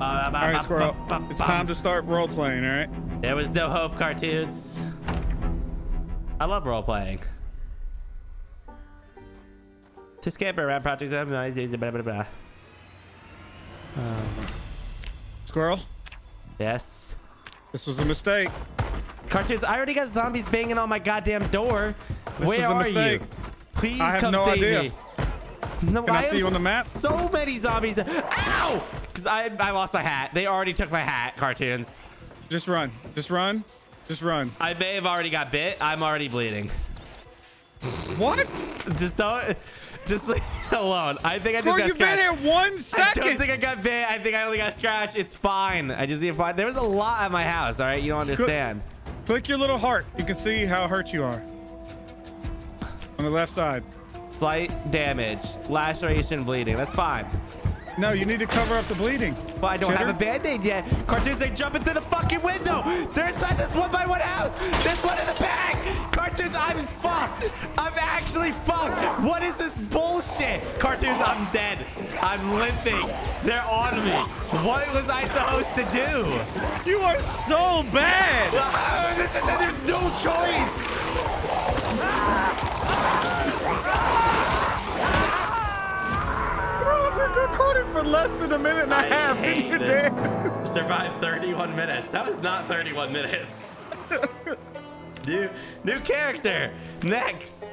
All right, Squirrel. It's time to start role playing, all right? There was no hope, Cartoonz. I love role playing. To skip around projects, blah, blah, blah. Um, Squirrel, yes. this was a mistake. Cartoonz, I already got zombies banging on my goddamn door. This Where a are mistake. you? Please I have come no save idea. me. No, Can I see you on the map? So many zombies. Ow! Because I, I lost my hat. They already took my hat, Cartoonz. Just run. Just run. Just run. I may have already got bit. I'm already bleeding. What? Just don't. Just leave it alone. I think I just got you've been here one I don't think I got bit. I think I only got scratched. It's fine. I just need to find. There was a lot at my house. All right, you don't understand. Click your little heart. You can see how hurt you are. On the left side. Slight damage, laceration, bleeding. That's fine. No, you need to cover up the bleeding. But I don't have a Chitter. band-aid yet. Cartoonz, they jumping through the fucking window. They're inside this one by one house. This one in the back. Cartoonz, I'm fucked. I'm actually fucked. What is this bullshit? Cartoonz, I'm dead. I'm limping. They're on me. What was I supposed to do? You are so bad. There's no choice. We're for less than a minute and a half, and you're this. dead. Survived 31 minutes. That was not 31 minutes. new, new character. Next.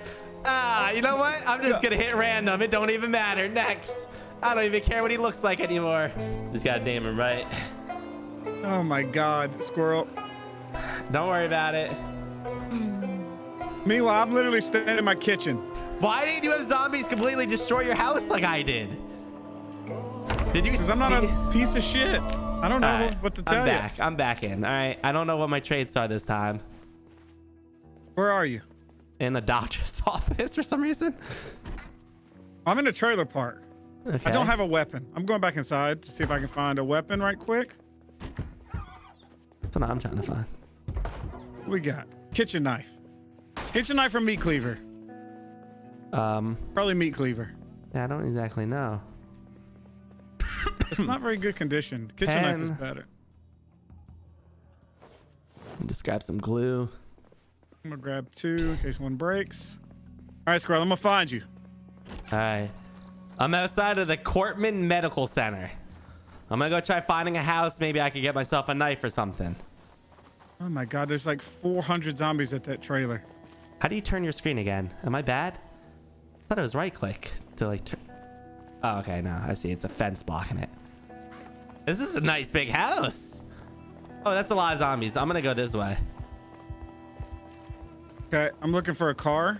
Ah, you know what? I'm just gonna hit random. It don't even matter. Next. I don't even care what he looks like anymore. Just gotta name him right. Oh my God, Squirrel. Don't worry about it. Meanwhile, I'm literally standing in my kitchen. Why didn't you have zombies completely destroy your house like I did? Did you? Because I'm not a piece of shit. I don't know right, what to tell you. I'm you. back. I'm back in. All right. I don't know what my traits are this time. Where are you? In the doctor's office for some reason. I'm in a trailer park. Okay. I don't have a weapon. I'm going back inside to see if I can find a weapon right quick. That's what I'm trying to find. What we got? Kitchen knife. Kitchen knife or meat cleaver? Um, Probably meat cleaver. yeah, I don't exactly know. It's not very good condition. Kitchen knife is better. Just grab some glue. I'm gonna grab two in case one breaks. All right, Squirrel, I'm gonna find you. All right. I'm outside of the Cortman Medical Center. I'm gonna go try finding a house. Maybe I could get myself a knife or something. Oh my God, there's like 400 zombies at that trailer. How do you turn your screen again? Am I bad? I thought it was right click to like turn. Oh, okay. No, I see. It's a fence blocking it. This is a nice big house. Oh, that's a lot of zombies. I'm gonna go this way. Okay, I'm looking for a car.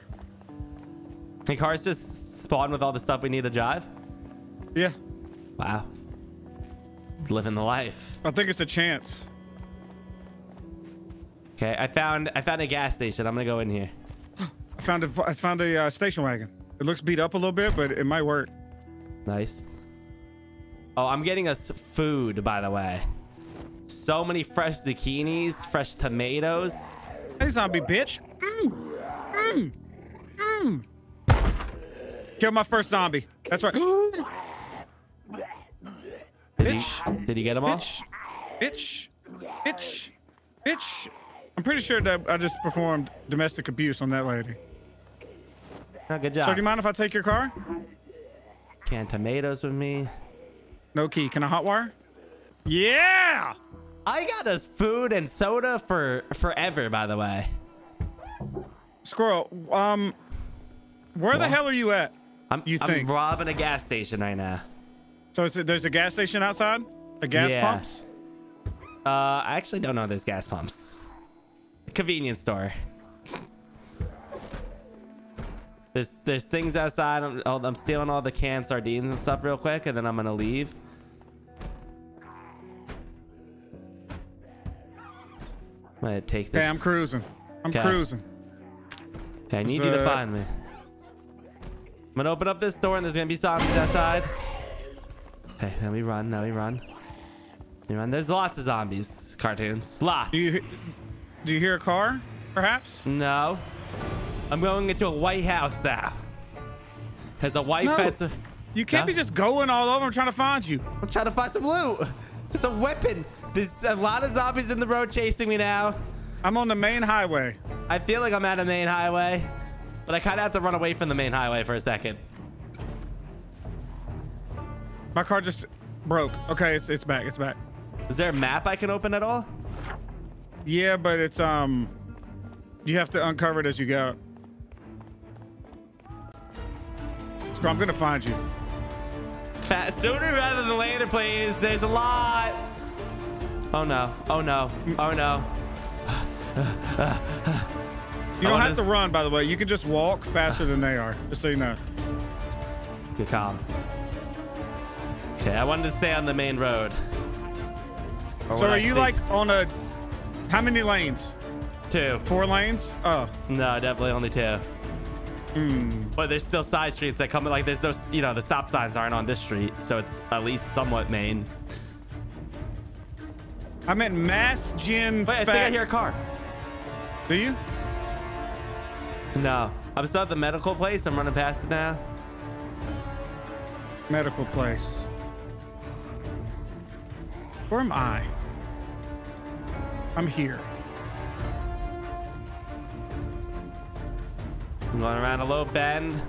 Hey, cars just spawn with all the stuff we need to drive. Yeah, Wow. Living the life. I think it's a chance. Okay, I found I found a gas station. I'm gonna go in here. I found a I found a uh, station wagon. It looks beat up a little bit, but it might work. Nice. Oh, I'm getting us food, by the way. So many fresh zucchinis, fresh tomatoes. Hey, zombie bitch. Mm, mm, mm. Kill my first zombie. That's right. Did Bitch. you, did you get them all? bitch, bitch, bitch, bitch. I'm pretty sure that I just performed domestic abuse on that lady. Oh, good So, do you mind if I take your car? Canned tomatoes with me. No key. Can I hotwire? Yeah. I got us food and soda for forever, by the way. Squirrel. Um, where the hell are you at? I'm, You I'm robbing a gas station right now. So a, there's a gas station outside. A gas Yeah. pumps. Uh, I actually don't know there's gas pumps. Convenience store. There's there's things outside. I'm, oh, I'm stealing all the canned sardines and stuff real quick, and then I'm gonna leave. I'm gonna take this. I'm cruising. I'm Okay. cruising. Okay, I need you to uh, find me. I'm gonna open up this door, and there's gonna be zombies outside. Okay, now we run. Now we run. We run. There's lots of zombies. Cartoonz. Lots. Do you do you hear a car? Perhaps. No. I'm going into a White House now. Has a white No. fence. You can't Huh? be just going all over. I'm trying to find you. I'm trying to find some loot. There's a weapon. There's a lot of zombies in the road chasing me now. I'm on the main highway. I feel like I'm at a main highway, but I kind of have to run away from the main highway for a second. My car just broke. Okay, it's it's back. It's back. Is there a map I can open at all? Yeah, but it's um, you have to uncover it as you go. Screw, I'm gonna find you. Sooner rather than later, please. There's a lot. Oh no. Oh no. Oh no. You don't have to run, by the way. You can just walk faster than they are. Just so you know. Get calm. Okay, I wanted to stay on the main road. Or So what I are you think- like on a? How many lanes? two? Four lanes? Oh, No, definitely only two. hmm. But there's still side streets that come like there's those you know the stop signs aren't on this street, so it's at least somewhat main. I meant mass gen. Wait, I think I hear a car. Do you? No, I'm still at the medical place. I'm running past it now. Medical place. Where am I? I'm here. I'm going around a low bend.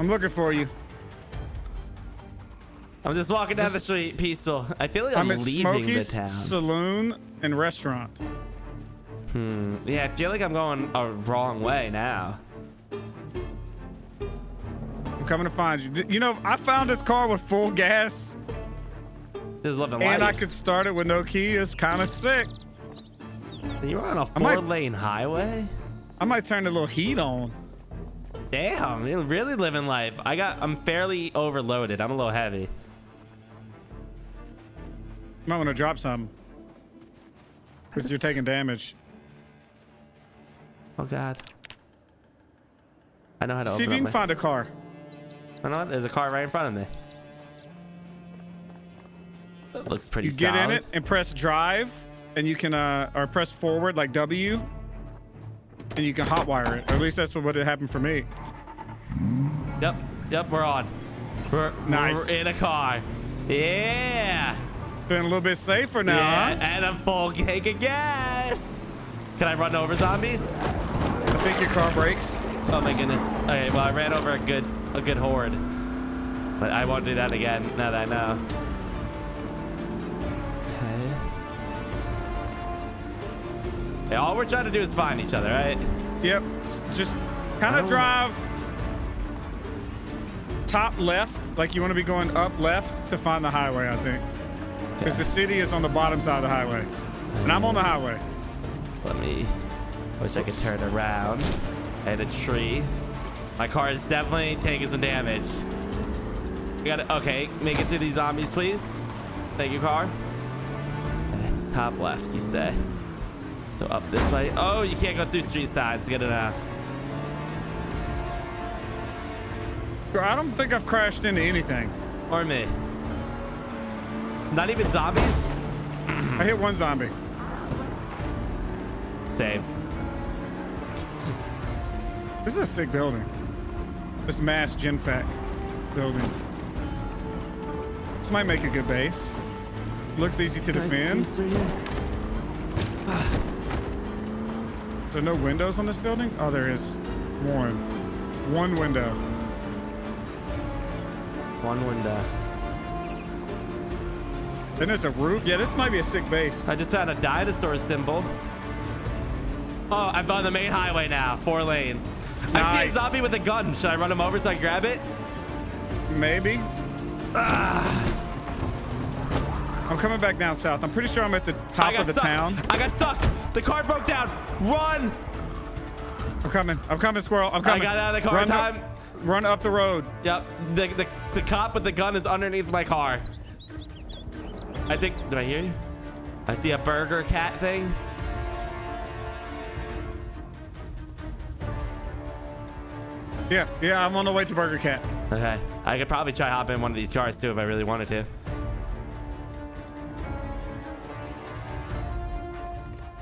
I'm looking for you. I'm just walking down the street, peaceful. I feel like I'm, I'm leaving the Smokey's town. Saloon and Restaurant. Hmm. Yeah, I feel like I'm going a wrong way now. I'm coming to find you. You know, I found this car with full gas Just living life. and I could start it with no key. It's kind of sick. You're on a four-lane highway. I might turn the little heat on. Damn, you're really living life. I got. I'm fairly overloaded. I'm a little heavy. Might want to drop some. Because you're taking damage. Oh God. I know how to See if you can my- find a car. I know what? There's a car right in front of me. That looks pretty You get in it and press drive, and you can, uh, or press forward like W, and you can hotwire it. Or at least that's what it happened for me. Yep, yep, we're on. We're, Nice. we're in a car. Yeah. Feeling a little bit safer now, yeah, huh? and a full tank of gas. Can I run over zombies? I think your car breaks. Oh my goodness. Okay, well I ran over a good a good horde. But I won't do that again now that I know. Okay. Yeah, all we're trying to do is find each other, right? Yep. Just kind of oh. drive top left, like you want to be going up left to find the highway, I think. Because the city is on the bottom side of the highway. And I'm on the highway. Let me. Wish I could turn around. I hit a tree. My car is definitely taking some damage. We got it. Okay, make it through these zombies, please. Thank you, car. Top left, you say. So up this way. Oh, you can't go through street signs. Good enough. Bro, I don't think I've crashed into anything. Or me. Not even zombies. I hit one zombie. Same. This is a sick building. This MassGenFac building. This might make a good base. Looks easy to defend. Nice through here. Is there no windows on this building? Oh, there is. One. One window. One window. Then there's a roof. Yeah, this might be a sick base. I just found a dinosaur symbol. Oh, I'm on the main highway now. Four lanes. I see a zombie with a gun. Should I run him over so I grab it? Maybe. Ah. I'm coming back down south. I'm pretty sure I'm at the top of the stuck. town. I got stuck. The car broke down. Run. I'm coming. I'm coming, squirrel. I'm coming. I got out of the car run time. Up, run up the road. Yep. The, the, the cop with the gun is underneath my car. I think. Do I hear you? I see a burger cat thing. Yeah, yeah. I'm on the way to Burger Cat. Okay. I could probably try hop in one of these cars too if I really wanted to.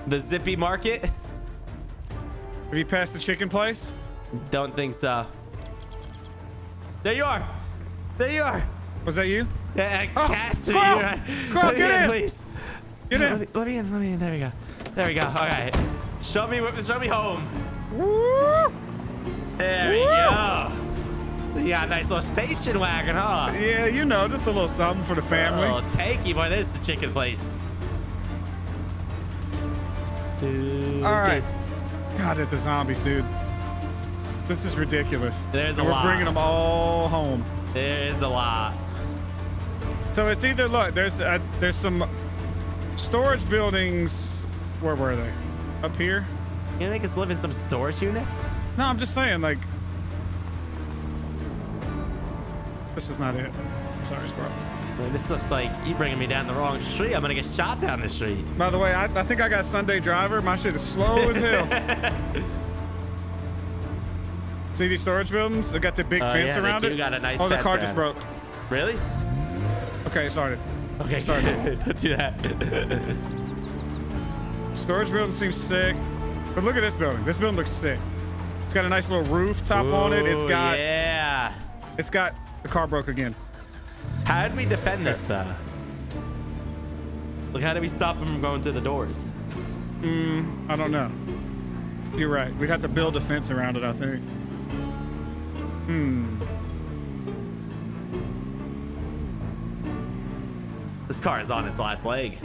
The Zippee Market? Have you passed the chicken place? Don't think so. There you are. There you are. Was that you? Yeah, Oh, Cassidy, squirrel! you're- Squirrel, let me get in! please. Get Let me, let me in. Let me in. There we go. There we go. All right. Show me. Show me home. Woo! There we go. You got a nice little station wagon, huh? Yeah, you know, just a little something for the family. Oh, take you, boy. This is the chicken place. Dude. All right. God, at the zombies, dude. This is ridiculous. There's a And we're lot. bringing them all home. There's a lot. So it's either look, there's uh, there's some storage buildings. Where were they? Up here? You make us live in some storage units? No, I'm just saying, like. This is not it. I'm sorry, Squirrel. This looks like you bringing me down the wrong street. I'm gonna get shot down the street. By the way, I, I think I got Sunday driver. My shit is slow as hell. See these storage buildings? They got the big Oh, fence yeah, around it. got a nice oh, the car just broke. Really? Okay, it started. Okay, Sorry. Don't do that. Storage building seems sick. But look at this building. This building looks sick. It's got a nice little rooftop on it. It's got Yeah. it's got the car broke again. How did we defend this? Uh, like, how did we stop them from going through the doors? I don't know. You're right. We'd have to build a fence around it, I think. Hmm. This car is on its last leg.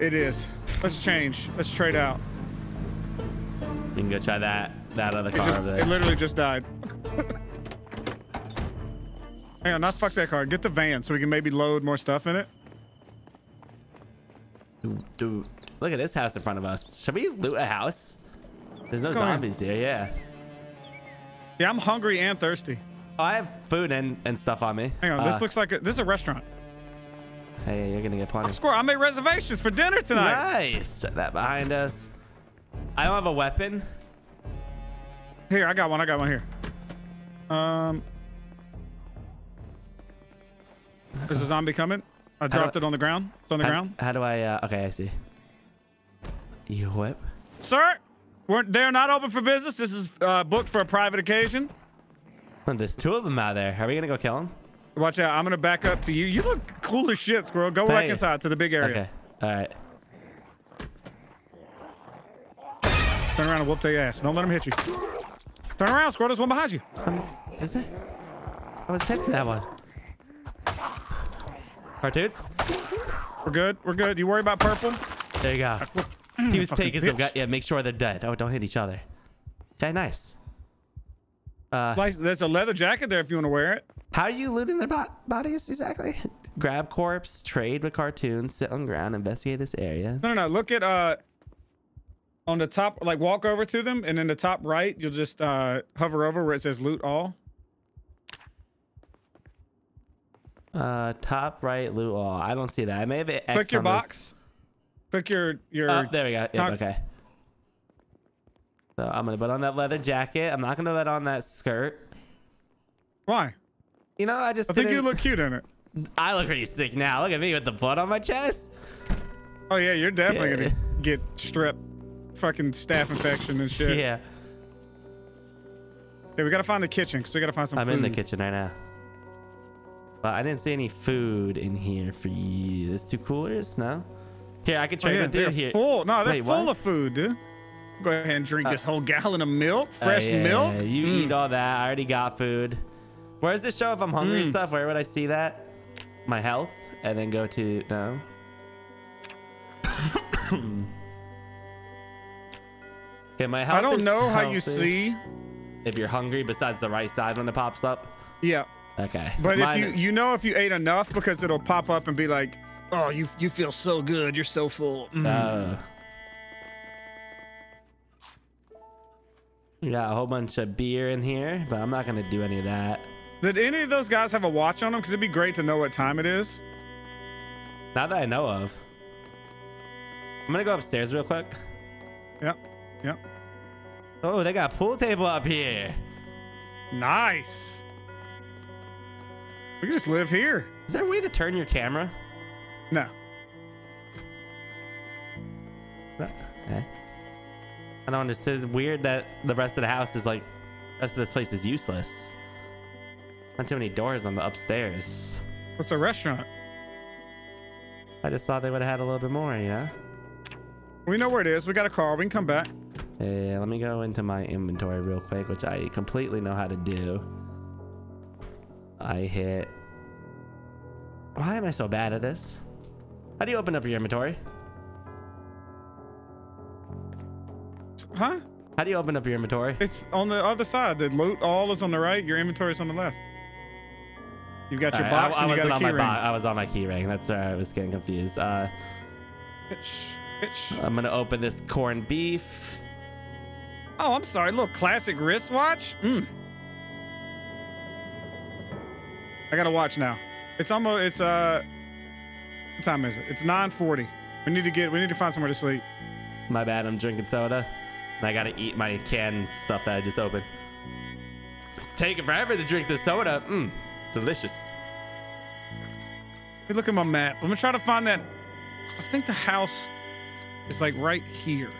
It is. Let's change. Let's trade out. We can go try that that other It car just over it literally just died. Hang on, not fuck that car. Get the van so we can maybe load more stuff in it. Dude, dude, look at this house in front of us. Should we loot a house? There's no Let's go in. zombies here. Yeah. Yeah, I'm hungry and thirsty. Oh, I have food and, and stuff on me. Hang on, Uh, this looks like a, this is a restaurant. Hey, you're gonna get plenty. Squirrel, I made reservations for dinner tonight. Nice. Shut that behind us. I don't have a weapon. Here, I got one. I got one here. Um, there's a zombie coming. I dropped I- it on the ground. It's on the How, ground. how do I? Uh, okay, I see. You whip. Sir, we're, they're not open for business. This is uh, booked for a private occasion. Oh, there's two of them out there. Are we gonna go kill them? Watch out. I'm going to back up to you. You look cool as shit, Squirrel. Go back Hey. inside to the big area. Okay. All right. Turn around and whoop their ass. Don't let them hit you. Turn around, Squirrel. There's one behind you. Um, is there? I was hitting that one. Cartoonz? We're good. We're good. You worry about purple? There you go. He was taking some. Guy- yeah, make sure they're dead. Oh, don't hit each other. Okay, nice. Uh, Like, There's a leather jacket there if you want to wear it. how are you looting their bo- bodies exactly? Grab corpse, trade with Cartoonz, sit on ground, investigate this area. No, no, no. Look at uh on the top, like walk over to them, and in the top right, you'll just uh hover over where it says loot all. Uh, top right loot all. I don't see that. I may have Click your on this- box. Click your your. Oh, there we go. Yeah, okay. So I'm gonna put on that leather jacket. I'm not gonna put on that skirt. Why? You know, I just I think you look cute in it. I look pretty sick now. Look at me with the blood on my chest. Oh yeah, you're definitely Yeah. gonna get strep, fucking staph infection and shit. Yeah. Yeah, we gotta find the kitchen because we gotta find some food. I'm food. in the kitchen right now. But I didn't see any food in here for you. There's two coolers? No? Here, I can Oh, trade yeah, with you here. full. No, they're Wait, full what? of food, dude. Go ahead and drink Uh, this whole gallon of milk, Oh, fresh yeah, milk. yeah, You Mm. eat all that. I already got food. Where does this show if I'm hungry and Mm. stuff? Where would I see that? My health? And then go to... No? okay, my health I don't know how you see. If you're hungry besides the right side when it pops up. Yeah, Okay. but Mine- if you you know if you ate enough because it'll pop up and be like, oh, you you feel so good, you're so full. Mm. Oh. We got a whole bunch of beer in here, but I'm not gonna do any of that. Did any of those guys have a watch on them? Because it'd be great to know what time it is. Not that I know of. I'm gonna go upstairs real quick. Yep, yep. Oh, they got a pool table up here. Nice. We can just live here. Is there a way to turn your camera? No. No. Okay. I don't understand. It's weird that the rest of the house is like, the rest of this place is useless. Not too many doors on the upstairs. What's a restaurant? I just thought they would have had a little bit more, you know? We know where it is. We got a car. We can come back. Yeah, let me go into my inventory real quick, which I completely know how to do. I hit. Why am I so bad at this? How do you open up your inventory? Huh? How do you open up your inventory? It's on the other side. The loot all is on the right. Your inventory is on the left. You got your All right, box I, I and you wasn't got a on key ring. I was on my key ring. That's where I was getting confused. Uh, Bitch, bitch. I'm gonna open this corned beef. Oh, I'm sorry. Little classic wristwatch. Mm. I got a watch now. It's almost. It's uh. What time is it? It's 9:40. We need to get. We need to find somewhere to sleep. My bad. I'm drinking soda, and I gotta eat my canned stuff that I just opened. It's taking forever to drink the soda. Mmm, delicious. Let me look at my map. I'm gonna try to find that. I think the house is like right here.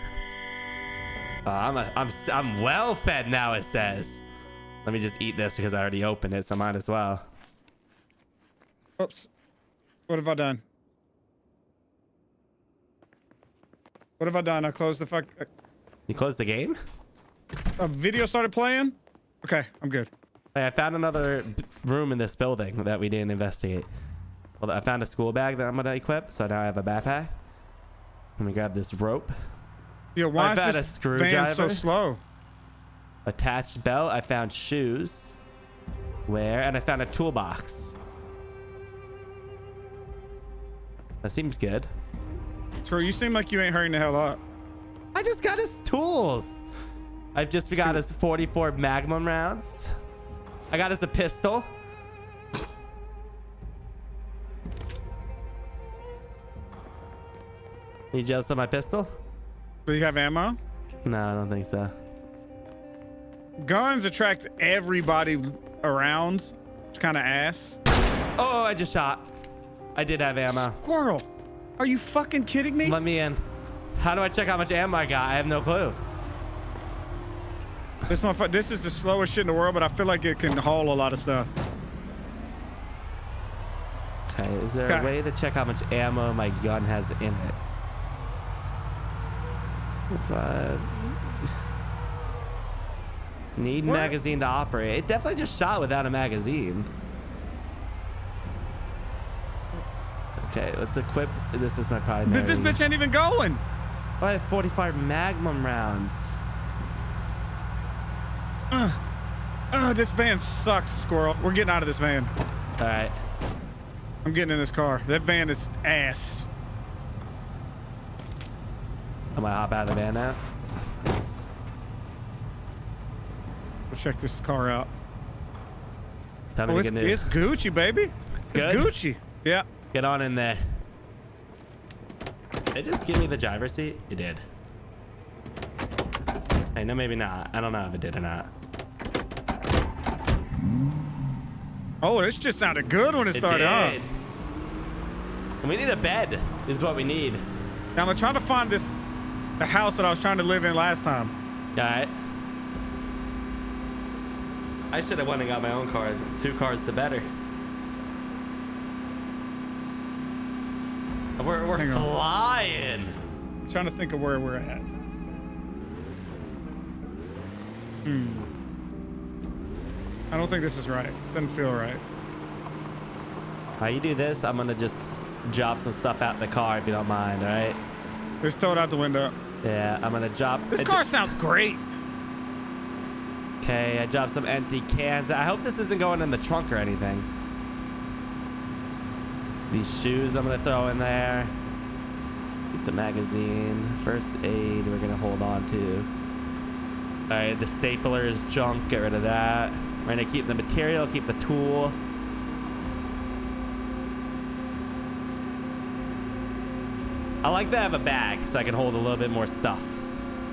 Uh, I'm a, I'm I'm well fed now. It says. Let me just eat this because I already opened it, so I might as well. Oops. What have I done? What have I done? I closed the fuck. You closed the game? A video started playing. Okay, I'm good. Hey, I found another room in this building that we didn't investigate. Well, I found a school bag that I'm gonna equip, so now I have a backpack. Let me grab this rope. Yo, why I've is this van so slow? Attached belt. I found shoes. Where? And I found a toolbox. That seems good. Troy, you seem like you ain't hurrying the hell up. I just got his tools. I've just got his 44 Magnum rounds. I got his a pistol. Need you on my pistol? Do you have ammo? No, I don't think so. Guns attract everybody around. It's kind of ass. Oh, I just shot. I did have ammo. Squirrel. Are you fucking kidding me? Let me in. How do I check how much ammo I got? I have no clue. This motherfucker, this is the slowest shit in the world, but I feel like it can haul a lot of stuff. Okay, is there Okay. a way to check how much ammo my gun has in it? If I need Where- magazine to operate, it definitely just shot without a magazine. Okay, let's equip. This is my primary. Th- This bitch ain't even going. Oh, I have 45 Magnum rounds. Oh, this van sucks, Squirrel. We're getting out of this van. All right. I'm getting in this car. That van is ass. I'm gonna hop out of the van now. We'll check this car out. Tell me Oh, it's, it's Gucci, baby. It's It's? Gucci. Yeah. get on in there. Did it just give me the driver's seat? It did. Hey, no, maybe not. I don't know if it did or not. Oh, this just sounded good when it It started, did. huh? We need a bed. Is what we need. Now I'm trying to find this, the house that I was trying to live in last time. All right. I should have went and got my own car. Two cars, the better. We're, we're Hang on. flying. I'm trying to think of where we're at. Hmm. I don't think this is right. This doesn't feel right. How you do this? I'm gonna just drop some stuff out in the car if you don't mind. All right. Just throw it out the window. Yeah, I'm gonna drop. This car sounds great. Okay, I dropped some empty cans. I hope this isn't going in the trunk or anything. These shoes I'm gonna throw in there. Keep the magazine. First aid we're gonna hold on to. Alright, the stapler is junk. Get rid of that. We're gonna keep the material, keep the tool. I like to have a bag so I can hold a little bit more stuff.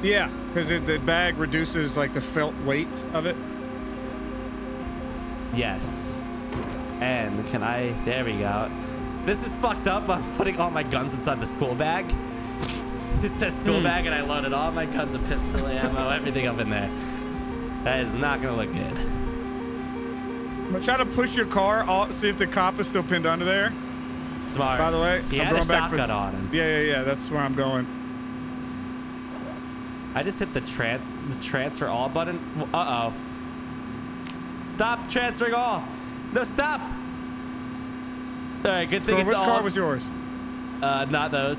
Yeah, because the bag reduces like the felt weight of it. Yes. And can I? There we go. This is fucked up. I'm putting all my guns inside the school bag. it says school Hmm. bag, and I loaded all my guns and pistol ammo, everything up in there. That is not gonna look good. I'm gonna try to push your car. All, see if the cop is still pinned under there. Smart. By the way, he I'm had a going back for- shotgun on him. Yeah, yeah, yeah. That's where I'm going. I just hit the trans the transfer all button. Uh oh. Stop transferring all. No, stop. All right, good thing it's which all. car was yours? uh, not those.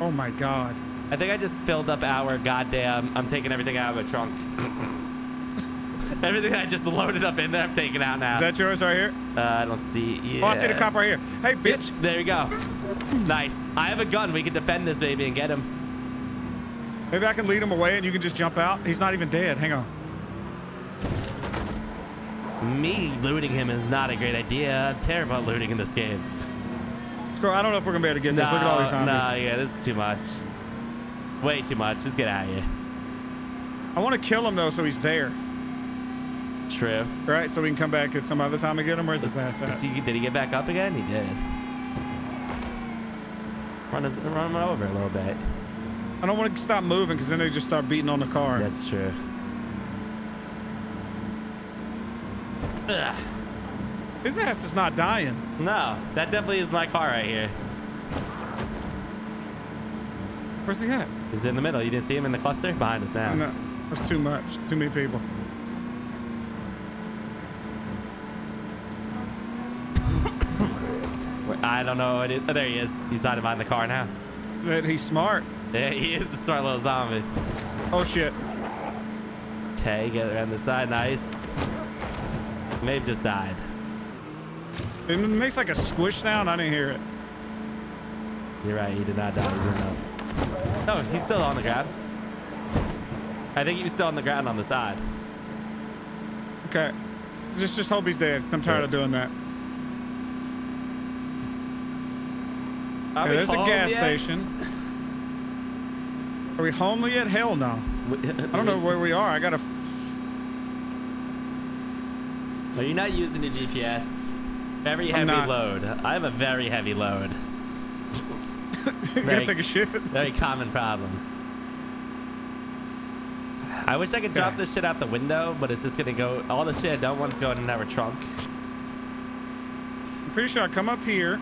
Oh my god. I think I just filled up our goddamn. I'm taking everything out of my trunk. everything I just loaded up in there, I'm taking out now. Is that yours right here? uh, I don't see. Yeah. Oh, I see the cop right here. Hey, bitch. There you go. Nice. I have a gun. We can defend this baby and get him. Maybe I can lead him away and you can just jump out. He's not even dead. Hang on. Me looting him is not a great idea. I'm terrible at looting in this game. Scroll. I don't know if we're gonna be able to get this. Look at all these No, zombies. No, yeah, this is too much. Way too much. Just get out of here. I want to kill him though, so he's there. True. Right? So we can come back at some other time and get him. Where's his ass at? he- did he get back up again? He did. Run, his, run him over a little bit. I don't want to stop moving because then they just start beating on the car. That's true. Ugh. His ass is not dying. No, that definitely is my car right here. Where's he at? He's in the middle. You didn't see him in the cluster? Behind us now. No, that's too much. Too many people. I don't know. What it, oh, there he is. He's hiding behind the car now. That he's smart. Yeah, he is a smart little zombie. Oh shit. Okay, get around the side. Nice. May have just died. It makes like a squish sound. I didn't hear it. You're right. He did not die. He's in up. No, he's still on the ground. I think he was still on the ground on the side. Okay. Just just hope he's dead. 'cause I'm tired Yeah. of doing that. Are Okay, there's a gas yet? station. Are we home yet? Hell no. I don't know where we are. I gotta. F- Are you not using your GPS? Very heavy load. I have a very heavy load. gotta take a shit. Very common problem. I wish I could drop this shit out the window, but it's just gonna go. All the shit I don't want is going in our trunk. I'm pretty sure I come up here.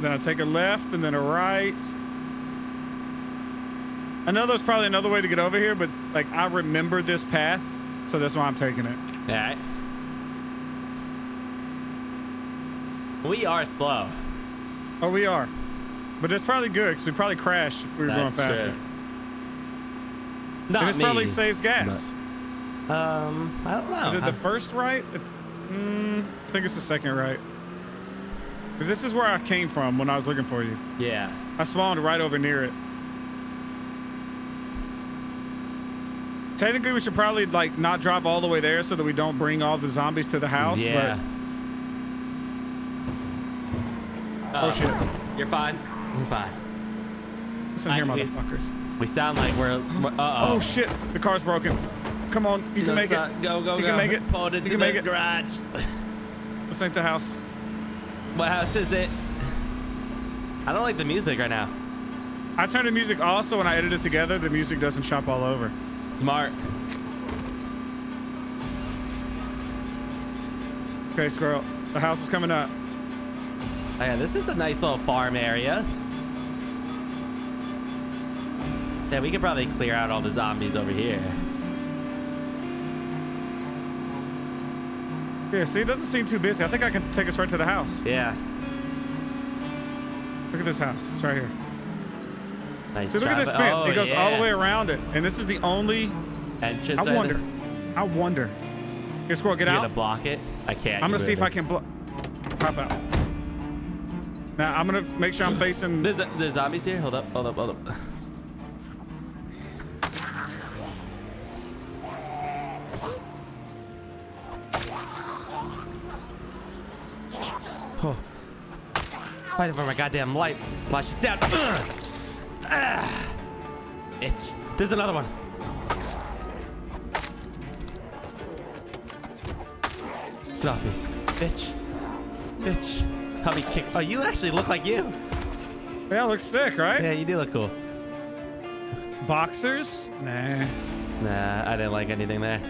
Then I take a left and then a right. I know there's probably another way to get over here, but like I remember this path, so that's why I'm taking it. All right. We are slow. Oh, we are. But that's probably good because we probably crash if we were going That's faster. true. Not And this me. probably saves gas. Um, I don't know. Is it the first right? It- mm, I think it's the second right. Because this is where I came from when I was looking for you. yeah. I spawned right over near it. Technically, we should probably like not drive all the way there so that we don't bring all the zombies to the house. Yeah. But oh shit! You're fine. You're fine. Listen here, I- we- motherfuckers. We sound like we're. we're uh Oh shit! The car's broken. Come on, you can make it. Go go You go. can make it. Pull it You into can the make it. garage. This ain't the house. What house is it? I don't like the music right now. I turned the music off so when I edit it together, the music doesn't chop all over. Smart. Okay, squirrel. The house is coming up. Oh, yeah, this is a nice little farm area. Yeah, we could probably clear out all the zombies over here. Yeah, see, it doesn't seem too busy. I think I can take us right to the house. Yeah. Look at this house. It's right here. Nice. See, look at this fence. Oh, it goes all the way around it. And this is the only. Entrance. I wonder. I wonder. Here, squirrel, get You out. gonna block it? I can't. I'm gonna see if I can block. Pop out. Now I'm gonna make sure I'm facing. There's, there's zombies here. Hold up. Hold up. Hold up. Oh. Fighting for my goddamn life. Flashes down. Ah. Itch. There's another one. Off me. Bitch. Bitch. Help me kick. Oh, you actually look like you. Yeah, looks sick, right? Yeah, you do look cool. Boxers? Nah. Nah, I didn't like anything there.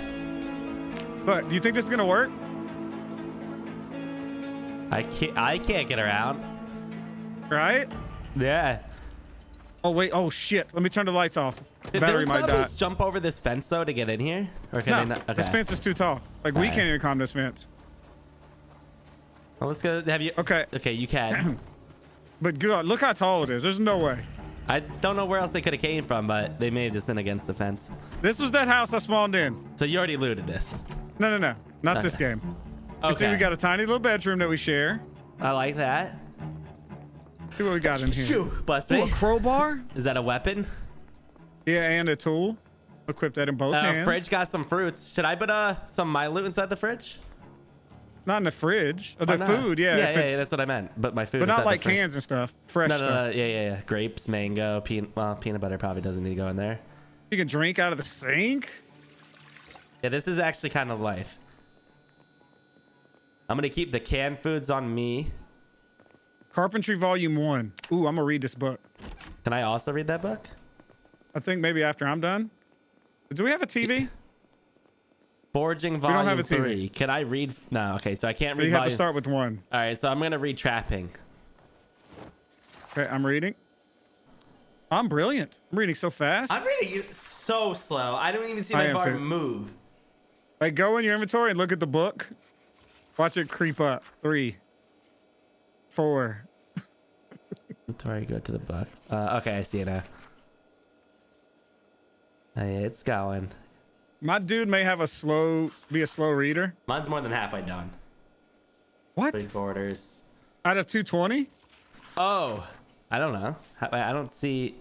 Look, do you think this is gonna work? I can't. I can't get around. Right? Yeah. Oh wait. Oh shit. Let me turn the lights off. Did Battery might die. jump over this fence though to get in here, or can No, they not? Okay. this fence is too tall. Like we Alright. can't even climb this fence. Well, let's go. Have you? Okay. Okay, you can. But good. Look how tall it is. There's no way. I don't know where else they could have came from, but they may have just been against the fence. This was that house I spawned in. So you already looted this. No, no, no. Not this Okay. game. You see, we got a tiny little bedroom that we share. I like that. See what we got in here. Bless Ooh, a crowbar? Is that a weapon? Yeah, and a tool. Equip that in both Uh, hands. fridge got some fruits. Should I put uh some of my loot inside the fridge? Not in the fridge. Oh, the not? food, yeah. Yeah, yeah, yeah, that's what I meant. But my food. but not like cans and stuff. Fresh No, no, stuff. no, yeah, yeah, yeah. Grapes, mango, peanut. Well, peanut butter probably doesn't need to go in there. You can drink out of the sink. Yeah, this is actually kind of life. I'm gonna keep the canned foods on me. Carpentry Volume One. Ooh, I'm gonna read this book. Can I also read that book? I think maybe after I'm done. Do we have a TV? Forging don't volume have a TV. three. Can I read? No. Okay, so I can't read. You have to start with one. All right, so I'm gonna read trapping. Okay, I'm reading. I'm brilliant. I'm reading so fast. I'm reading so slow. I don't even see my bar too. move. Like, go in your inventory and look at the book. Watch it creep up. Three, four. Inventory, go to the book. Uh, okay, I see it now. Hey, it's going. My dude may have a slow, be a slow reader. Mine's more than halfway done. What? Three quarters. Out of 220? Oh, I don't know. I, I don't see.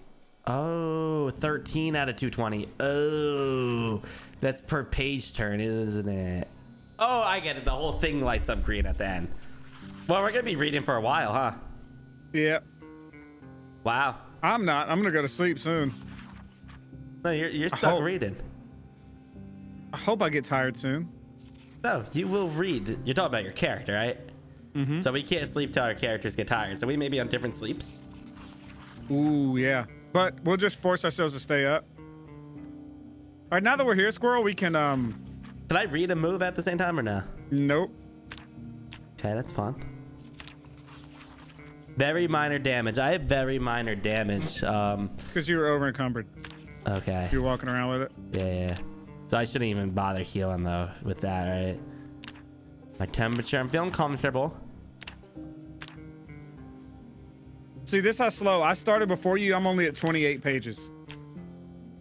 Oh, 13 out of 220. Oh, that's per page turn, isn't it? Oh, I get it. The whole thing lights up green at the end. Well, we're going to be reading for a while, huh? Yeah. Wow. I'm not. I'm gonna go to sleep soon. No, you're, you're stuck hope- reading. I hope I get tired soon. No, you will read. You're talking about your character, right? Mm-hmm. So we can't sleep till our characters get tired. So we may be on different sleeps. Ooh, yeah. But we'll just force ourselves to stay up. All right, now that we're here, Squirrel, we can, um, Can I read and move at the same time or no? nope. Okay, that's fun. Very minor damage. I have very minor damage. Um, Because you were over encumbered. okay. You're walking around with it. Yeah, yeah. So I shouldn't even bother healing though with that, right? My temperature, I'm feeling comfortable. See, this how slow. I started before you. I'm only at 28 pages.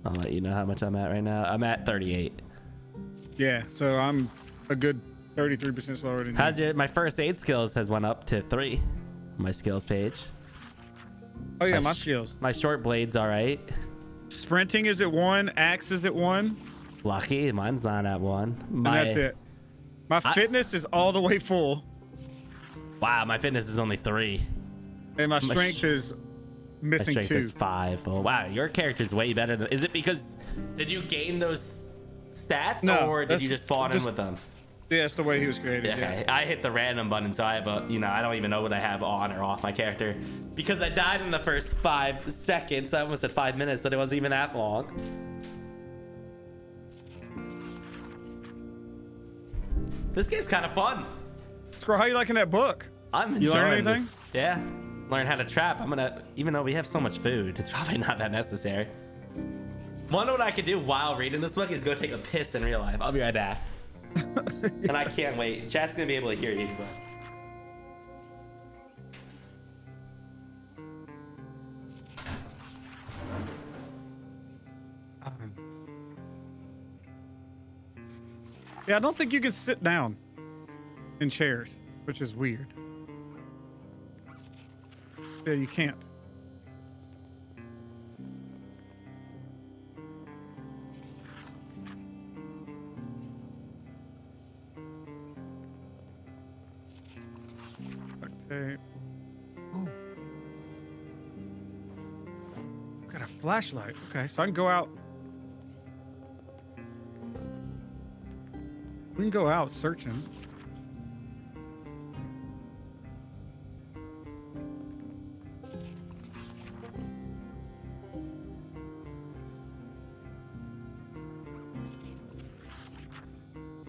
I'll let you know how much I'm at right now. I'm at 38. Yeah, so I'm a good 33% slower than you. How's your, my first aid skills has went up to three. My skills page. oh, yeah, my sh- skills. My short blade's all right. Sprinting is at one. Axe is at one. Lucky, mine's not at one. My, And that's it. My I- fitness is all the way full. Wow, my fitness is only three. And my My strength sh- is My missing strength two. is five. Oh wow, your character's way better than. Is it because did you gain those stats, No, or did you just spawn just- in with them? Yeah, that's the way he was created. Yeah, Yeah. okay. I hit the random button, so I have a, you know, I don't even know what I have on or off my character because I died in the first five seconds. I almost said five minutes, but it wasn't even that long. This game's kind of fun. Squirrel, how you liking that book? I'm enjoying You learn anything? this. Yeah, learn how to trap. I'm gonna, even though we have so much food, it's probably not that necessary. Wonder what I could do while reading this book is go take a piss in real life. I'll be right back. And I can't wait. Chat's gonna be able to hear you. But... Yeah, I don't think you can sit down in chairs, which is weird. Yeah, you can't. Tape. Ooh. Got a flashlight. Okay, so I can go out. We can go out searching.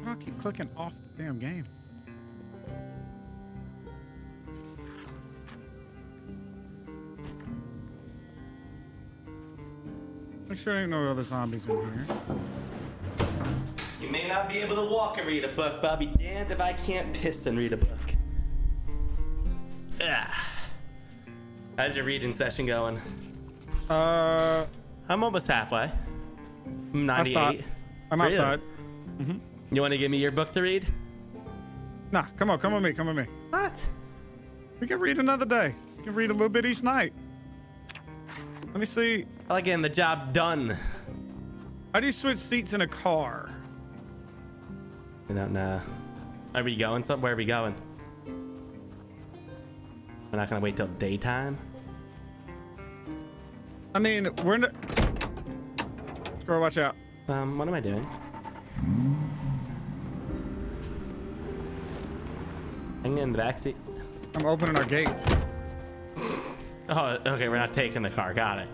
I keep clicking off the damn game? Sure there ain't no other zombies in here. You may not be able to walk and read a book, but I'll be damned if I can't piss and read a book. Ah. How's your reading session going? Uh, I'm almost halfway. I'm I stopped. 98. I'm Really? outside. You want to give me your book to read? Nah, come on, come with me, come with me. What? We can read another day. We can read a little bit each night. Let me see. I like getting the job done. How do you switch seats in a car? I don't know. Are we going somewhere? Where Are we going? We're not gonna wait till daytime. I mean, we're in. Squirrel, watch out. Um, what am I doing? Hang in the backseat. I'm opening our gate. Oh, okay. We're not taking the car. Got it.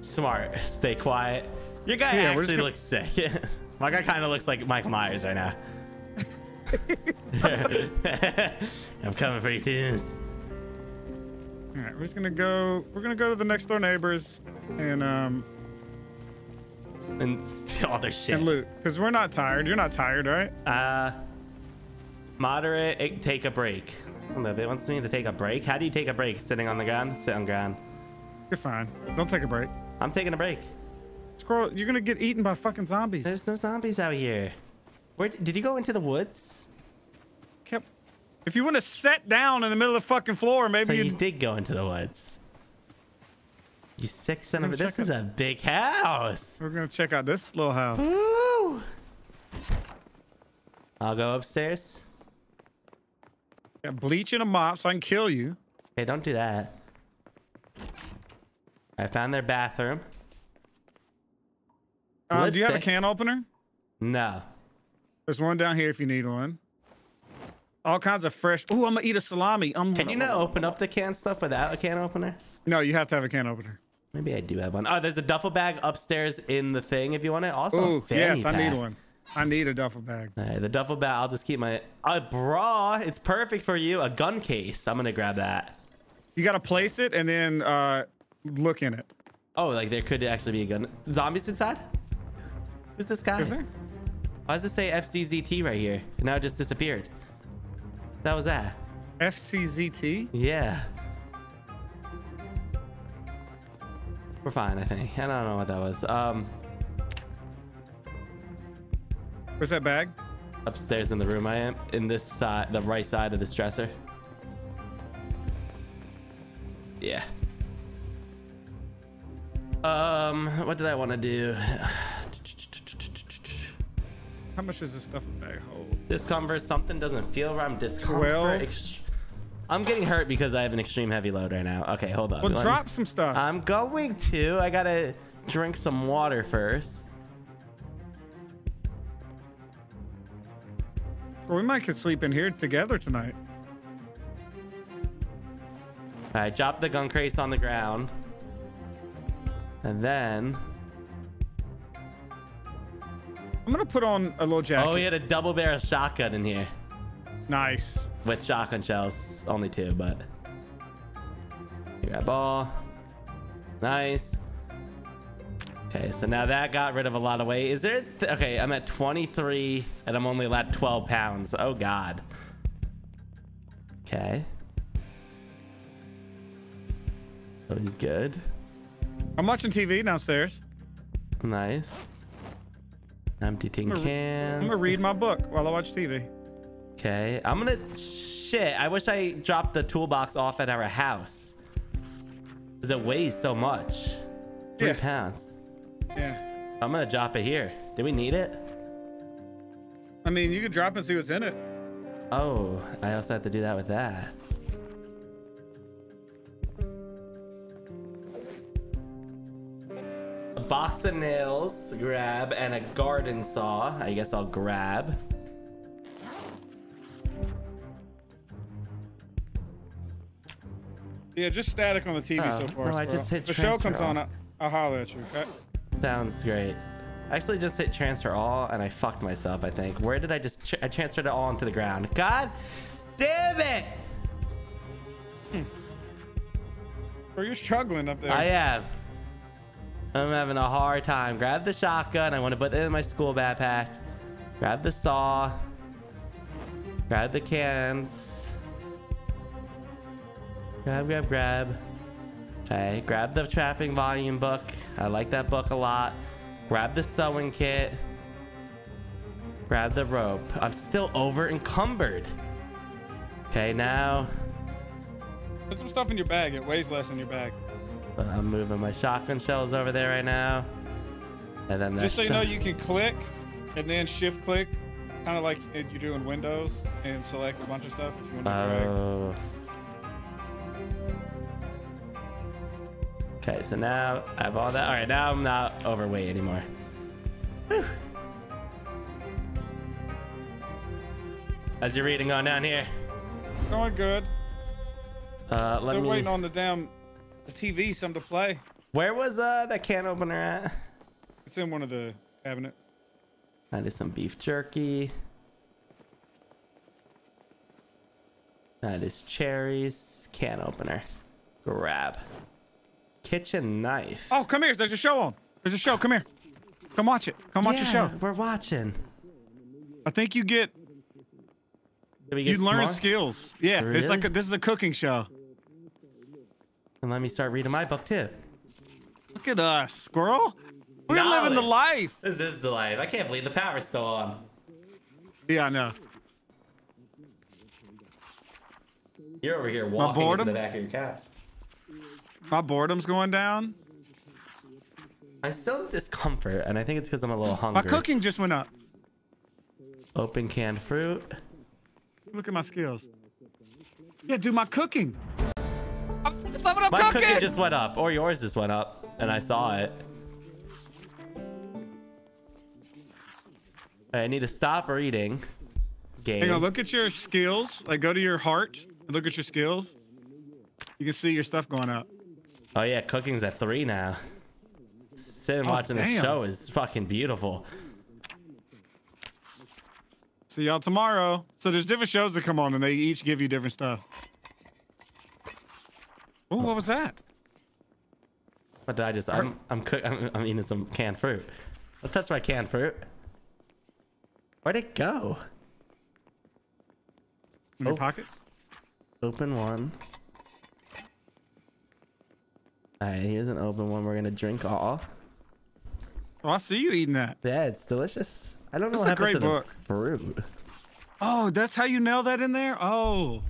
Smart. Stay quiet. Your guy Yeah, we're just actually gonna- looks sick. My guy kind of looks like Michael Myers right now. I'm coming for you, tunes. All right, we're just gonna go. We're gonna go to the next door neighbors and um And steal all their shit. and loot because we're not tired. You're not tired, right? Uh, moderate. eh, Take a break. I don't if it wants me to take a break. How do you take a break? Sitting on the ground? Sit on ground. You're fine. Don't take a break. I'm taking a break. Squirrel, you're gonna get eaten by fucking zombies. There's no zombies out here. Where did you go into the woods? Kept. If you want to sit down in the middle of the fucking floor, maybe you you'd. did go into the woods. You sick son of a. This is a big house. We're gonna check out this little house. Woo! I'll go upstairs. Got bleach and a mop so I can kill you. Hey, don't do that. I found their bathroom. Um, do you have a can opener? No. There's one down here if you need one. All kinds of fresh. Ooh, I'm gonna eat a salami. Um, Can you not open up the can stuff without a can opener? No, you have to have a can opener. Maybe I do have one. Oh, there's a duffel bag upstairs in the thing if you want it. Also, Ooh, yes, I need one. I need a duffel bag. Right, the duffel bag. I'll just keep my a bra. It's perfect for you. A gun case. I'm gonna grab that. You gotta place it and then uh, look in it. Oh, like there could actually be a gun. Zombies inside? Who's this guy? Is there? Why does it say FCZT right here? And now it just disappeared. That was that. FCZT? Yeah. We're fine, I think. I don't know what that was. Um, Where's that bag? upstairs in the room I am, in this side, the right side of this dresser. Yeah. Um, what did I want to do? How much does this stuff in bag hold? Discomfort, something doesn't feel right. I'm discomfort. I'm getting hurt because I have an extreme heavy load right now. Okay, hold on. Well, Let me- drop some stuff. I'm going to. I gotta drink some water first. Or we might could sleep in here together tonight. All right, drop the gun case on the ground. And then, I'm gonna put on a little jacket. oh, we had a double barrel shotgun in here Nice. with shotgun shells, only two, but. You Grab ball. Nice. Okay, so now that got rid of a lot of weight. Is there? Th- okay, I'm at 23 and I'm only at 12 pounds. Oh God. Okay. Oh, he's good. I'm watching TV downstairs. Nice. Empty tin can. I'm gonna read my book while I watch TV. Okay, I'm gonna. Shit, I wish I dropped the toolbox off at our house. Because it weighs so much. Three Yeah. pounds. Yeah. I'm gonna drop it here. Do we need it? I mean, you could drop and see what's in it. Oh, I also have to do that with that. Box of nails, grab, and a garden saw. I guess I'll grab. Yeah, just static on the TV Oh, so far. no, I just hit If the show comes on. I'll, I'll holler at you. Okay? Sounds great. I actually just hit transfer all and I fucked myself, I think. Where did I just, tr I transferred it all onto the ground. God damn it! Hmm. Or you're struggling up there. I am. I'm having a hard time. Grab the shotgun. I want to put it in my school backpack. Grab the saw. Grab the cans. Grab, grab, grab. Okay, grab the trapping volume book. I like that book a lot. Grab the sewing kit. Grab the rope. I'm still over encumbered. Okay, now Put some stuff in your bag. It weighs less in your bag. I'm moving my shotgun shells over there right now. And then Just so you know, you can click and then shift click, kind of like you do in Windows, and select a bunch of stuff if you want to drag. Oh. Okay, so now I have all that. All right, now I'm not overweight anymore. Whew. How's your reading going down here? Going good. Uh, let Still me. waiting on the damn the TV, something to play. Where was uh that can opener at? It's in one of the cabinets. That is some beef jerky. That is cherries. Can opener. Grab. Kitchen knife. Oh, come here. There's a show on. There's a show. Come here. Come watch it. Come watch the Yeah, show. We're watching. I think you get we you learn smart? skills. Yeah, it's like a, this is a cooking show. And let me start reading my book too. Look at us, squirrel. We're living the life. This is the life. I can't believe the power's still on. Yeah, I know. You're over here walking into boredom? the back of your couch. My boredom's going down. I still have discomfort, and I think it's because I'm a little hungry. My cooking just went up. Open canned fruit. Look at my skills. Yeah, do my cooking. I'm, it's level up My cooking. cooking just went up, or yours just went up, and I saw it. I need to stop reading. Game. Hang on, look at your skills. Like, go to your heart and look at your skills. You can see your stuff going up. Oh yeah, cooking's at three now. Sitting Oh, watching the show is fucking beautiful. See y'all tomorrow. So there's different shows that come on, and they each give you different stuff. Oh, what was that? What did I just? I'm I'm cook. I'm, I'm eating some canned fruit. Let's touch my canned fruit. Where'd it go? In your Oh. pockets? Open one. Alright, here's an open one. We're gonna drink all. Oh, I see you eating that. Yeah, it's delicious. I don't know That's what a happened great to book. the fruit. Oh, that's how you nail that in there? Oh,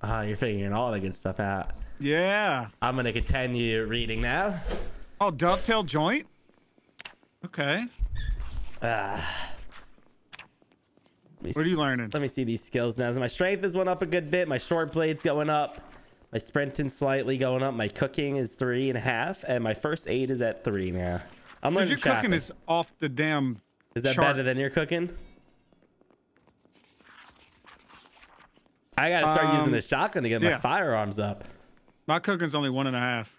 Ah, you're figuring all the good stuff out. Yeah. I'm gonna continue reading now. Oh, dovetail joint? Okay. Me What are you learning? Let me see these skills now. So my strength is went up a good bit. My short blade's going up. My sprinting slightly going up. My cooking is three and a half, and my first aid is at three now. I'm learning your cooking is off the damn. Is that chart. better than your cooking? I gotta start using Um, the shotgun to get my firearms up. My cooking's only one and a half.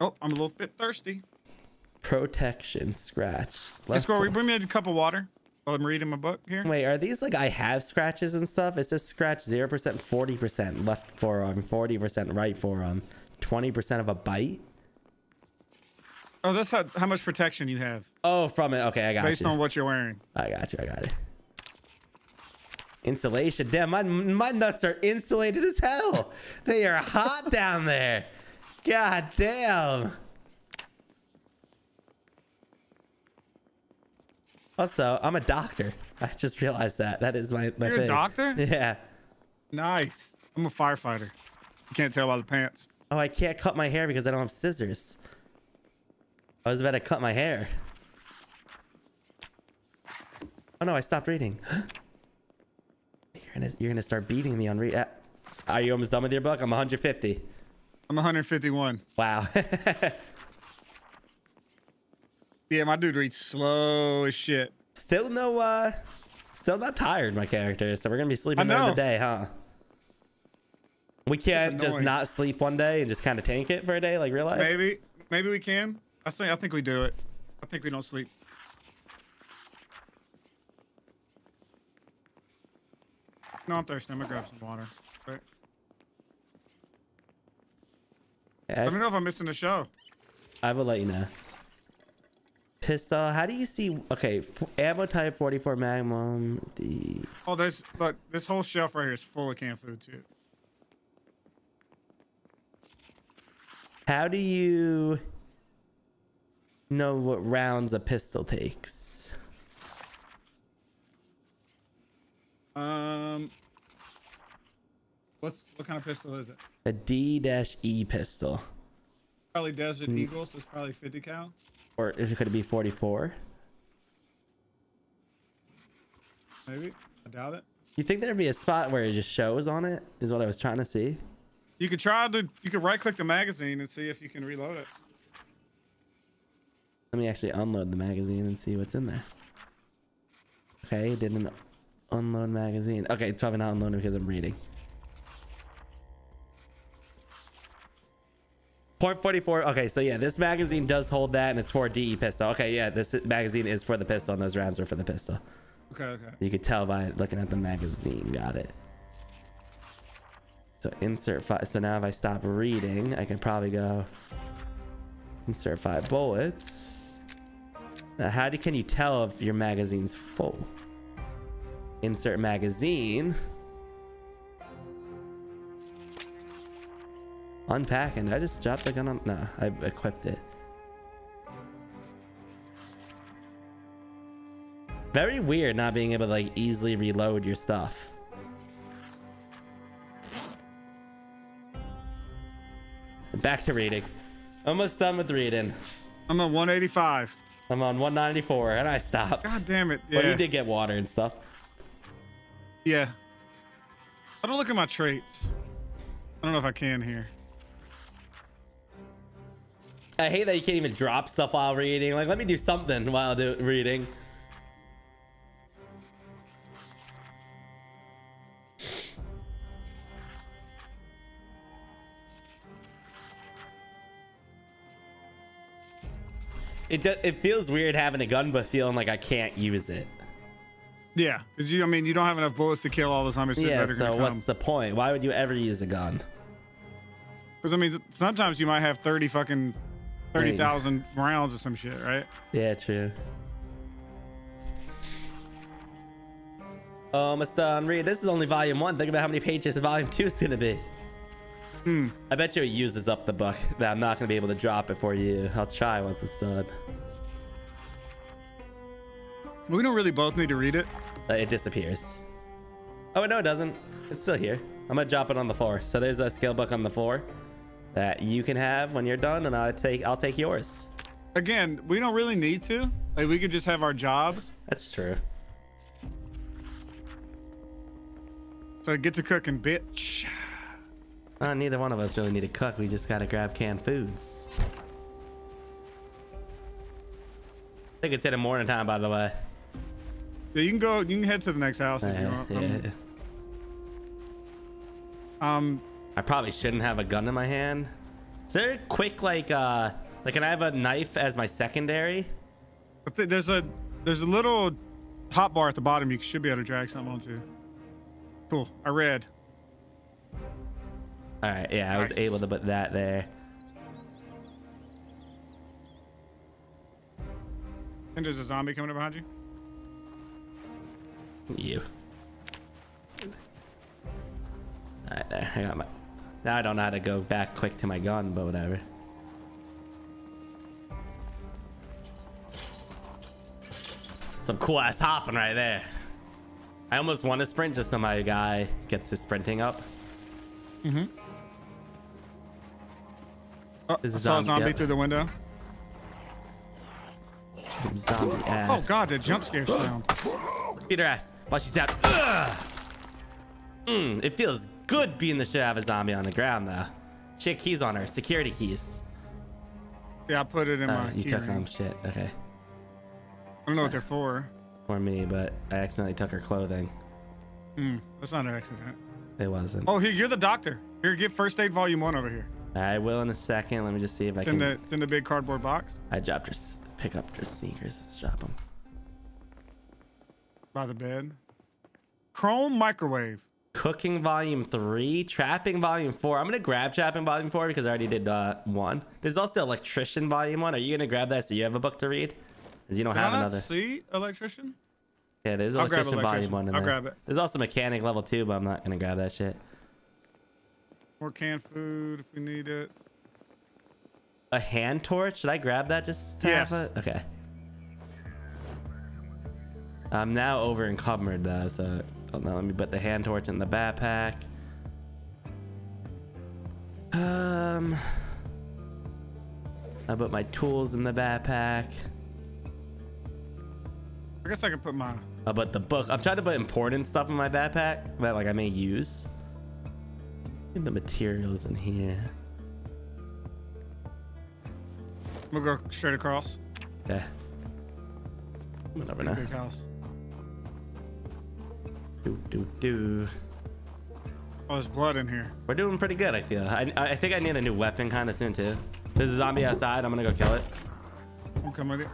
Oh, I'm a little bit thirsty. Protection scratch. Let's go. foot- Bring me a cup of water while I'm reading my book here. Wait, are these like I have scratches and stuff? It says scratch 0%, 40% left forearm, 40% right forearm, 20% of a bite. Oh, that's how, how much protection you have Oh, from it. Okay, I got based you. on what you're wearing. I got you. I got it. Insulation. Damn, my my nuts are insulated as hell. They are hot down there. God damn. Also, I'm a doctor. I just realized that. That is my, my You're a doctor? Yeah. Nice. I'm a firefighter. You can't tell by the pants. Oh, I can't cut my hair because I don't have scissors. I was about to cut my hair. Oh no, I stopped reading. you're gonna you're gonna start beating me on read. uh, Are you almost done with your book? I'm 150. I'm 151. Wow. Yeah, my dude reads slow as shit. still no uh still not tired, my character. So we're gonna be sleeping during the day, huh? We can't just not sleep one day and just kind of tank it for a day, like real life. Maybe, maybe we can. I say I think we do it. I think we don't sleep. No, I'm thirsty. I'm gonna grab some water. Right. Yeah, Let me know if I'm missing the show. I will let you know. Pistol. How do you see? Okay, ammo type 44 Magnum. D. Oh, there's look. This whole shelf right here is full of canned food too. How do you know what rounds a pistol takes? Um, what's what kind of pistol is it? A D-E pistol, Probably Desert Mm. Eagle, so it's probably 50 cal. or if it could be 44. Maybe. I doubt it. You think there'd be a spot where it just shows on it? Is what I was trying to see. You could try to. You could right click the magazine and see if you can reload it. Let me actually unload the magazine and see what's in there. Okay, didn't unload magazine. Okay, it's probably not unloading because I'm reading. Point 44. Okay, so yeah, this magazine does hold that and it's for DE pistol. Okay, yeah, this magazine is for the pistol and those rounds are for the pistol. Okay. Okay. You could tell by looking at the magazine. Got it. So insert five. So now if I stop reading, I can probably go insert five bullets. Now, how do, can you tell if your magazine's full? Insert magazine. Unpacking. Did I just dropped the gun on? No, I equipped it. Very weird not being able to like easily reload your stuff. Back to reading. Almost done with reading. I'm on 185. I'm on 194 and I stopped. God damn it. Yeah. Well, you did get water and stuff. Yeah. I don't look at my traits. I don't know if I can here. I hate that you can't even drop stuff while reading. Like, let me do something while do reading. It do, it feels weird having a gun, but feeling like I can't use it. Yeah, because you, I mean, you don't have enough bullets to kill all the zombies that yeah. So what's the point? Why would you ever use a gun? Because I mean, sometimes you might have 30 fucking 30,000 rounds or some shit, right? Yeah, true. Oh, Mr. Reed, this is only volume one. Think about how many pages volume two is gonna be. Hmm. I bet you it uses up the book. That I'm not gonna be able to drop it for you. I'll try once it's done. We don't really both need to read it. Uh, it disappears. Oh no, it doesn't. It's still here. I'm gonna drop it on the floor. So there's a skill book on the floor that you can have when you're done, and I'll take I'll take yours. Again, we don't really need to. Like, we could just have our jobs. That's true. So get to cooking, bitch. Uh, neither one of us really need to cook. We just gotta grab canned foods. I think it's in the morning time, by the way. Yeah, you can go. You can head to the next house if you want. yeah. Um, um, I probably shouldn't have a gun in my hand. Is there a quick like uh like can I have a knife as my secondary? but th- there's a there's a little hot bar at the bottom. You should be able to drag something onto. Cool. I read. All right, yeah, I was able to put that there. And there's a zombie coming up behind you. You. All right, there. I got my. Now I don't know how to go back quick to my gun, but whatever. Some cool ass hopping right there. I almost want to sprint just so my guy gets his sprinting up. Mm-hmm. Oh, I saw a zombie, zombie yep. through the window. Some zombie ass. Oh god, the jump scare sound. Beat her ass while she's down. Mm, it feels good being the shit out of a zombie on the ground, though. Chick keys on her. Security keys. Yeah, I put it in Oh, my you took ring. them. Shit. Okay. I don't know what they're for. For me, but I accidentally took her clothing. Hmm, that's not an accident. It wasn't. Oh, here, you're the doctor. Here, get first aid volume one over here. I will in a second. Let me just see if It's I in can. the it's in the big cardboard box I dropped s- pick up your sneakers. Let's drop them. By the bed. Chrome microwave. Cooking volume three, trapping volume four. I'm gonna grab trapping volume four because I already did uh, one. There's also electrician volume one. Are you gonna grab that so you have a book to read? Because you don't Did have I not another. see electrician? Yeah, there's I'll electrician volume one in I'll there. grab it. There's also mechanic level two, but I'm not gonna grab that shit. More canned food if we need it. A hand torch? Should I grab that just to have Yes. it? Okay. I'm now over encumbered though, so oh, no, let me put the hand torch in the backpack. Um, I put my tools in the backpack. I guess I can put my I put the book. I'm trying to put important stuff in my backpack that like I may use. Get the materials in here. I'm gonna go straight across. Yeah. Whatever Pretty now. big house. Do do do. Oh, there's blood in here. We're doing pretty good, I feel. I, I think I need a new weapon kind of soon, too. There's a zombie outside. I'm gonna go kill it. I'm coming with you.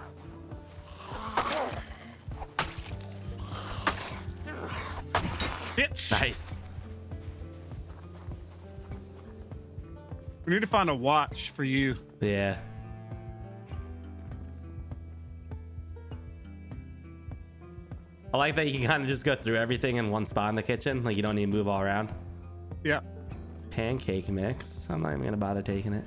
Bitch! Nice. We need to find a watch for you. Yeah. I like that you can kind of just go through everything in one spot in the kitchen. Like, you don't need to move all around. Yeah. Pancake mix. I'm not even gonna bother taking it.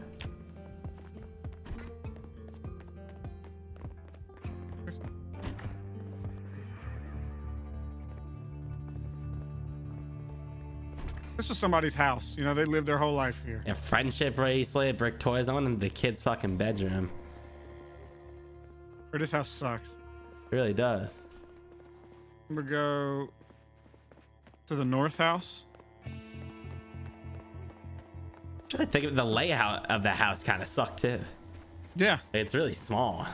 This was somebody's house. You know, they lived their whole life here. A friendship bracelet, brick toys. I went into the kid's fucking bedroom. Or this house sucks. It really does. I'm gonna go to the north house. I think the layout of the house kind of sucked too. Yeah, It's really small.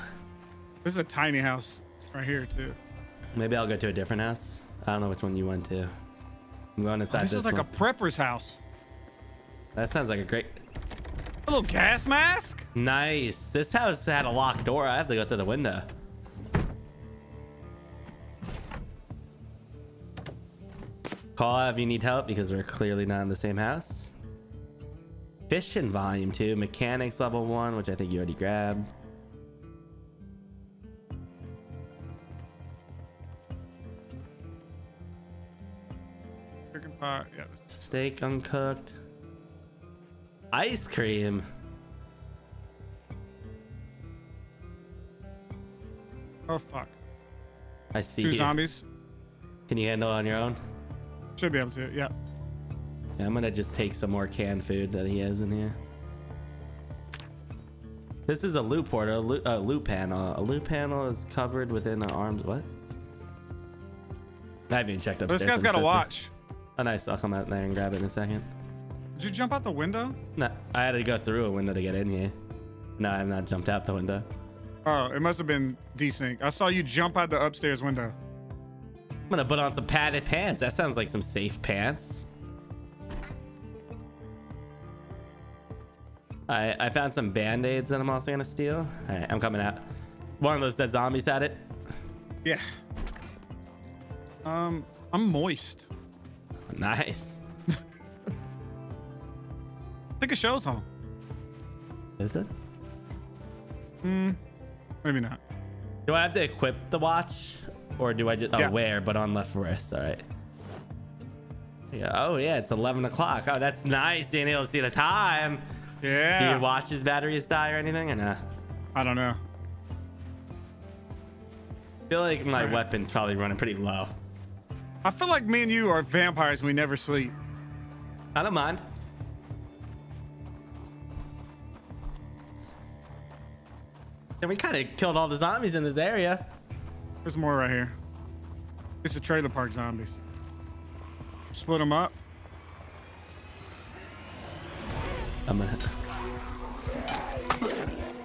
this is a tiny house right here too. Maybe I'll go to a different house. I don't know which one you went to. I'm going inside this this, is like one. a prepper's house. That sounds like a great. A little gas mask. Nice. This house had a locked door. I have to go through the window. Call out if you need help because we're clearly not in the same house. Fishing volume two, mechanics level one, which I think you already grabbed. Chicken pie. Yeah. Steak uncooked. Ice cream. Oh fuck. I see Two you. zombies. Can you handle it on your own? Should be able to. Yeah. Yeah, I'm gonna just take some more canned food that he has in here. This is a loot port, a loot, a loot panel. A loot panel is covered within the arms. What? I haven't even checked upstairs. This guy's got a watch. Oh, nice. I'll come out there and grab it in a second. Did you jump out the window? No, I had to go through a window to get in here. No, I have not jumped out the window. Oh, it must have been desync. I saw you jump out the upstairs window. I'm gonna put on some padded pants. That sounds like some safe pants. I I found some band-aids that I'm also gonna steal. All right, I'm coming out. One of those dead zombies had it. Yeah. Um, I'm moist. Nice. I think it shows home. Is it? Hmm. Maybe not. Do I have to equip the watch, or do I just oh Yeah. wear but on left wrist? All right. Yeah. Oh yeah, it's 11 o'clock. Oh, that's nice being able to see the time. Yeah. Do your watch's batteries die or anything or not? I don't know. I feel like my Alright. weapon's probably running pretty low. I feel like me and you are vampires. and We never sleep. I don't mind. And we kind of killed all the zombies in this area. There's more right here. It's the trailer park zombies. Split them up. I'm gonna.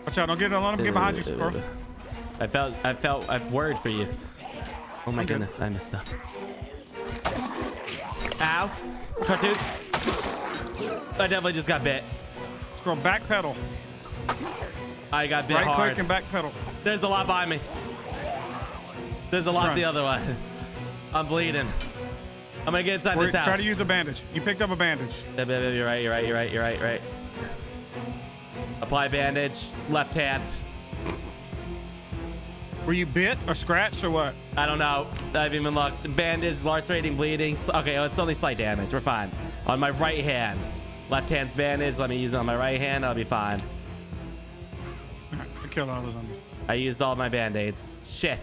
Watch out! Don't get let them get behind you, squirrel. I felt, I felt, I've worried for you. Oh my I'm good. goodness, I messed up. Ow, cartoon. I definitely just got bit. Scroll back pedal. I got bit Right hard. click and back pedal. There's a lot by me. There's a lot the other way. I'm bleeding. I'm gonna get inside Or this house. try to use a bandage. You picked up a bandage. Yeah, yeah, yeah, You're right. You're right. You're right. You're right. Right. Apply bandage. Left hand. Were you bit or scratched or what? I don't know. I haven't even looked. Bandage, lacerating, bleeding. Okay, it's only slight damage. We're fine. On my right hand. Left hand's bandage. Let me use it on my right hand. I'll be fine. I killed all the zombies. I used all my band-aids. Shit.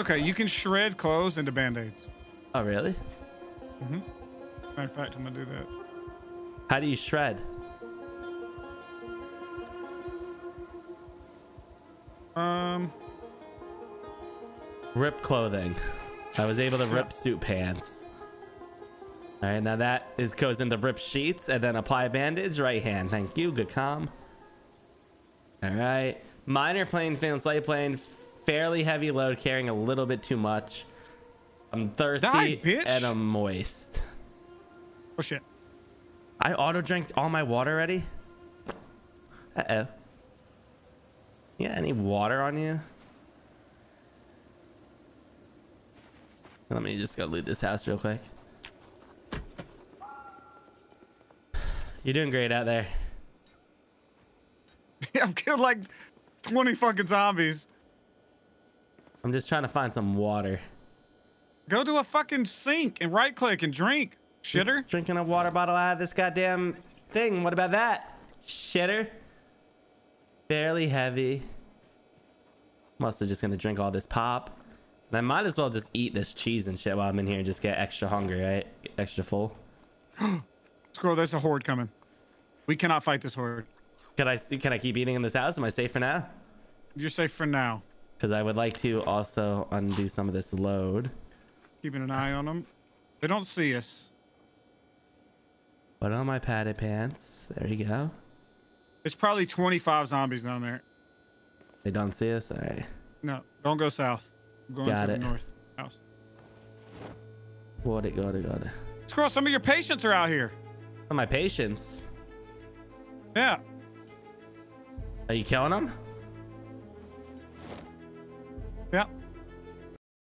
Okay, you can shred clothes into band-aids. Oh, really? Mhm. Matter of fact, I'm gonna do that. How do you shred? Um, Rip clothing. I was able to rip suit pants. All right, now that is goes into rip sheets and then apply bandage. Right hand. Thank you. Good calm. All right. Minor plane, fin, slight plane, fairly heavy load, carrying a little bit too much. I'm thirsty Die, and I'm moist. oh shit. I auto drank all my water already. Uh oh. Yeah, any water on you? Let me just go loot this house real quick. You're doing great out there. I've killed like 20 fucking zombies. I'm just trying to find some water. Go to a fucking sink and right click and drink. Shitter. Drinking a water bottle out of this goddamn thing. What about that? Shitter. Barely heavy. I'm also just gonna drink all this pop. And I might as well just eat this cheese and shit while I'm in here and just get extra hungry, right? Extra full. Squirrel, there's a horde coming. We cannot fight this horde. Can I can I keep eating in this house? Am I safe for now? You're safe for now. Because I would like to also undo some of this load. Keeping an eye on them. They don't see us. Put on my padded pants. There you go. There's probably 25 zombies down there. They don't see us. All right. No, don't go south. I'm going Got to it. the north house. Got it. Got it. Got it. Squirrel, some of your patients are out here. Oh, my patients? Yeah. Are you killing them?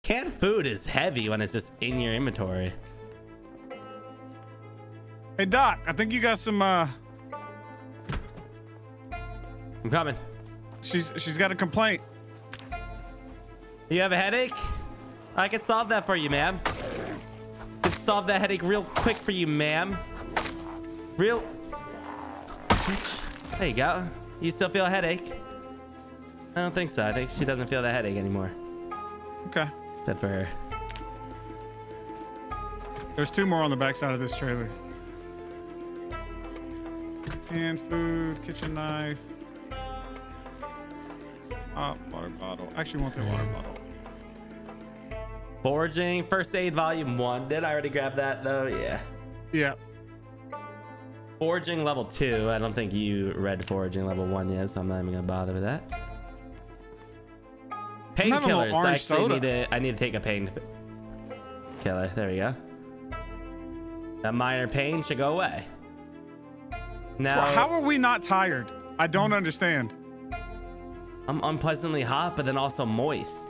Canned food is heavy when it's just in your inventory. Hey, Doc, I think you got some, uh, I'm coming. she's, she's got a complaint. You have a headache? I can solve that for you, ma'am. I can solve that headache real quick for you, ma'am. Real. There you go. You still feel a headache? I don't think so. I think she doesn't feel that headache anymore. Okay. For her. There's two more on the backside of this trailer. Canned food, kitchen knife. Uh, water bottle. Actually, want the water bottle. Foraging, first aid volume one. Did I already grab that though? Yeah. Yeah. Foraging level two. I don't think you read foraging level one yet, so I'm not even gonna bother with that. Painkillers. I actually soda. need to. I need to take a pain killer. There we go. That minor pain should go away. Now How are we not tired? I don't understand. I'm unpleasantly hot, but then also moist.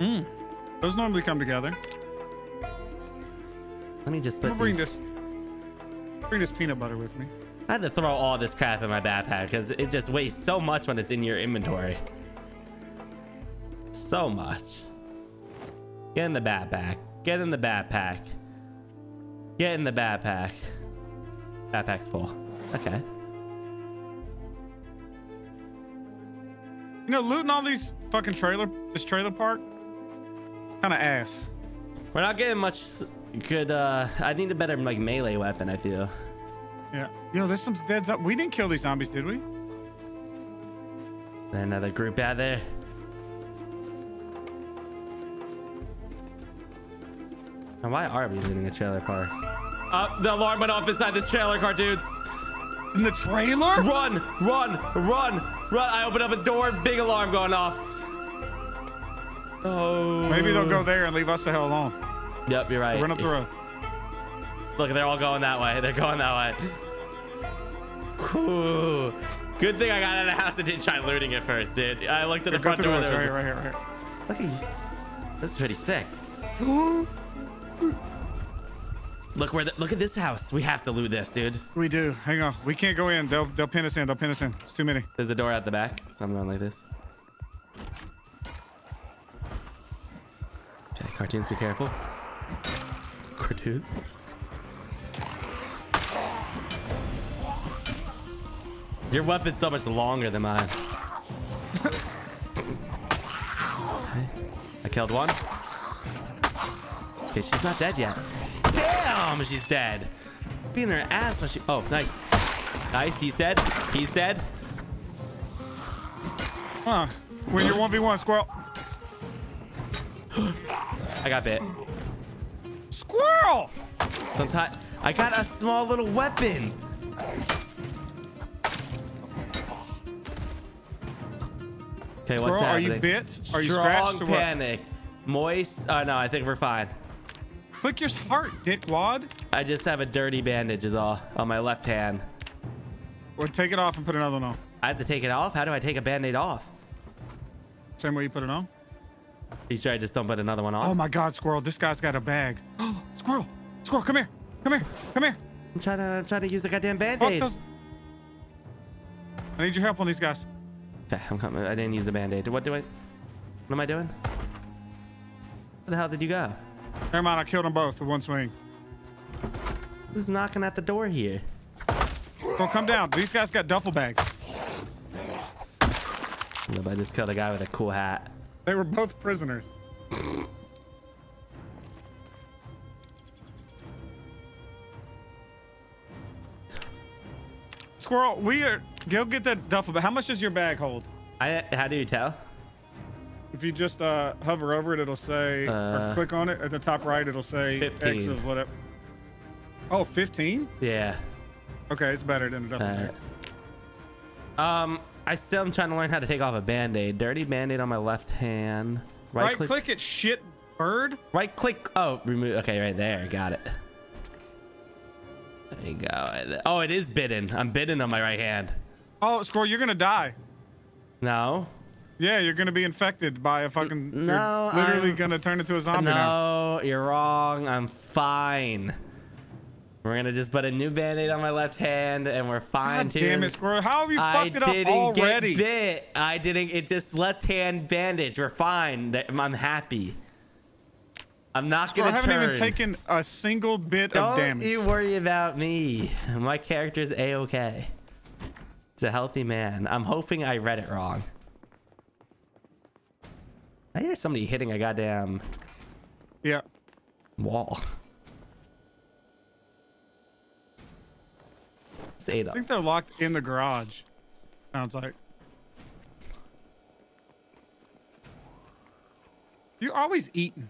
Hmm. Those normally come together. Let me just I'm put. gonna bring these- this. Bring this peanut butter with me. I had to throw all this crap in my backpack because it just weighs so much when it's in your inventory. So much. Get in the backpack. Get in the backpack. Get in the backpack. Backpack's full. Okay. You know, looting all these fucking trailer, this trailer park, kind of ass. We're not getting much good. uh I need a better like melee weapon. I feel. Yeah. Yo, there's some dead zombies. We didn't kill these zombies, did we? Another group out there. And why are we looting a trailer park? Uh, the alarm went off inside this trailer car, dudes. In the trailer? Run, run, run, run. I open up a door, big alarm going off. Oh. Maybe they'll go there and leave us the hell alone. Yep, you're right. Run up the road. Look, they're all going that way. They're going that way. Ooh. Good thing I got out of the house and didn't try looting it first, dude. I looked at the Go front door. the woods. there Right was here, right here, right here. a- Look at you. This is pretty sick. Look where the, look at this house. We have to loot this, dude. We do. Hang on. We can't go in. They'll they'll pin us in. They'll pin us in. It's too many. There's a door at the back, so I'm going like this. Okay, Cartoonz, be careful. Cartoonz. Your weapon's so much longer than mine. I killed one. Okay, she's not dead yet. Damn, she's dead. Being her ass when she. Oh, nice. Nice, he's dead. He's dead. Huh. When you're 1v1, squirrel. I got bit. Squirrel! Sometimes I got a small little weapon. Okay, what's Squirrel, are you bit? Are you Strong scratched what? panic. Moist. Oh no, I think we're fine. Click your heart, dickwad. I just have a dirty bandage is all on my left hand. Or take it off and put another one on. I have to take it off. How do I take a band-aid off? Same way you put it on. You sure I just don't put another one on? Oh my god, squirrel. This guy's got a bag. Oh, squirrel! Squirrel, come here. Come here. Come here. I'm trying to I'm trying to use the goddamn band-aid. I need your help on these guys. Okay, I'm coming. I didn't use the band-aid. What do I? What am I doing? Where the hell did you go? Never mind, I killed them both with one swing. Who's knocking at the door here? Don't come down. These guys got duffel bags. Nope, I just killed a guy with a cool hat. They were both prisoners. Squirrel, we are. Go get that duffel bag. How much does your bag hold? I how do you tell? If you just uh, hover over it, it'll say, or Uh, click on it at the top right, it'll say X of whatever. Oh, 15? Yeah. Okay, it's better than a duffel Uh, um, I still am trying to learn how to take off a band-aid. Dirty band-aid on my left hand. Right, Right click. click it, shit bird. Right click. Oh, remove. Okay, right there. Got it. There you go. Oh, it is bitten. I'm bitten on my right hand. Oh, Squirrel, you're gonna die. No. Yeah, you're gonna be infected by a fucking. No, you're literally I'm- gonna turn into a zombie now. No, you're wrong. I'm fine. We're gonna just put a new band-aid on my left hand, and we're fine too. damn it, Squirrel! How have you I fucked it up didn't already? get bit. I didn't. It just left hand bandage. We're fine. I'm happy. I'm not Squirrel, gonna I haven't turn. even taken a single bit Don't of damage. you worry about me. My character's a-okay. It's a healthy man. I'm hoping I read it wrong. I hear somebody hitting a goddamn Yeah. wall. I think they're locked in the garage. Sounds like. You're always eating.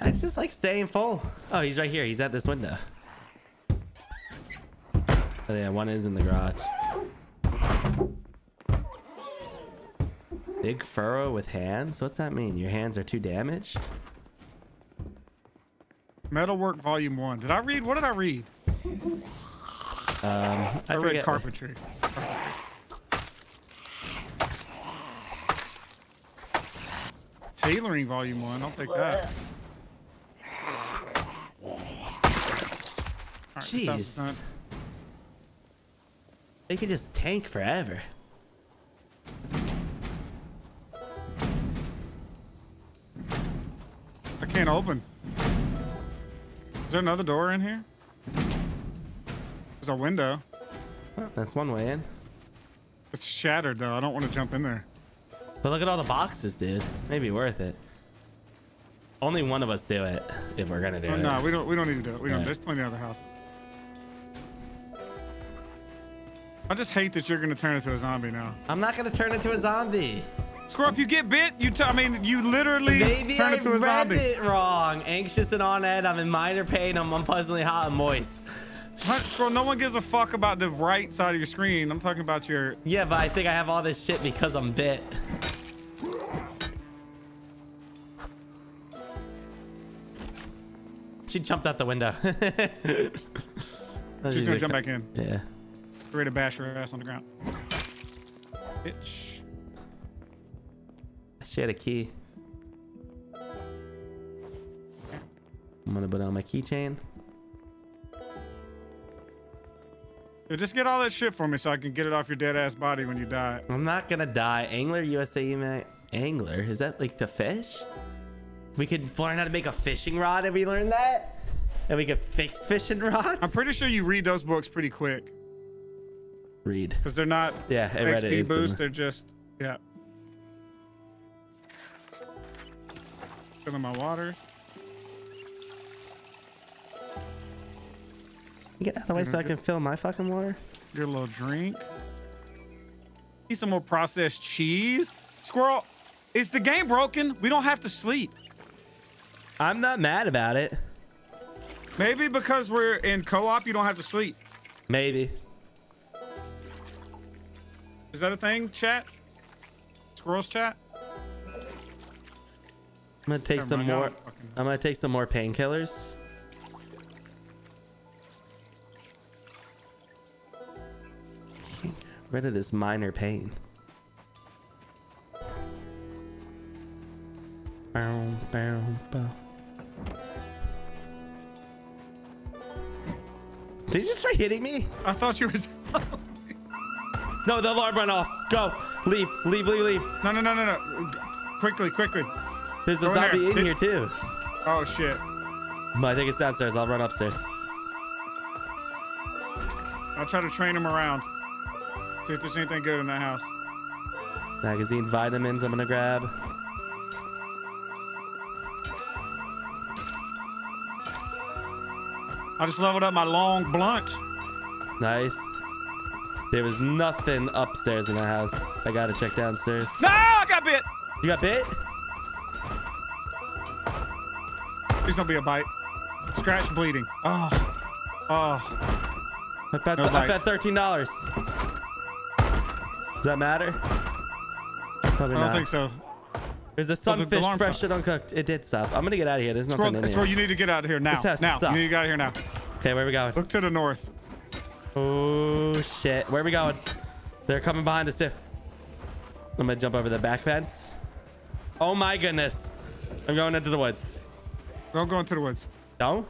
I just like staying full. Oh, he's right here. He's at this window. Oh yeah, one is in the garage. Big furrow with hands? What's that mean? Your hands are too damaged? Metalwork Volume One. Did I read? What did I read? Um, I, I, read carpentry. Tailoring Volume One. I'll take that. Right, this house is Jeez. They can just tank forever. I can't open. Is there another door in here? There's a window. Well, that's one way in. It's shattered though. I don't want to jump in there. But look at all the boxes, dude. Maybe worth it. Only one of us do it if we're gonna do Oh, it. no, we don't. We don't need to do it. We don't. Yeah. There's plenty of other houses. I just hate that you're gonna turn into a zombie now. I'm not gonna turn into a zombie. If you get bit, you. T- I mean, you literally Maybe turn I into a read zombie. it wrong. Anxious and on edge. I'm in minor pain. I'm unpleasantly hot and moist. Squirrel, no one gives a fuck about the right side of your screen. I'm talking about your. Yeah, but I think I have all this shit because I'm bit. she jumped out the window. She's gonna jump back in. Yeah. Ready to bash her ass on the ground. Bitch. She had a key. I'm gonna put on my keychain. Yo, just get all that shit for me so I can get it off your dead ass body when you die. I'm not gonna die. Angler USA email. Angler? Is that like to fish? We could learn how to make a fishing rod if we learn that. And we could fix fishing rods. I'm pretty sure you read those books pretty quick read. because they're not Yeah, I. XP boost. They're just yeah. Filling my waters. Get out of the way so I can fill my fucking water. Get a little drink. Need some more processed cheese. Squirrel, is the game broken? We don't have to sleep. I'm not mad about it. Maybe because we're in co-op, you don't have to sleep. Maybe. Is that a thing, chat? Squirrels chat? I'm gonna take some more. fucking- I'm gonna take some more painkillers. Rid of this minor pain. Bow, bow, bow. Did you just try hitting me? I thought you were. No, the alarm went off. Go. Leave. Leave, leave, leave. no, no, no, no, no. Quickly, quickly. There's a Go in there. zombie in here too. Oh shit. I think it's downstairs. I'll run upstairs. I'll try to train him around. See if there's anything good in that house. Magazine vitamins I'm gonna grab. I just leveled up my long blunt. Nice. There was nothing upstairs in the house. I gotta check downstairs. No, I got bit. You got bit? Please don't be a bite. Scratch bleeding. Oh. Oh. I bet, No I bet thirteen dollars. Does that matter? Probably I don't think so. There's a the- the sunfish alarm fresh stopped. and uncooked. It did stop. I'm gonna get out of here. There's nothing Squirrel, in here. you need to get out of here now. Now. sucks. You need to get out of here now. Okay, where we going? Look to the north. Oh shit. Where are we going? They're coming behind us too. I'm gonna jump over the back fence. Oh my goodness. I'm going into the woods. Don't go into the woods. No?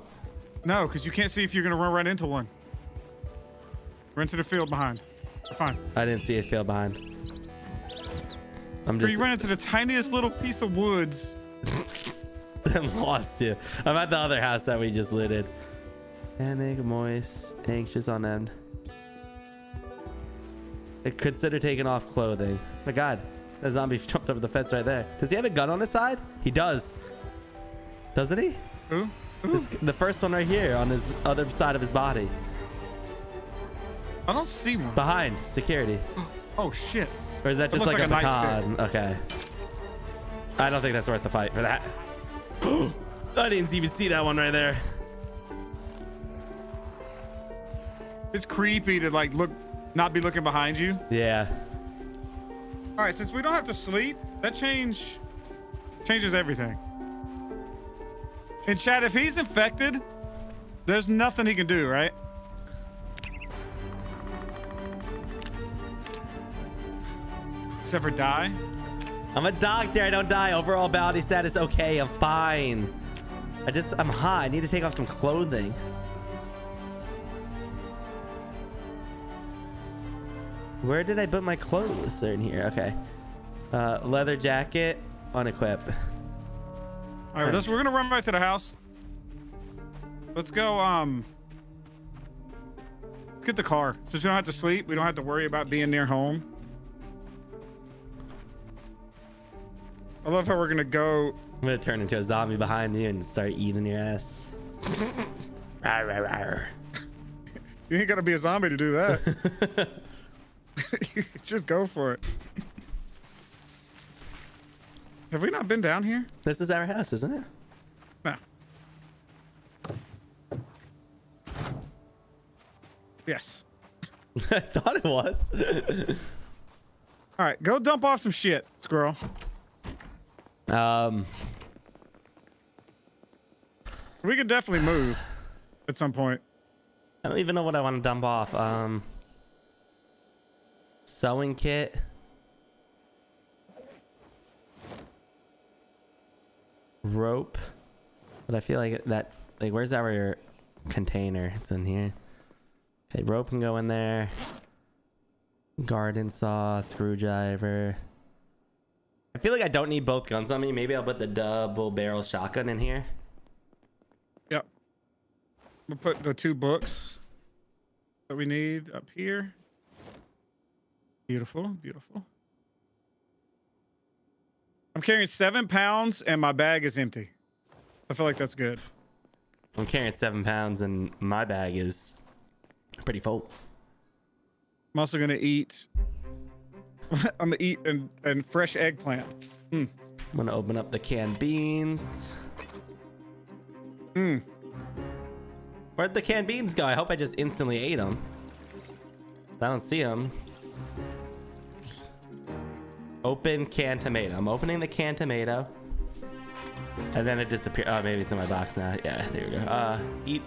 No, because you can't see if you're gonna run right into one. Run to the field behind. You're fine. I didn't see it field behind. I'm Or just you ran into the tiniest little piece of woods. I'm lost you. I'm at the other house that we just looted. Panic, moist, anxious on end. Consider taking off clothing. My god, that zombie jumped over the fence right there. Does he have a gun on his side? He does. Doesn't he? Ooh. This, the first one right here on his other side of his body. I don't see one. Behind, security. Oh shit. Or is that just like, like a a pecan? Okay. I don't think that's worth the fight for that. I didn't even see that one right there. It's creepy to like look, not be looking behind you. Yeah. All right, since we don't have to sleep, that change changes everything. And Chad, if he's infected, there's nothing he can do, right? Except for die. I'm a doctor. I don't die. Overall body status okay. I'm fine. I just I'm hot. I need to take off some clothing. Where did I put my clothes? They're in here. Okay. Uh, leather jacket on equip. All right, let's, we're gonna run back to the house. Let's go. Um, let's get the car. Since we don't have to sleep, we don't have to worry about being near home. I love how we're gonna go. I'm gonna turn into a zombie behind you and start eating your ass. Rawr, rawr, rawr. You ain't gotta be a zombie to do that. Just go for it. Have we not been down here? This is our house, isn't it? No. Yes. I thought it was. All right, go dump off some shit, squirrel. um, We could definitely move at some point. I don't even know what I want to dump off. Um, sewing kit. Rope. But I feel like that, like, where's our container? It's in here. Okay, rope can go in there. Garden saw, screwdriver. I feel like I don't need both guns on me. Maybe I'll put the double barrel shotgun in here. Yep. We'll put the two books that we need up here. Beautiful, beautiful. I'm carrying seven pounds and my bag is empty. I feel like that's good. I'm carrying seven pounds and my bag is pretty full. I'm also gonna eat. I'm gonna eat and, and fresh eggplant. Mm. I'm gonna open up the canned beans. Mm. Where'd the canned beans go? I hope I just instantly ate them. I don't see them. Open canned tomato. I'm opening the canned tomato. And then it disappeared. Oh, maybe it's in my box now. Yeah, there we go. Uh, eat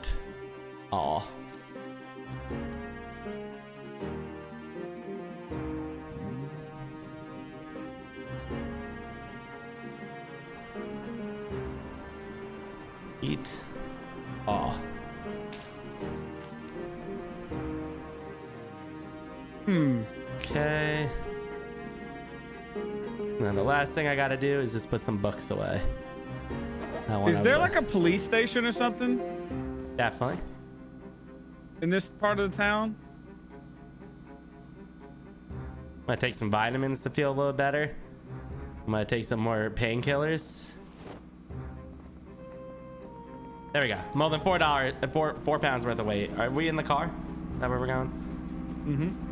all. Eat all. Hmm. Okay. And then the last thing I gotta do is just put some books away. Is there like a police station or something Definitely. in this part of the town? I'm gonna take some vitamins to feel a little better. I'm gonna take some more painkillers. There we go. More than four dollars, four four pounds worth of weight. Are we in the car? Is that where we're going? Mm-hmm.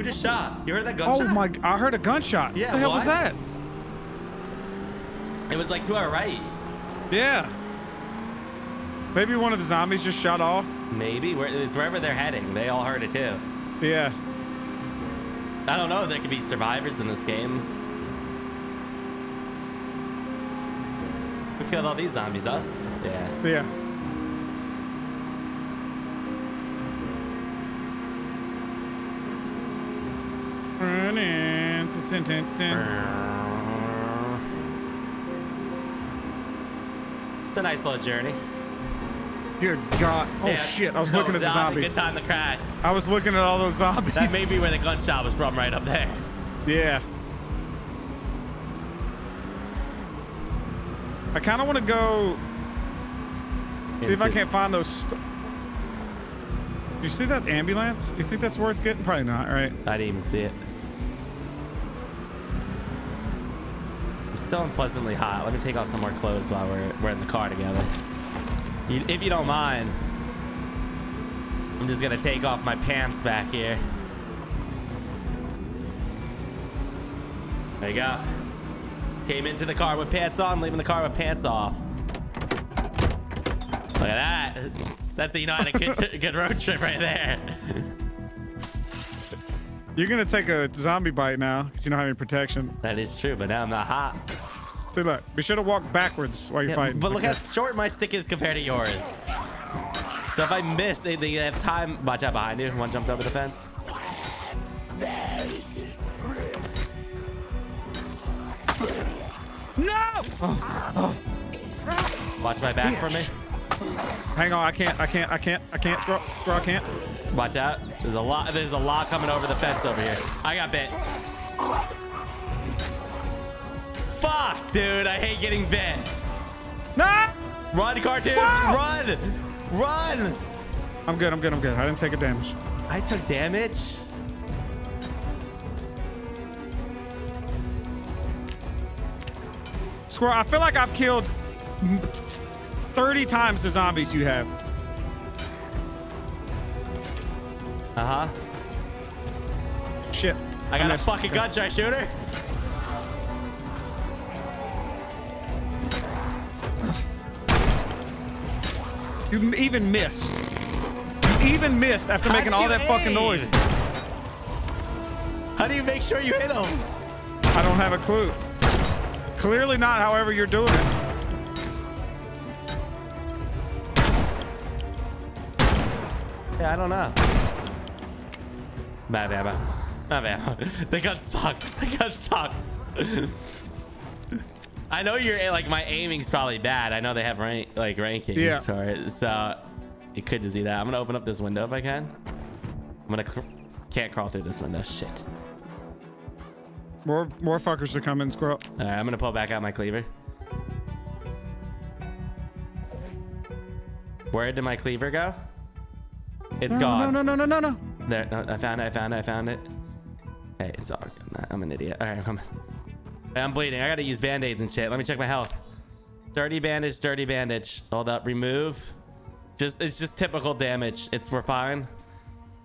Who just shot? You heard that gunshot? Oh my! I heard a gunshot. Yeah, What the hell was that? It was like to our right. Yeah. Maybe one of the zombies just shot off. Maybe it's wherever they're heading. They all heard it too. Yeah. I don't know. There could be survivors in this game. Who killed all these zombies? Us? Yeah. Yeah. Tin, tin, tin. It's a nice little journey. Good God. Oh Yeah, shit. I was no, looking at the zombies. Good time to crash. I was looking at all those zombies. That may be where the gunshot was from, right up there. Yeah. I kind of want to go see if I can't find those. You see that ambulance? You think that's worth getting? Probably not, right? I didn't even see it. Still unpleasantly hot. Let me take off some more clothes while we're, we're in the car together. You, if you don't mind, I'm just gonna take off my pants back here. There you go. Came into the car with pants on, leaving the car with pants off. Look at that. That's how you know how good, good road trip right there. You're gonna take a zombie bite now because you don't have any protection. That is true, but now I'm not hot. See, look, be sure to walk backwards while you're Yeah, fighting. But look Okay. how short my stick is compared to yours. So if I miss, they, they have time. Watch out behind you. One jumped over the fence. No! Oh, Watch my back for me. hang on, I can't, I can't, I can't, I can't. Scroll, scroll, I can't. Watch out. There's a lot. There's a lot coming over the fence over here. I got bit. Fuck, dude. I hate getting bit. No! Run, Cartoonz. Run. Run. I'm good, I'm good, I'm good. I didn't take a damage. I took damage. Squirrel, I feel like I've killed 30 times the zombies you have. Uh huh. Shit. I got a missed. fucking gunshot shooter. You even missed. You even missed after How making all that fucking noise. How do you make sure you hit him? I don't have a clue. Clearly not however you're doing it. Yeah, I don't know. Bad, bad, bad. Bad, bad. The gun sucks. The gun sucks. I know you're like my aiming's probably bad. I know they have rank like rankings Yeah. for it, so you could just do that. I'm gonna open up this window if I can. I'm gonna cr- can't crawl through this window. Shit. More more fuckers are coming, squirrel. All right, I'm gonna pull back out my cleaver. Where did my cleaver go? It's No, gone. no, no, no, no, no, no. There, no, I found it. I found it. I found it. Hey, it's all good. I'm an idiot. All right, I'm coming. I'm bleeding. I gotta use band-aids and shit. Let me check my health. Dirty bandage. Dirty bandage. Hold up. Remove. Just it's just typical damage. It's we're fine.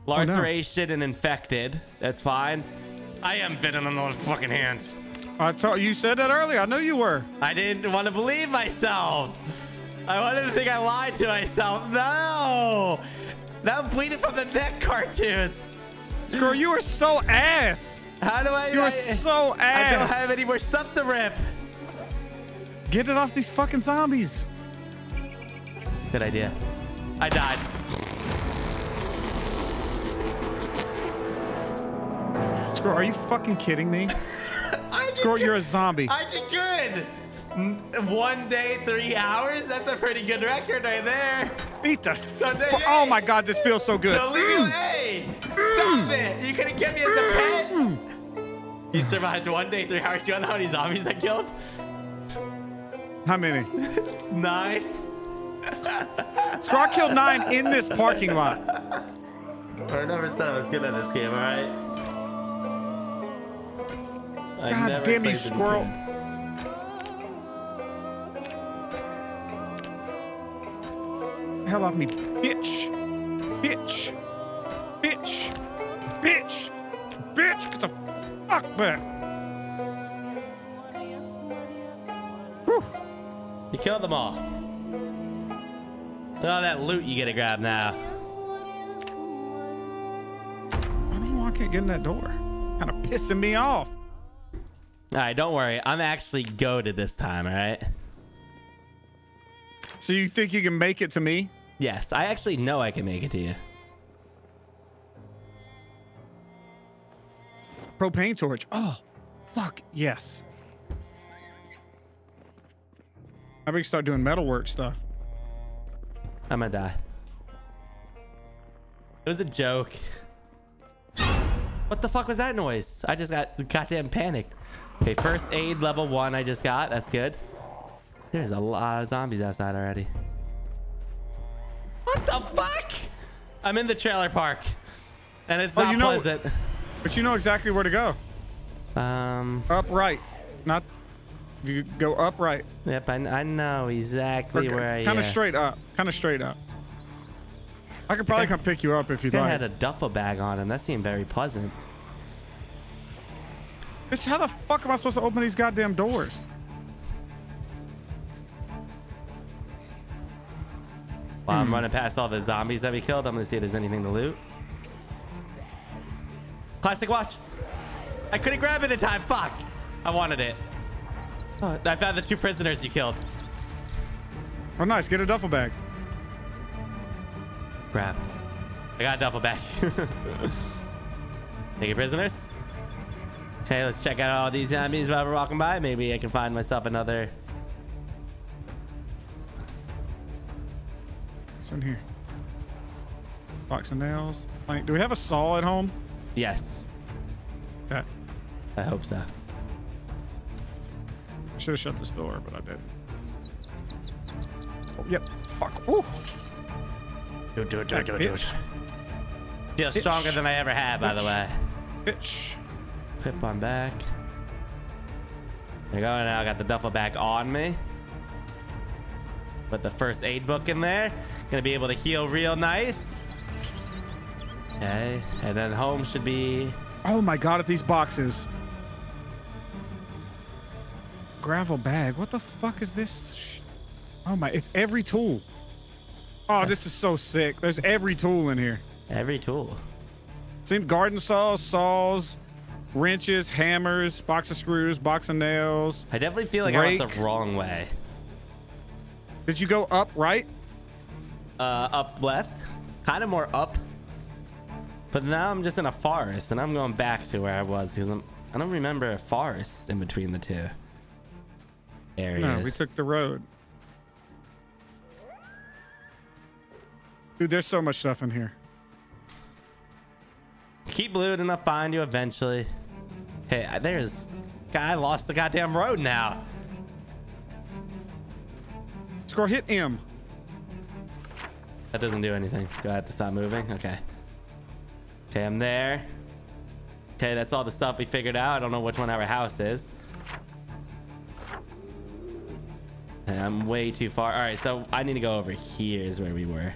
Oh, Laceration and infected. That's fine. I am bitten on those fucking hands. I thought you said that earlier. I knew you were. I didn't want to believe myself. I wanted to think I lied to myself. No. Now I'm bleeding from the neck Cartoonz. Squirrel, you are so ass. How do I? You I, are so ass. I don't have any more stuff to rip. Get it off these fucking zombies. Good idea. I died. Squirrel, are you fucking kidding me? I did Squirrel, good. you're a zombie. I did good. Mm, One day, three hours. That's a pretty good record right there. Beat the. So they- oh my god, this feels so good. The legal Mm. A. Stop it. You could have kept me as a pet. You survived one day, three hours. Do You want to know how many zombies I killed? How many? Nine. Squirrel killed nine in this parking lot. I never said I was good at this game, all right? I God damn you, squirrel. Hell off me, bitch. Bitch. Bitch. Bitch. Bitch. Get the fuck back. Whew. You killed them all. Look at all that loot you get to grab now. I don't know why I can't get in that door. Kind of pissing me off. All right, don't worry. I'm actually goaded this time, all right? So you think you can make it to me? Yes, I actually know I can make it to you. Propane torch. Oh, fuck yes. I we can start doing metalwork stuff. I'm gonna die. It was a joke. What the fuck was that noise? I just got goddamn panicked. Okay, first aid level one I just got. That's good. There's a lot of zombies outside already. What the fuck? I'm in the trailer park. And it's Oh, not you know- pleasant. But you know exactly where to go. Um, Upright. Not. You go upright. yep, I, I know exactly where I kind uh, of straight up. Kind of straight up. I could probably come pick you up if you'd Guy like. had a duffel bag on him. That seemed very pleasant. Bitch, how the fuck am I supposed to open these goddamn doors? While Hmm. I'm running past all the zombies that we killed, I'm gonna see if there's anything to loot. Classic watch. I couldn't grab it in time. Fuck. I wanted it. Oh, I found the two prisoners you killed. Oh, nice. Get a duffel bag. Grab. I got a duffel bag. Take it, prisoners. Okay, let's check out all these zombies while we're walking by. Maybe I can find myself another. What's in here? Box of nails. Like, do we have a saw at home? Yes, Okay. I hope so. I should have shut this door, but I didn't. Oh, yep. Fuck. Woo. Do it, do it, do it, do it, do it. Feel Bitch. stronger than I ever have, by the way. Bitch. Clip on back. There you go. Now I got the duffel bag on me. Put the first aid book in there. Gonna be able to heal real nice. Okay. And then home should be. Oh my god, at these boxes. Gravel bag. What the fuck is this? Oh my, it's every tool. Oh, this is so sick. There's every tool in here. Every tool. Same garden saws, saws, wrenches, hammers, box of screws, box of nails. I definitely feel like I went the wrong way. Did you go up right? Uh, up left, kind of more up. But now I'm just in a forest, and I'm going back to where I was because I'm. I don't remember a forest in between the two areas. No, we took the road. Dude, there's so much stuff in here. Keep looting, I'll find you eventually. Hey, I- there's. Guy lost the goddamn road now. Score hit M. That doesn't do anything. Do I have to stop moving? Okay. Okay, I'm there. Okay, that's all the stuff we figured out. I don't know which one our house is. Okay, I'm way too far. All right, so I need to go over here is where we were.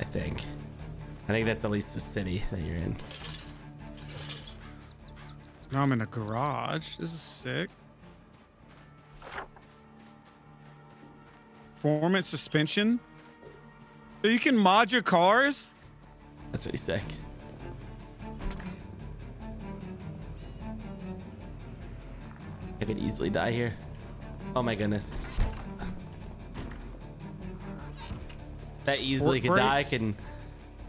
I think. I think that's at least the city that you're in. Now I'm in a garage. This is sick. Performance suspension. So you can mod your cars? That's pretty sick. I could easily die here. Oh my goodness. That easily Sport could die can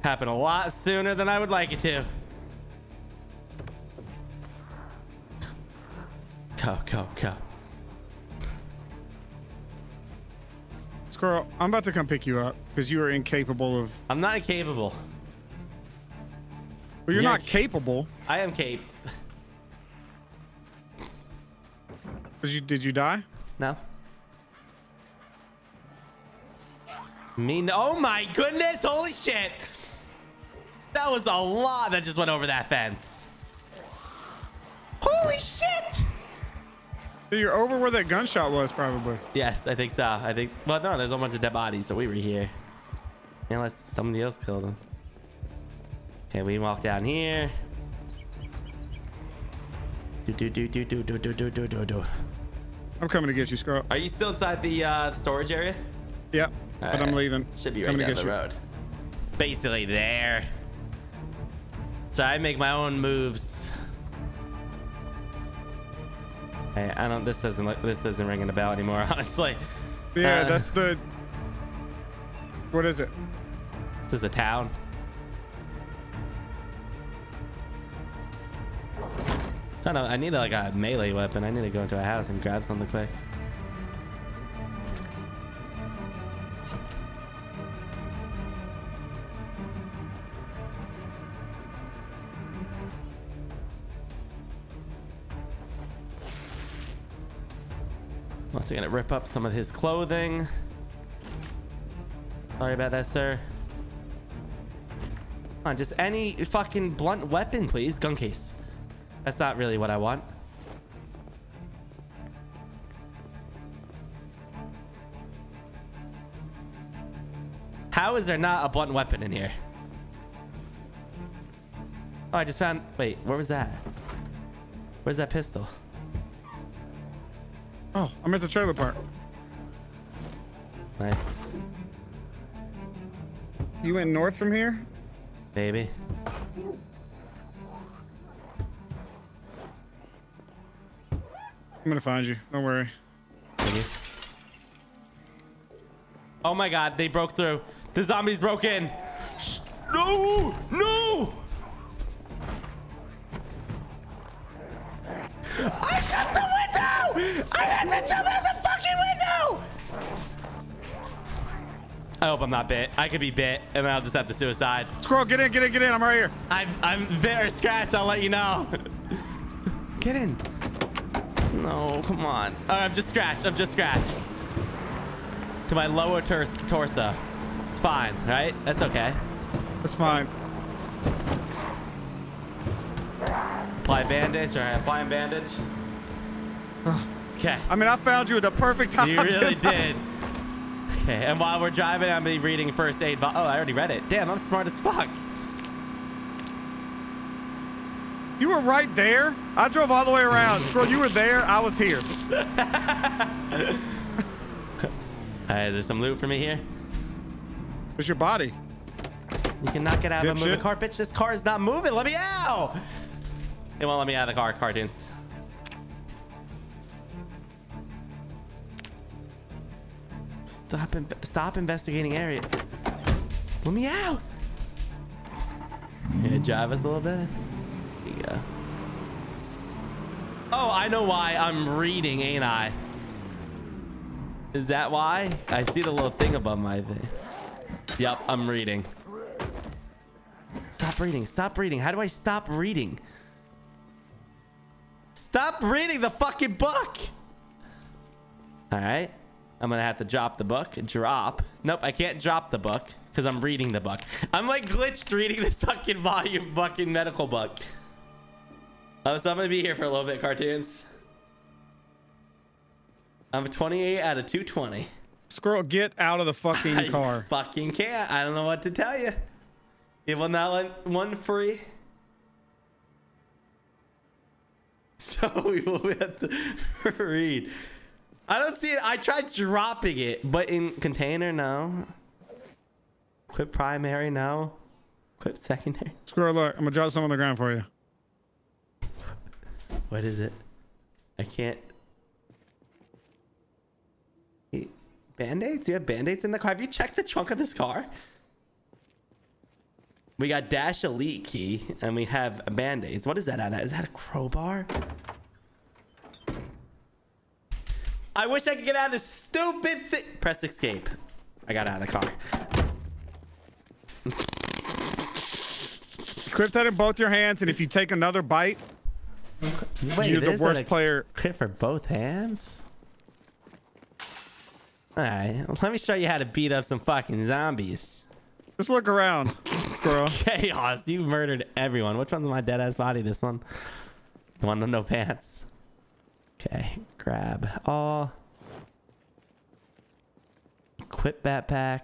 happen a lot sooner than I would like it to. Go, go, go. Squirrel, I'm about to come pick you up because you are incapable of. I'm not incapable. Well, you're Yeah. not capable. I am cape. Cause you did you die? No. Me no. Oh my goodness! Holy shit! That was a lot that just went over that fence. Holy shit! You're over where that gunshot was, probably. Yes, I think so. I think. Well, no, there's a bunch of dead bodies, so we were here. Unless somebody else killed them. Okay, we walk down here. Do do do do do do do do do do do. I'm coming to get you, Squirrel. Are you still inside the uh, storage area? Yep, but I'm Alright. leaving. Should be right coming down to the get you. road. Basically there. So I make my own moves. Hey, I don't. This doesn't. look- This doesn't ring a bell anymore. Honestly. Yeah, Uh, that's the. What is it? This is a town. I don't know. I need like a melee weapon. I need to go into a house and grab something quick. Also gonna rip up some of his clothing. Sorry about that, sir. Come on, just any fucking blunt weapon, please. Gun case. That's not really what I want. How is there not a blunt weapon in here? Oh, I just found. Wait, where was that? Where's that pistol? Oh, I'm at the trailer park. Nice. You went north from here? Baby. I'm gonna find you. Don't worry. Oh my god, they broke through. The zombies broke in. No! No! I had to jump out the fucking window! I hope I'm not bit. I could be bit, and then I'll just have to suicide. Squirrel, get in, get in, get in. I'm right here. I'm I'm bit or scratched. I'll let you know. Get in. No, come on. Oh, I'm just scratched. I'm just scratched. To my lower tor- torso. It's fine, right? That's okay. That's fine. Apply bandage. All right, applying bandage. Okay. I mean, I found you at the perfect time. You really did. Okay, and while we're driving, I'm gonna be reading first aid. Oh, I already read it. Damn, I'm smart as fuck. You were right there. I drove all the way around. Squirrel, you were there. I was here. All right, is there some loot for me here? Where's your body. You cannot get out of a moving car. Bitch, this car is not moving. Let me out. They won't let me out of the car, Cartoonz. Stop, stop investigating area. Let me out. Yeah, drive us a little bit. There you go. Oh, I know why I'm reading, ain't I? Is that why? I see the little thing above my thing. Yep, I'm reading. Stop reading. Stop reading. How do I stop reading? Stop reading the fucking book. All right. I'm going to have to drop the book. Drop. Nope, I can't drop the book because I'm reading the book. I'm like glitched reading this fucking volume fucking medical book. Oh, so I'm to be here for a little bit, Cartoonz. I'm 28 out of 220. Squirrel, get out of the fucking I car. fucking can't. I don't know what to tell you. It will not let one free. So we will have to read. I don't see it. I tried dropping it, but in container, no. Quit primary, no. Quit secondary. Squirrel, look, I'm gonna drop some on the ground for you. What is it? I can't. Hey, Band-aids? You have band-aids in the car? Have you checked the trunk of this car? We got Dash Elite key, and we have band-aids. What is that of? That a crowbar? I wish I could get out of this stupid thing. Press escape. I got out of the car. Grip that in both your hands, and if you take another bite, Wait, you're the worst player. Hit for both hands? Alright, let me show you how to beat up some fucking zombies. Just look around, Squirrel. Chaos, you murdered everyone. Which one's my dead ass body? This one? The one with no pants. Okay, grab all. Equip backpack.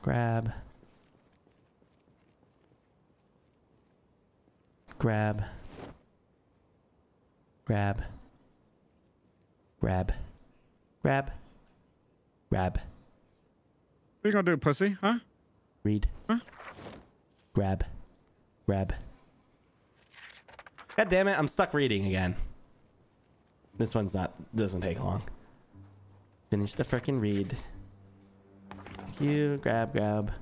Grab. Grab. Grab. Grab. Grab. Grab. What are you gonna do, pussy? Huh? Read. Huh? Grab. Grab. God damn it, I'm stuck reading again. This one's not doesn't take long. Finish the frickin' read. You grab grab.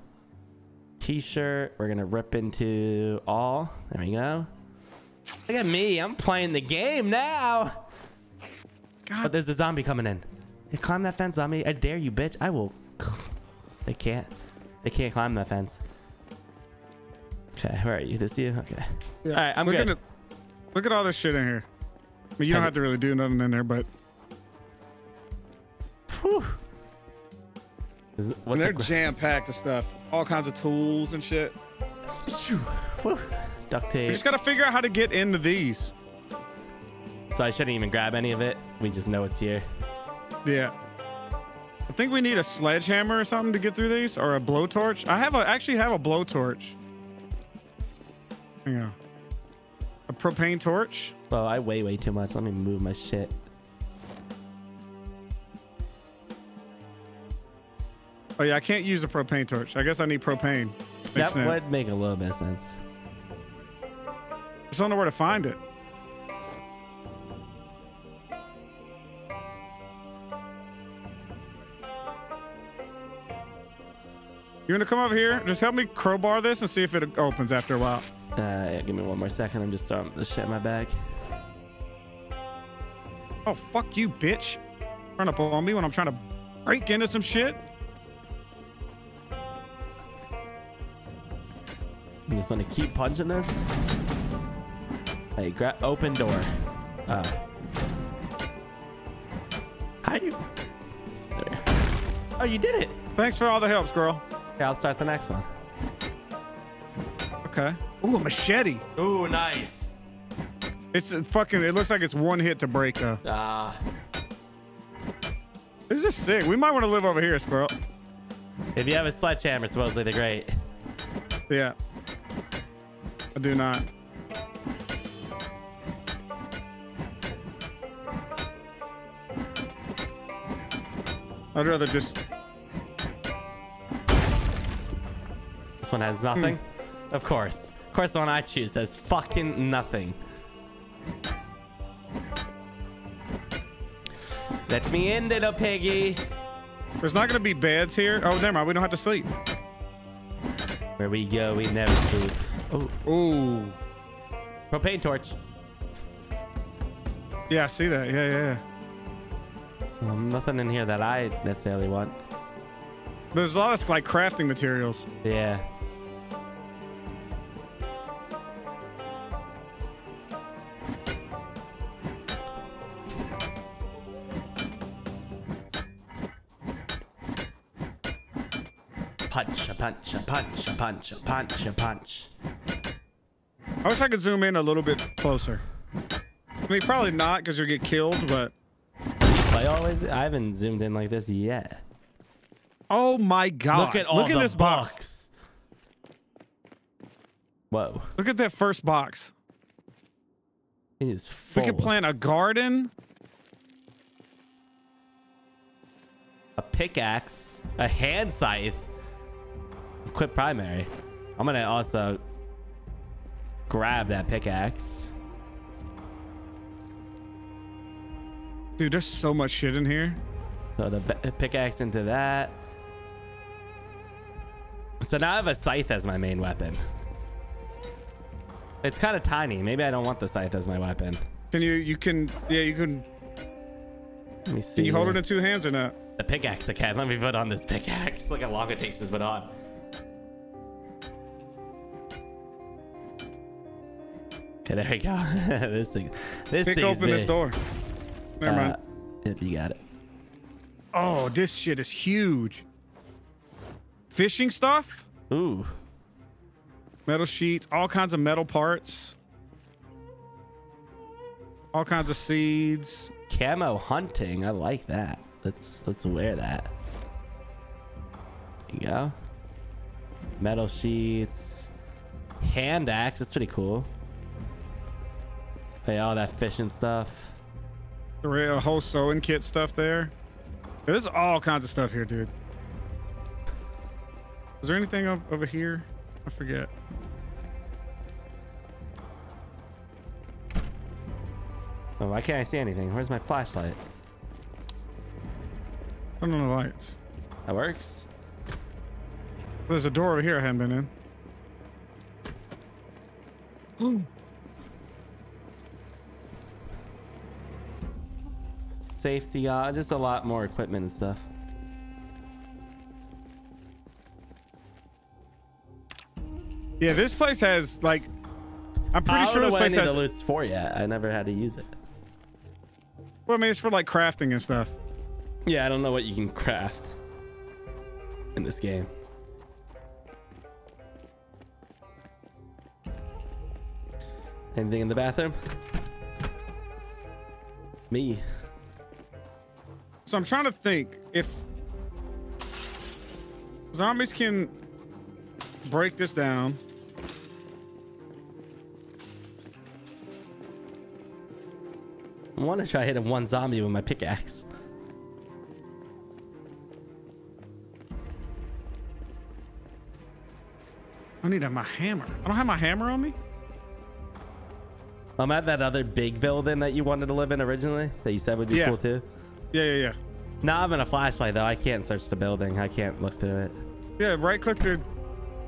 T-shirt. We're gonna rip into all. There we go. Look at me. I'm playing the game now. God, But there's a zombie coming in. Hey, climb that fence, zombie. I dare you, bitch. I will. They can't. They can't climb that fence. Okay, where are you? This you? Okay. yeah. All right, I'm look good. It, look at all this shit in here. I mean, you don't Have have to really do nothing in there, but Whew. Is it, what's they're the, jam packed of stuff. All kinds of tools and shit. Whew. Duct tape. We just gotta figure out how to get into these. So I shouldn't even grab any of it. We just know it's here. Yeah. I think we need a sledgehammer or something to get through these, or a blowtorch. I have a actually have a blowtorch. Hang on. A propane torch. Oh, I weigh way too much. Let me move my shit. Oh yeah, I can't use a propane torch. I guess I need propane. Makes That sense. would make a little bit of sense. Just don't know where to find it. You gonna come over here? Just help me crowbar this and see if it opens after a while. Uh, yeah, give me one more second. I'm just throwing the shit in my bag. Oh fuck you, bitch! Run up on me when I'm trying to break into some shit. You just want to keep punching this? Hey, grab open door. Uh. How you? There. Oh, you did it. Thanks for all the help, squirrel. Okay, I'll start the next one. Okay. Ooh, a machete. Ooh, nice. It's a fucking. It looks like it's one hit to break though. Ah, This is sick. We might want to live over here, squirrel. if you have a sledgehammer, supposedly they're great. Yeah. I do not. I'd rather just. This one has nothing. Of course. Of course, the one I choose has fucking nothing. Let me in, little piggy. There's not gonna be beds here. Oh, never mind. We don't have to sleep. Where we go, we never sleep. Oh, Ooh. propane torch. Yeah, I see that. Yeah, yeah, yeah. Well, nothing in here that I necessarily want. There's a lot of like crafting materials. Yeah. Punch, a punch, a punch, a punch. I wish I could zoom in a little bit closer. I mean, probably not because you'll get killed, but I always, I haven't zoomed in like this yet. oh my god! Look at all Look at the this box. box. Whoa, Look at that first box. it is full. We could plant a garden. a pickaxe, a hand scythe, equip primary. I'm gonna also grab that pickaxe. Dude, there's so much shit in here. So the pickaxe into that. So now I have a scythe as my main weapon. It's kind of tiny. Maybe I don't want the scythe as my weapon. Can you? You can? Yeah, you can. Let me see. Can you hold it in two hands or not? The pickaxe I can. Let me put on this pickaxe. Look how long it takes to put on. Okay, there we go. this thing. This Pick open this door. Never mind. Uh, Yep, you got it. Oh, this shit is huge. Fishing stuff, Ooh. metal sheets, all kinds of metal parts, all kinds of seeds. Camo hunting. I like that. Let's let's wear that. There you go. Metal sheets. Hand axe. That's pretty cool. Hey, all that fishing stuff. The real whole sewing kit stuff there. There's all kinds of stuff here, dude. Is there anything over here? I forget. Oh, why can't I see anything? Where's my flashlight? Turn on the lights. That works. There's a door over here I haven't been in. Safety, uh, just a lot more equipment and stuff. Yeah, this place has like. I'm pretty I sure this place has. the loot's for yet. I never had to use it. Well, I mean, it's for like crafting and stuff. Yeah, I don't know what you can craft in this game. Anything in the bathroom? Me. So I'm trying to think if zombies can break this down. I want to try hitting one zombie with my pickaxe. I need to my hammer. I don't have my hammer on me. I'm at that other big building that you wanted to live in originally that you said would be Yeah. cool too. Yeah, yeah, yeah. Now I'm in a flashlight though. I can't search the building. I can't look through it. Yeah, right click there.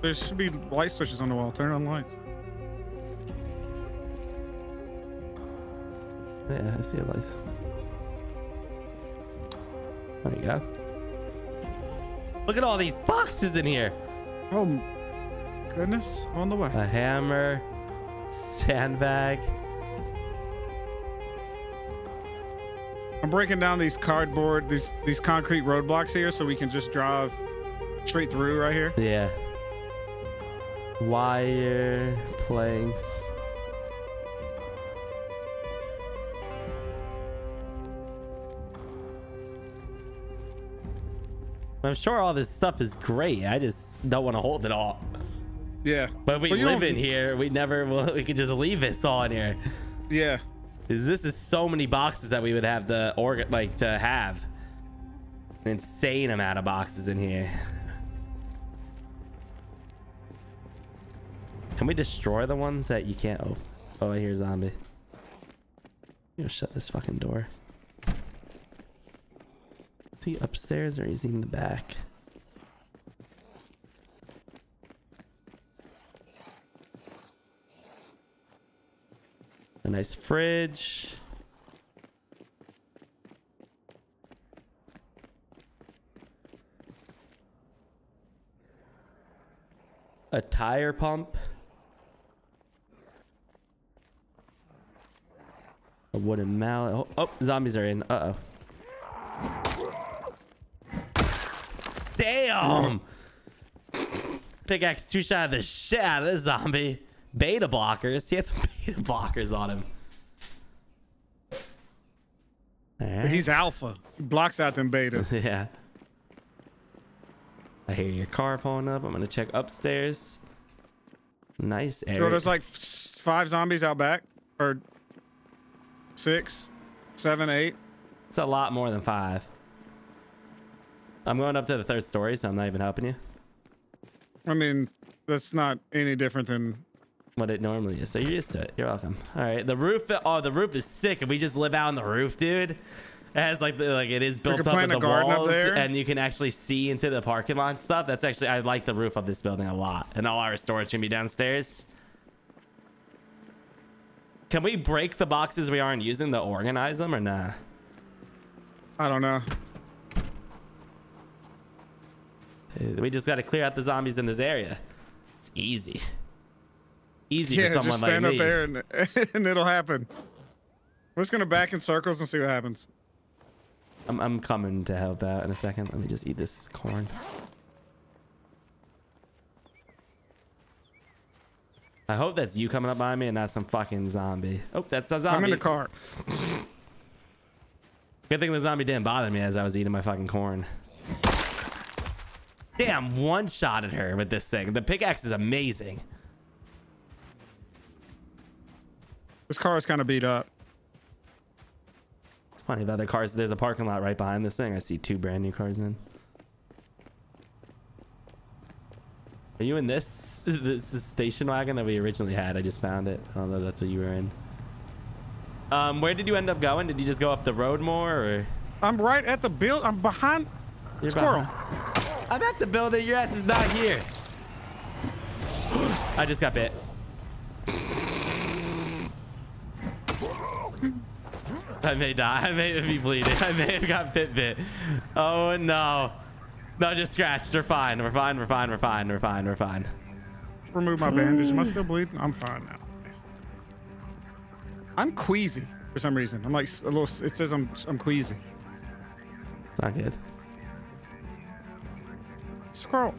There should be light switches on the wall. Turn on lights. Yeah, I see a light. There you go. Look at all these boxes in here. Oh, goodness. On the way. A hammer, sandbag. I'm breaking down these cardboard, these these concrete roadblocks here so we can just drive straight through right here. Yeah. Wire, planks. I'm sure all this stuff is great. I just don't want to hold it all. Yeah. But we But live in here. We never will. We could just leave this all in here. Yeah. This is so many boxes that we would have to organ like to have. An insane amount of boxes in here. Can we destroy the ones that you can't? Oh, oh, I hear zombie. You shut this fucking door. Is he upstairs or is he in the back? A nice fridge. A tire pump. A wooden mallet. Oh, oh, zombies are in. Uh oh. Damn! Pickaxe two shot the shit out of this zombie. Beta blockers. He had some beta blockers on him. Alright. He's alpha. He blocks out them betas. yeah. I hear your car pulling up. I'm gonna check upstairs. Nice area. Bro, there's like five zombies out back, or six, seven, eight. It's a lot more than five. I'm going up to the third story, so I'm not even helping you. I mean, that's not any different than. What it normally is. So you're used to it. You're welcome. All right. The roof. Oh, the roof is sick. If we just live out on the roof, dude. It has like the, like it is built up in the walls, there. and you can actually see into the parking lot and stuff. That's actually I like the roof of this building a lot, and all our storage can be downstairs. Can we break the boxes we aren't using to organize them or nah? I don't know. We just got to clear out the zombies in this area. It's easy. Easy for Yeah, someone just like stand up there and, and it'll happen. We're just gonna back in circles and see what happens. I'm, I'm coming to help out in a second. Let me just eat this corn. I hope that's you coming up behind me and not some fucking zombie. Oh, that's a zombie. I'm in the car. Good thing the zombie didn't bother me as I was eating my fucking corn. Damn, one shot at her with this thing. The pickaxe is amazing. This car is kind of beat up. It's funny about the cars. There's a parking lot right behind this thing. I see two brand new cars in. Are you in this this station wagon that we originally had? I just found it. I don't know if that's what you were in. Um, where did you end up going? Did you just go up the road more, or I'm right at the build. I'm behind You're squirrel. behind- I'm at the building. Your ass is not here. I just got bit. I may die. I may be bleeding. I may have got bit bit. Oh no. No, just scratched. We're fine. We're fine. We're fine. We're fine. We're fine. We're fine. Remove my bandage. Am I still bleeding? I'm fine now. I'm queasy for some reason. I'm like a little. It says I'm I'm queasy. It's not good. Squirrel.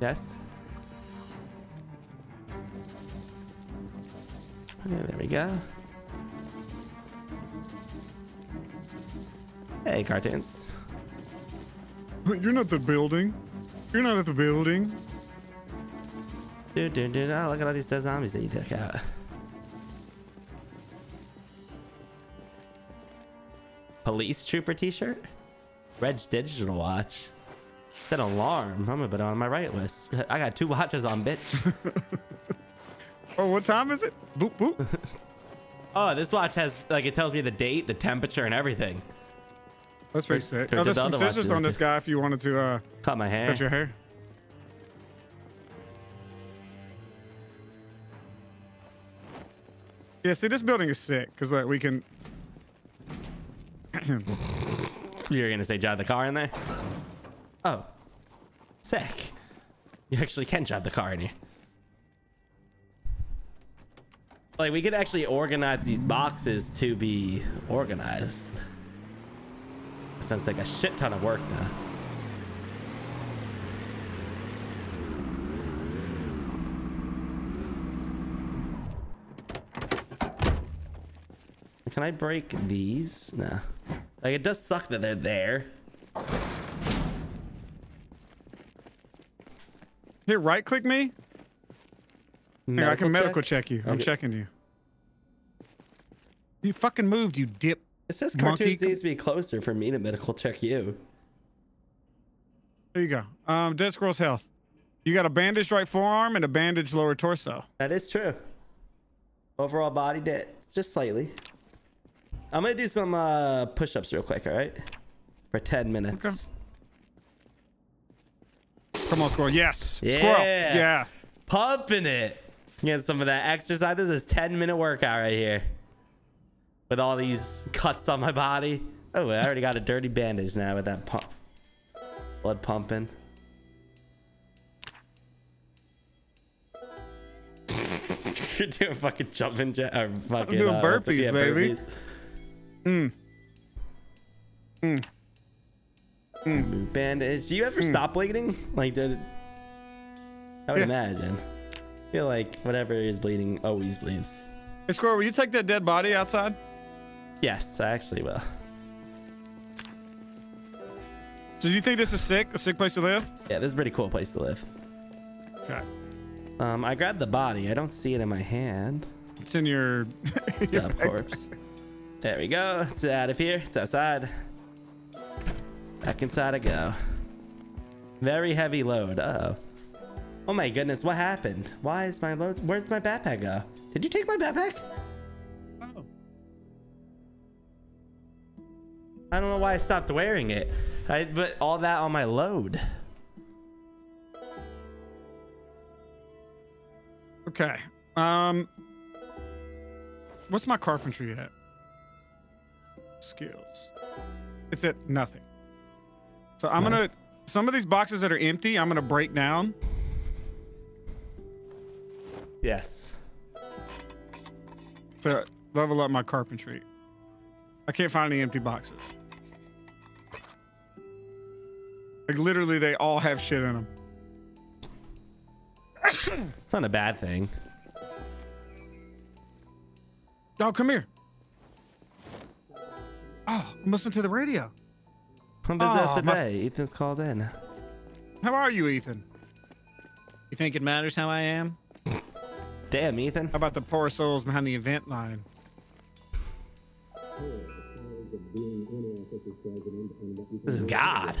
Yes. Okay, there we go. Hey, Cartoonz. You're not the building. You're not at the building. Dude, dude, dude. Oh, look at all these dead zombies that you took out. Police trooper t-shirt? Reg digital watch. Set alarm. I'm gonna put it on my right list. I got two watches on, bitch. Oh, what time is it? Boop boop. oh, this watch has like it tells me the date, the temperature, and everything. That's pretty sick. Oh, there's some scissors on this guy if you wanted to uh, Cut my hair. cut your hair. Yeah, see, this building is sick because like we can. You're gonna say drive the car in there? Oh, sick. You actually can drive the car in here. Like we could actually organize these boxes to be organized. Sounds like a shit ton of work now. Can I break these? No. Like it does suck that they're there. Here, right click me. Here, I can medical check, you. I'm Okay. checking you. You fucking moved, you dip. It says Cartoonz needs to be closer for me to medical check you. There you go. Um, Dead Squirrel's health. You got a bandaged right forearm and a bandaged lower torso. That is true. Overall body debt, just slightly. I'm gonna do some uh, push-ups real quick, all right? For 10 minutes. Okay. Come on, squirrel. Yes. Yeah. Squirrel. Yeah. Pumping it. Get some of that exercise. This is 10 minute workout right here. With all these cuts on my body. Oh, I already got a dirty bandage now with that pump. Blood pumping. You're doing fucking jumping jack or fucking doing uh, burpees, yeah, baby. burpees. Mm. Mm. Bandage. Do you ever stop bleeding? Like, did I would Yeah. imagine. I feel like whatever is bleeding always bleeds. Hey, squirrel, will you take that dead body outside? Yes, I actually will. So do you think this is sick? A sick place to live? Yeah, this is a pretty cool place to live. Okay. Um, I grabbed the body. I don't see it in my hand. It's in your. your back- course. There we go. It's out of here. It's outside. Back inside I go. Very heavy load. Uh oh. Oh my goodness, what happened? Why is my load? Where's my backpack go? Did you take my backpack? I don't know why I stopped wearing it. I put all that on my load. Okay. Um. What's my carpentry at? Skills. It's at nothing. So I'm Nice. gonna. Some of these boxes that are empty, I'm gonna break down. Yes. to level up my carpentry. I can't find any empty boxes. Like literally, they all have shit in them. It's not a bad thing. Dog, come here. Oh, I'm listening to the radio. Come visit us Aw, today. Ethan's called in. How are you, Ethan? You think it matters how I am? Damn, Ethan. How about the poor souls behind the event line? This is God.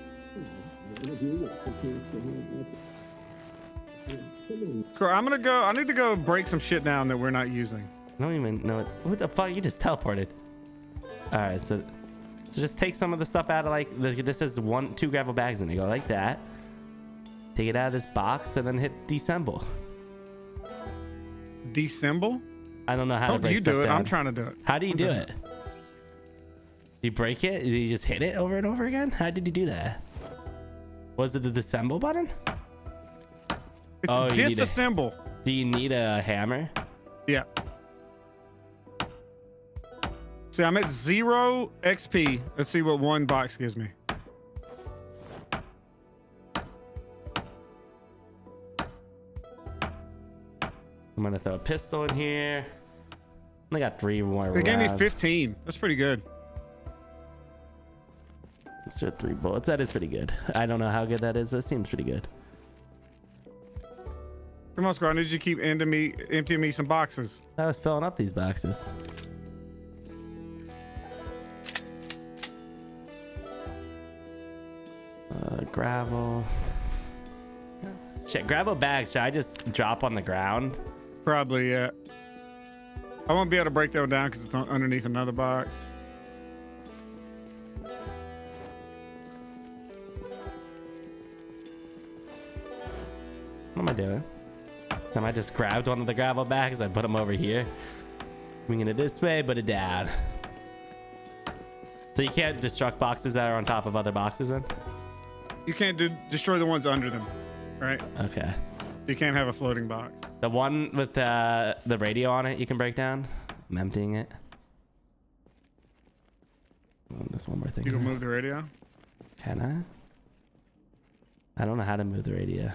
Cool, I'm gonna go. I need to go break some shit down that we're not using. I don't even know what. What the fuck? You just teleported. All right, so so just take some of the stuff out of like this is one two gravel bags and they go like that. Take it out of this box and then hit disassemble. Desymbol? I don't know how to Hope break you do it. I'm trying to do it. How do you I'm do doing it? You break it? You just hit it over and over again? How did you do that? Was it the disassemble button? It's Oh, you a- disassemble. Do you need a hammer? Yeah. See, I'm at zero XP. Let's see what one box gives me. I'm gonna throw a pistol in here. I got three more. It gave me 15. That's pretty good. Let's three bullets. That is pretty good. I don't know how good that is, but it seems pretty good. Come on, Squirrel. Did you keep me, emptying me some boxes. I was filling up these boxes. Uh, gravel. Shit, gravel bags. Should I just drop on the ground? Probably, yeah. I won't be able to break that one down because it's underneath another box. What am I doing? Am I just grabbed one of the gravel bags? I put them over here. Winging it this way, but it down. So you can't destruct boxes that are on top of other boxes then? You can't do, destroy the ones under them, right? Okay. You can't have a floating box. The one with the the radio on it, you can break down. I'm emptying it. Oh, There's one more thing. You can move the radio. Can I? I don't know how to move the radio.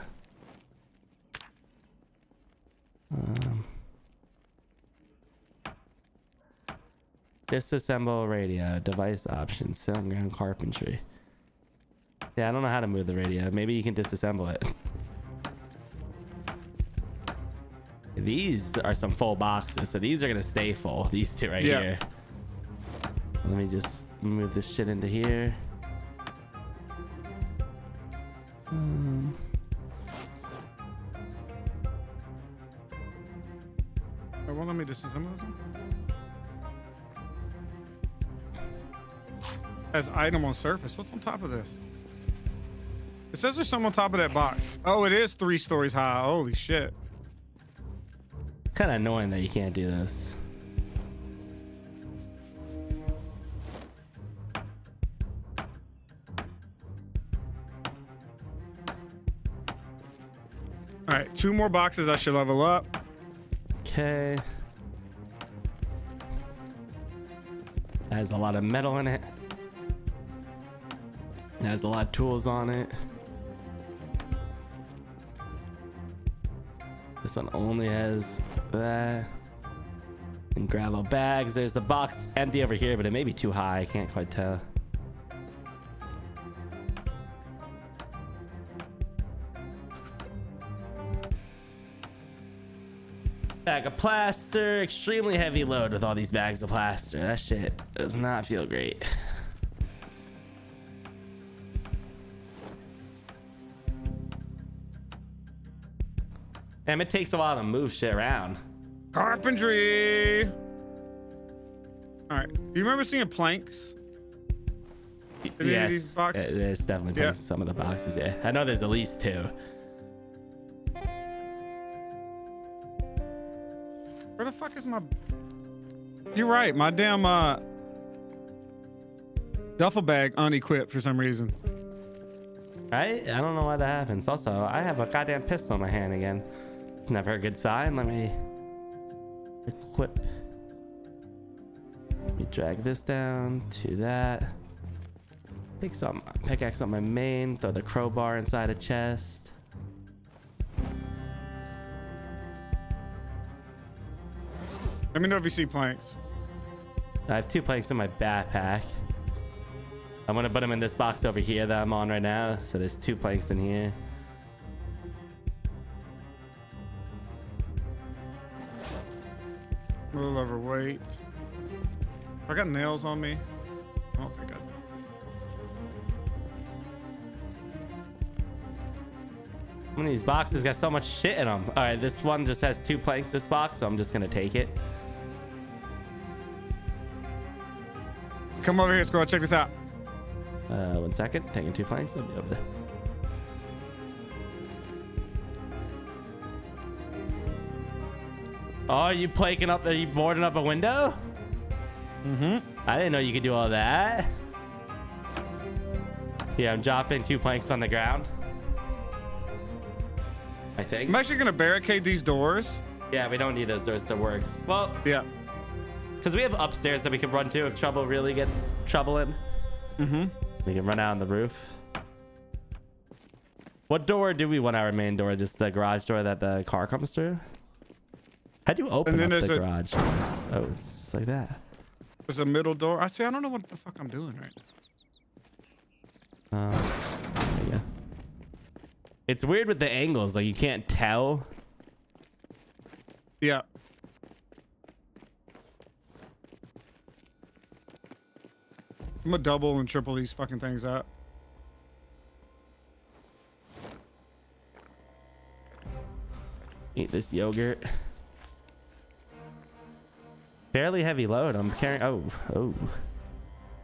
Um, disassemble radio, device options, sound ground carpentry. Yeah, I don't know how to move the radio. Maybe you can disassemble it. These are some full boxes, so these are gonna stay full. These two right Yeah. here. Let me just move this shit into here. Um, Oh, well, let me disassemble this one. As item on surface. What's on top of this? It says there's something on top of that box. Oh, it is three stories high. Holy shit. kind of annoying that you can't do this. All right, two more boxes I should level up. Okay. That Has a lot of metal in it. Has a lot of tools on it. This one only has that. And gravel bags. There's the box empty over here, but it may be too high. I can't quite tell. Of plaster, extremely heavy load with all these bags of plaster. That shit does not feel great. Damn, it takes a while to move shit around. Carpentry. All right. Do You remember seeing planks? any of these boxes? uh, there's definitely Yeah. places, some of the boxes. Yeah, I know there's at least two. Where the fuck is my? You're right. My damn uh duffel bag unequipped for some reason. Right? I don't know why that happens. Also, I have a goddamn pistol in my hand again. It's never a good sign. Let me equip. Let me drag this down to that. Pick some pickaxe on my main. Throw the crowbar inside a chest. Let me know if you see planks. I have two planks in my backpack. I'm gonna put them in this box over here that I'm on right now. So there's two planks in here. A little overweight. I got nails on me. I don't think I do. One of these boxes got so much shit in them. All right, this one just has two planks. This box, so I'm just gonna take it. Come over here, squad. Check this out. Uh, one second. Taking two planks. I'll be over there. Oh, are you planking up? Are you boarding up a window? Mm-hmm. I didn't know you could do all that. Yeah, I'm dropping two planks on the ground. I think. I'm actually gonna barricade these doors. Yeah, we don't need those doors to work. Well, Yeah. Because we have upstairs that we can run to if trouble really gets troubling. Mm-hmm. We can run out on the roof. What door do we want our main door? Just the garage door that the car comes through? How do you open And then up the there's a- garage? Oh, it's just like that. There's a middle door. I see. I don't know what the fuck I'm doing right now. Um, there you go. It's weird with the angles. Like you can't tell. Yeah. I'm gonna double and triple these fucking things up. Eat this yogurt. Fairly heavy load. I'm carrying. Oh, oh.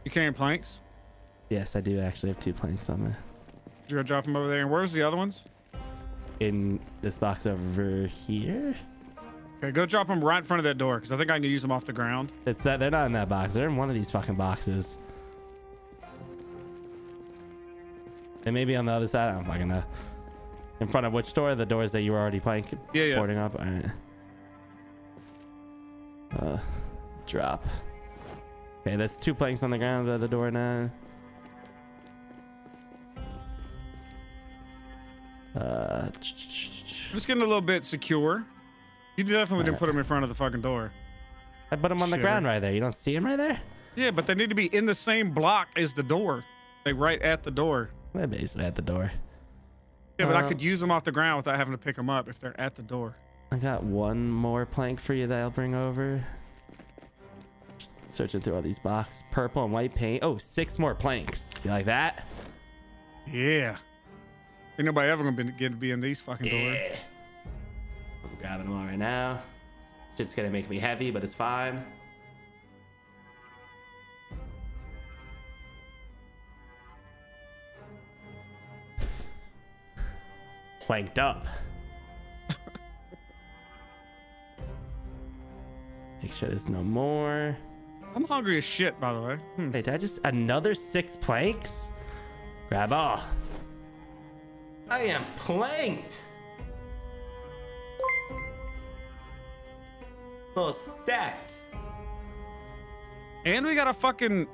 You carrying planks? Yes, I do actually have two planks on me. You gonna drop them over there? And where's the other ones? In this box over here. Okay, go drop them right in front of that door because I think I can use them off the ground. It's that they're not in that box. They're in one of these fucking boxes. They may be on the other side. I don't fucking know. In front of which door? The doors that you were already playing, Yeah, yeah. boarding up. All right. Uh, drop. Okay, there's two planks on the ground by the door now. Uh, just getting a little bit secure. You definitely didn't put them in front of the fucking door. I put them on the ground right there. You don't see them right there? Yeah, but they need to be in the same block as the door. They right at the door. They're basically at the door. Yeah, but I Uh, could use them off the ground without having to pick them up if they're at the door. I got one more plank for you that I'll bring over. Searching through all these boxes. Purple and white paint. Oh, six more planks. You like that? Yeah. Ain't nobody ever gonna be, get to be in these fucking doors. Yeah. I'm grabbing them all right now. Shit's gonna make me heavy, but it's fine. Planked up. Make sure there's no more. I'm hungry as shit, by the way. Hmm. Wait, did I just another six planks? Grab all. I am planked. Little stacked. And we got a fucking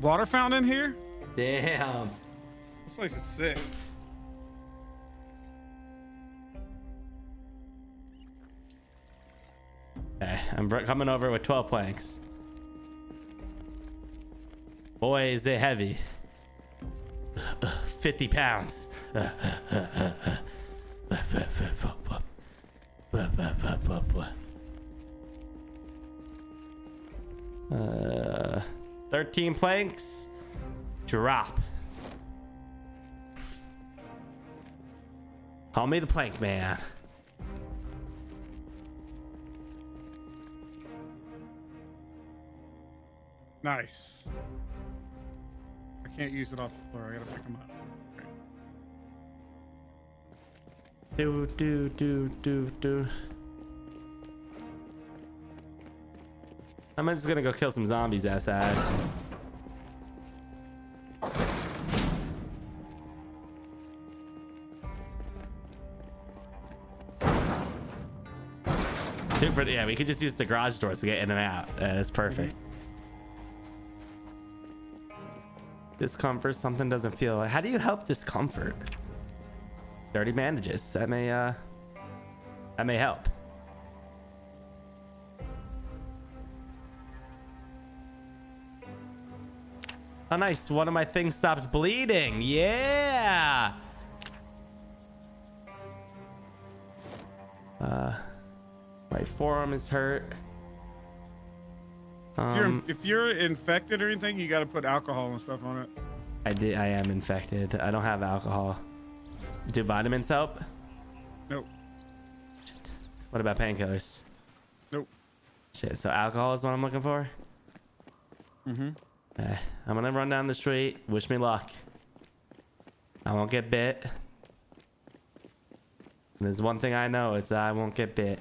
water fountain in here. Damn. Place is sick. Okay, I'm coming over with 12 planks. Boy, is it heavy. 50 pounds. Uh, 13 planks. Drop. Call me the plank man. Nice. I can't use it off the floor. I gotta pick them up. Okay. Do do do do do. I'm just gonna go kill some zombies outside. Yeah, we could just use the garage doors to get in and out. Uh, that's perfect. Discomfort, something doesn't feel like. How do you help discomfort? Dirty bandages. That may uh that may help. Oh nice. One of my things stopped bleeding. Yeah. My forearm is hurt. If you're, Um, if you're infected or anything, you gotta put alcohol and stuff on it. I did I am infected. I don't have alcohol. Do vitamins help? Nope. What about painkillers? Nope. Shit, so alcohol is what I'm looking for? Mm-hmm. Eh, I'm gonna run down the street. Wish me luck. I won't get bit. And there's one thing I know, it's that I won't get bit.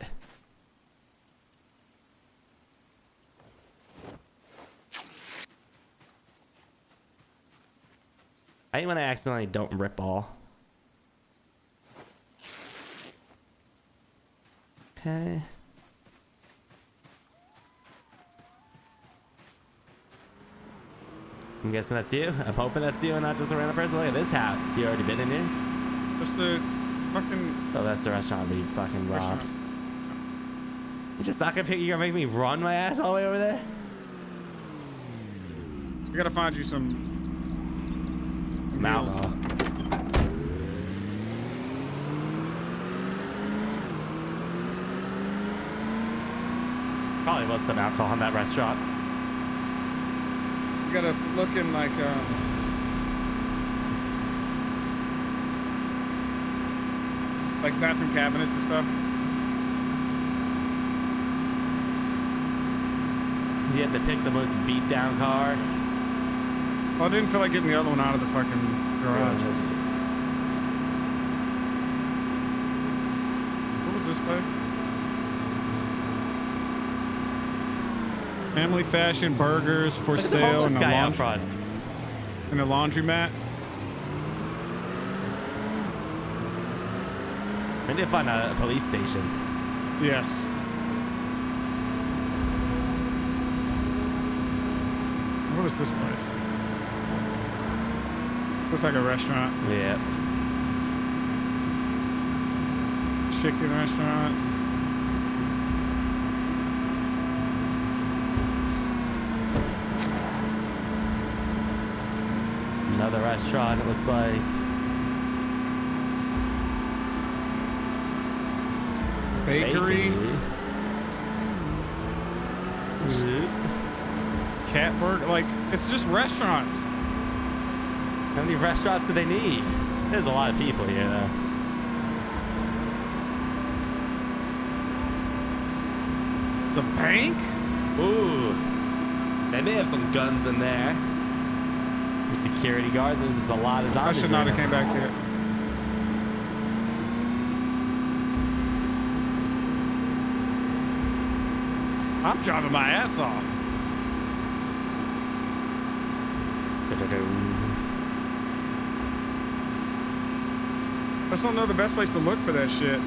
I hate when I accidentally don't rip all. Okay. I'm guessing that's you. I'm hoping that's you and not just a random person. Look at this house. You already been in here? Just the fucking Oh, that's the restaurant we fucking robbed. restaurant. You just not gonna pick, you're gonna make me run my ass all the way over there? I gotta find you some. Mouth. Probably was some alcohol in that restaurant. You gotta look in like um. Like bathroom cabinets and stuff. You had to pick the most beat down car. Well, I didn't feel like getting the other one out of the fucking garage. What was this place? Family fashion burgers for Look sale in out laundry, front. in a laundromat. We need to find a police station. Yes. What is this place? Looks like a restaurant. Yeah. chicken restaurant. Another restaurant, it looks like. Bakery, Bakery. cat burger. Like it's just restaurants. How many restaurants do they need? There's a lot of people here, though. The bank? Ooh. They may have some guns in there. Some security guards. There's just a lot of I should not right have came back here. I'm driving my ass off. I just don't know the best place to look for that shit.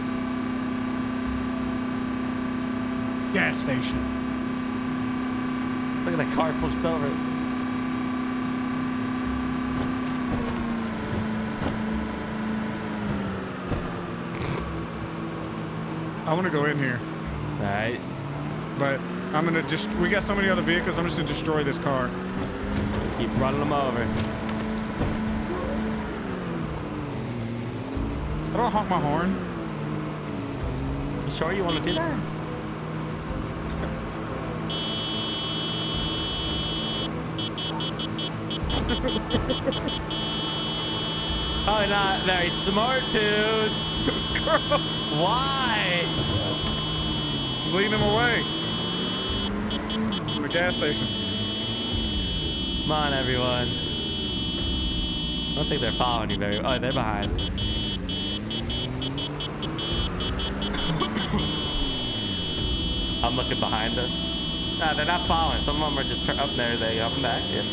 Gas station. Look at that car flips over. I want to go in here, All right. but I'm gonna just. We got so many other vehicles. I'm just gonna destroy this car. Keep running them over. How don't honk my horn? You sure you want to do that? Probably not very smart, dudes. Squirrel. Why? Leading him away. From the gas station. Come on, everyone. I don't think they're following you very. Oh, they're behind. I'm looking behind us. Nah, they're not following. Some of them are just up there. They up and back. Yeah.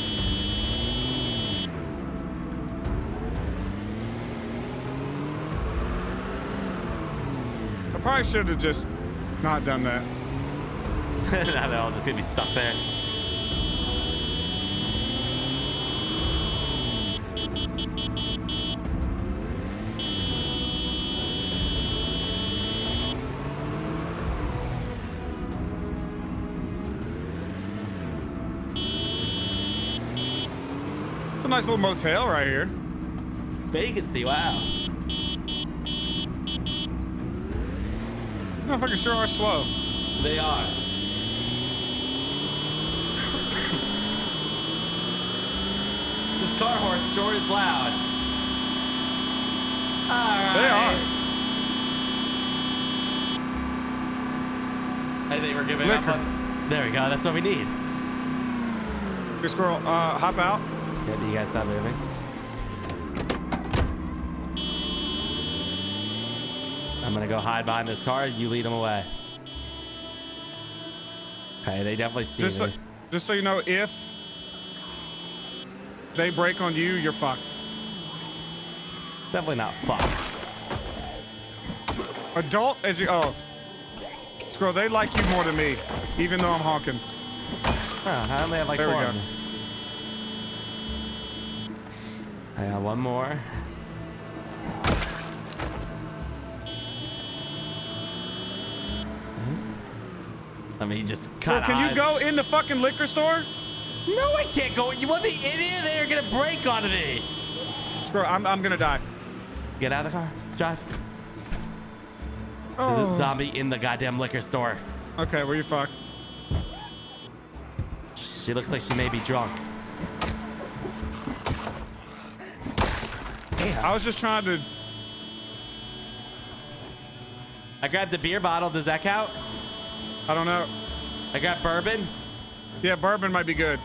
I probably should have just not done that. now they're all just gonna be stuck there. Nice little motel right here. Vacancy. Wow. These motherfuckers sure are slow. They are. this car horn sure is loud. All right. They are. I think we're giving up Liquor. on. There we go. That's what we need. Hey, squirrel, uh, hop out. Yeah, do you guys stop moving? I'm gonna go hide behind this car. You lead them away. Okay, they definitely see Just so, me. just so you know, if they break on you, you're fucked. Definitely not fucked. Adult as you. Oh, squirrel, they like you more than me, even though I'm honking. Oh, I only have like There we go. of them. I got one more. Hmm? Let me just cut. can you go in the fucking liquor store? No, I can't go. In. You want me in here? They're gonna break onto me. Squirrel, I'm, I'm gonna die. Get out of the car. Drive. There's Oh. a zombie in the goddamn liquor store. Okay, well you're fucked. She looks like she may be drunk. I was just trying to. I grabbed the beer bottle. Does that count? I don't know. I grabbed bourbon. Yeah, bourbon might be good.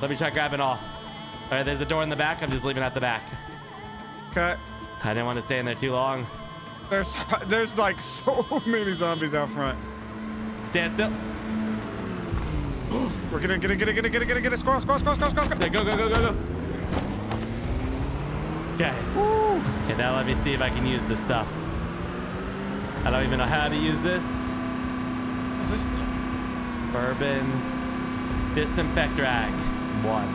Let me try grabbing all. All right, there's a door in the back. I'm just leaving out the back. Okay. I didn't want to stay in there too long. There's there's like so many zombies out front. Stand still. We're gonna get it, get it, get it, get it, get it, get it. Squirrel, squirrel, squirrel, squirrel, squirrel. Okay, go, go, go, go, go. Okay. Okay, now let me see if I can use this stuff. I don't even know how to use this. this Bourbon disinfect rag. One.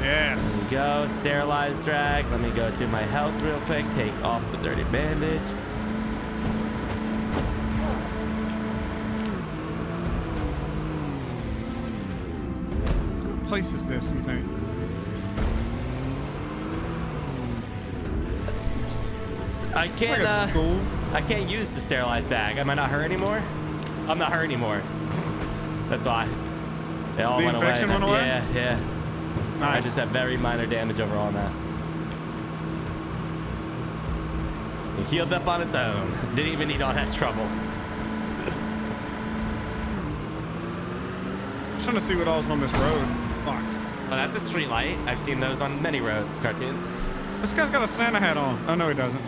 Yes. go. Sterilized rag. Let me go to my health real quick. Take off the dirty bandage. What place is this, you think? I can't. like uh, school. I can't use the sterilized bag. Am I not her anymore? I'm not her anymore. That's why. They all The went infection away. went away? Yeah, yeah. I just have very minor damage overall now. It healed up on its own. Didn't even need all that trouble. I'm trying to see what all's on this road. Fuck. Oh, that's a street light. I've seen those on many roads, Cartoonz. This guy's got a Santa hat on. Oh no, he doesn't.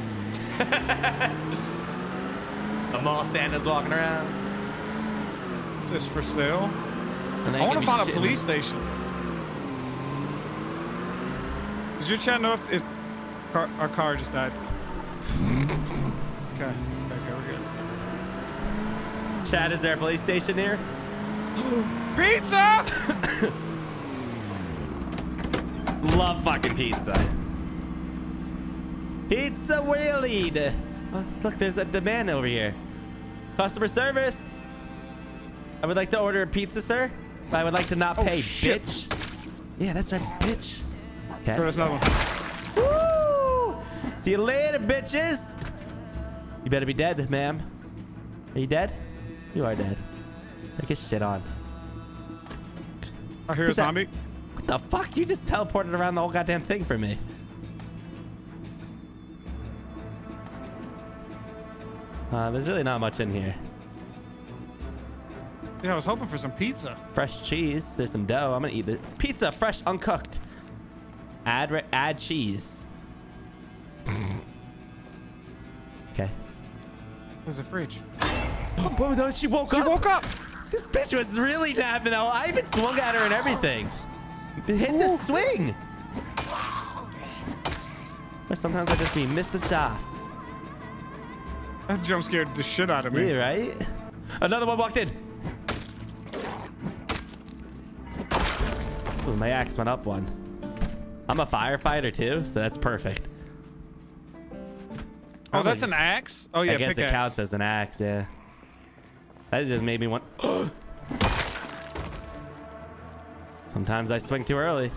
A mall Santa's walking around. Is this for sale? And I want to find a shitting. police station. Does your chat know if it, car, our car just died? Okay. Okay, okay, we're good. Chad, is there a police station here? Pizza! Love fucking pizza. Pizza Willie. Oh, look, there's a demand over here. Customer service. I would like to order a pizza, sir. I would like to not Oh, pay, shit. bitch. Yeah, that's right, bitch. Okay. Throw us another one. Woo! See you later, bitches. You better be dead, ma'am. Are you dead? You are dead. Get your shit on. I hear a Who's that? zombie. What the fuck? You just teleported around the whole goddamn thing for me. Uh, there's really not much in here. Yeah, I was hoping for some pizza. Fresh cheese. There's some dough. I'm gonna eat the pizza, fresh, uncooked. Add re- add cheese. Okay. There's a fridge. Oh, Whoa, though she woke She up. She woke up. This bitch was really napping though. I even swung at her and everything. Hit the swing. Or sometimes I just be the shots. That jump scared the shit out of me. Yeah, right? Another one walked in. Ooh, my axe went up one. I'm a firefighter too, so that's perfect. Oh, that's an axe? Oh, yeah, I guess it pickaxe. counts as an axe, yeah. That just made me want. Sometimes I swing too early.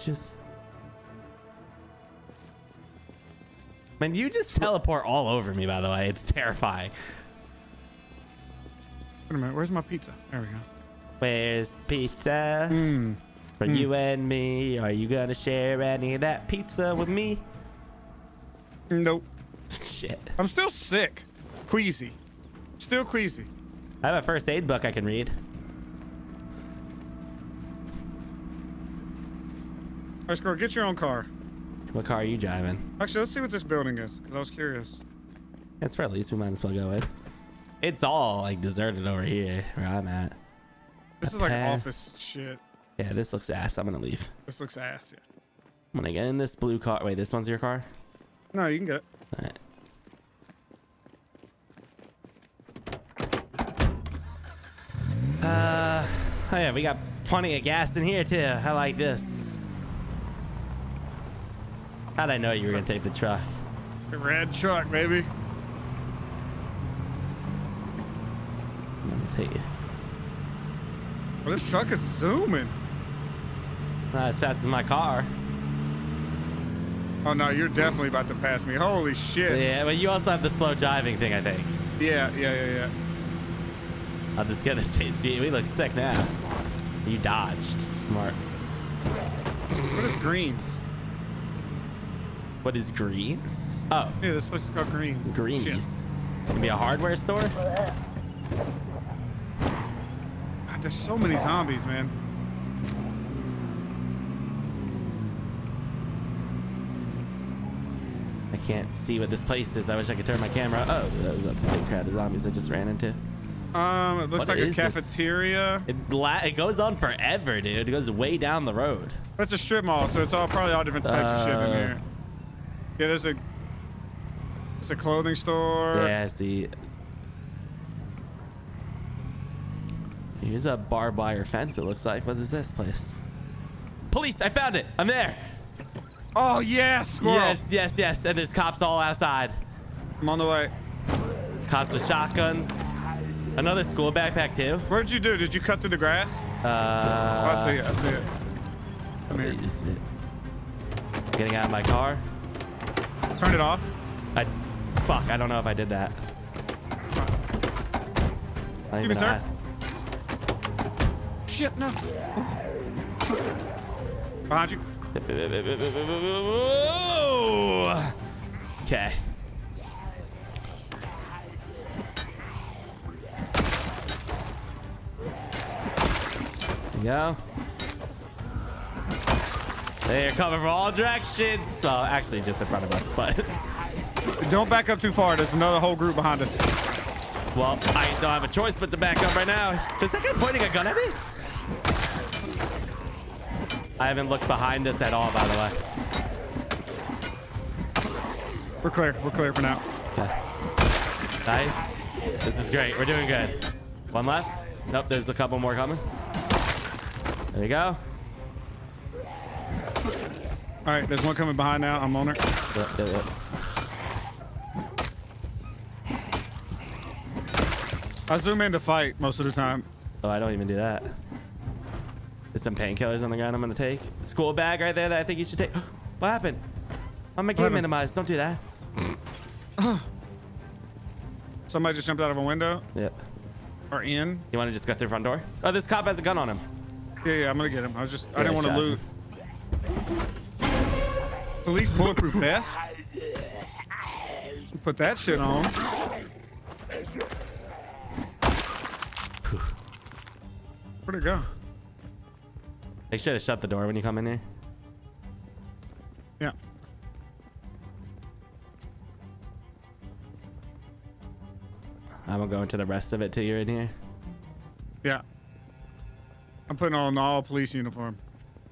Bitches. Man, you just teleport all over me, by the way. It's terrifying. Wait a minute, where's my pizza? There we go. Where's pizza? Mmm. For hmm. you and me, are you gonna share any of that pizza with me? Nope. Shit. I'm still sick. Queasy. Still queasy. I have a first aid book I can read. All right, Squirrel, get your own car. What car are you driving? Actually, let's see what this building is, because I was curious. It's for at least we might as well go in. It's all like deserted over here where I'm at. This is like office shit. Yeah, this looks ass. I'm gonna leave. This looks ass, yeah. I'm gonna get in this blue car. Wait, this one's your car? No, you can get it. All right. Uh, oh yeah, we got plenty of gas in here too. I like this. How'd I know you were gonna take the truck? The red truck, baby. Let me take it. Well, this truck is zooming. Not as fast as my car. Oh, no, you're definitely about to pass me. Holy shit. Yeah, but you also have the slow driving thing, I think. Yeah, yeah, yeah, yeah. I'm just gonna say speed. We look sick now. You dodged. Smart. What is Greenes? What is Greenes? Oh, Yeah, this place is called Greenes. Shit. greenies. Can be a hardware store? God, there's so many zombies, man. I can't see what this place is. I wish I could turn my camera. Oh, that was a big crowd of zombies I just ran into. Um, it looks What like a cafeteria. It, la- it goes on forever, dude. It goes way down the road. That's a strip mall, so it's all probably all different types of shit in Uh. here. Yeah, there's a there's a clothing store. Yeah, I see. Here's a barbed wire fence, it looks like. What is this place? Police, I found it. I'm there. Oh yeah, squirrel. Yes, yes, yes. And there's cops all outside. I'm on the way. Cops with shotguns. Another school backpack too. What did you do? Did you cut through the grass? Uh, Oh, I see it. I see it. Come here. It- Getting out of my car. Turn it off. I, fuck, I don't know if I did that. It's fine. I don't Give me, sir. Shit, no. Behind you. Okay. There you go. They're coming from all directions. Well, actually, just in front of us, but Don't back up too far. There's another whole group behind us. well, I don't have a choice but to back up right now. Is that guy pointing a gun at me? I haven't looked behind us at all, by the way. We're clear. We're clear for now. Okay. Nice. This is great. We're doing good. One left. Nope, there's a couple more coming. There you go. All right, there's one coming behind now. I'm on her. Yep, yep, yep. I zoom in to fight most of the time. Oh, I don't even do that. There's some painkillers on the ground I'm gonna take. School bag right there that I think you should take. What happened? I'm my game minimized. Don't do that. Somebody just jumped out of a window Yep. or in. You want to just go through the front door? Oh, this cop has a gun on him. Yeah, yeah, I'm gonna get him. I was just, I didn't want to loot. Police bulletproof vest. Put that shit on. Where'd it go? They should have shut the door when you come in here. Yeah. I'm gonna go into the rest of it till you're in here. Yeah. I'm putting on all police uniform.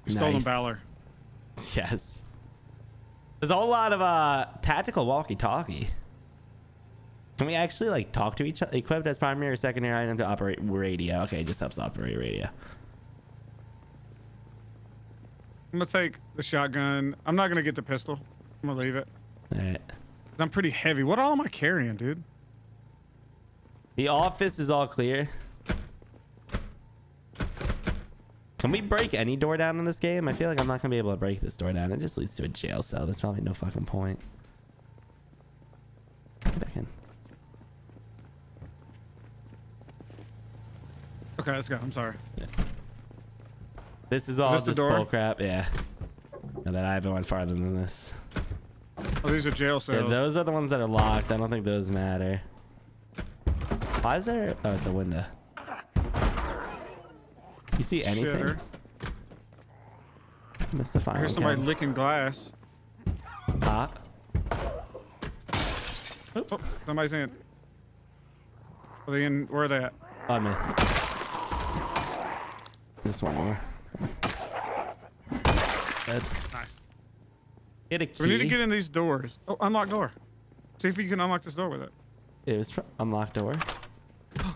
Stolen Nice. valor. Yes. There's a whole lot of uh tactical walkie-talkie. Can we actually like talk to each other? Equipped as primary or secondary item to operate radio. Okay, it just helps operate radio. I'm gonna take the shotgun. I'm not gonna get the pistol. I'm gonna leave it. All right. I'm pretty heavy. What all am I carrying, dude? The office is all clear. Can we break any door down in this game? I feel like I'm not gonna be able to break this door down. It just leads to a jail cell. There's probably no fucking point. Get back in. Okay, let's go. I'm sorry. This is all this the just door? bull crap. Yeah. And then I haven't went farther than this. Oh, these are jail Yeah, cells. those are the ones that are locked. I don't think those matter. Why is there? Oh, it's a window. You see anything? Shitter. Missed the I hear somebody licking glass. Hot. Oh, somebody's in. Are they in? Where are they at? On me. Just one more. That's Nice. get a key. We need to get in these doors. Oh, unlock door. See if you can unlock this door with it. It was unlocked door.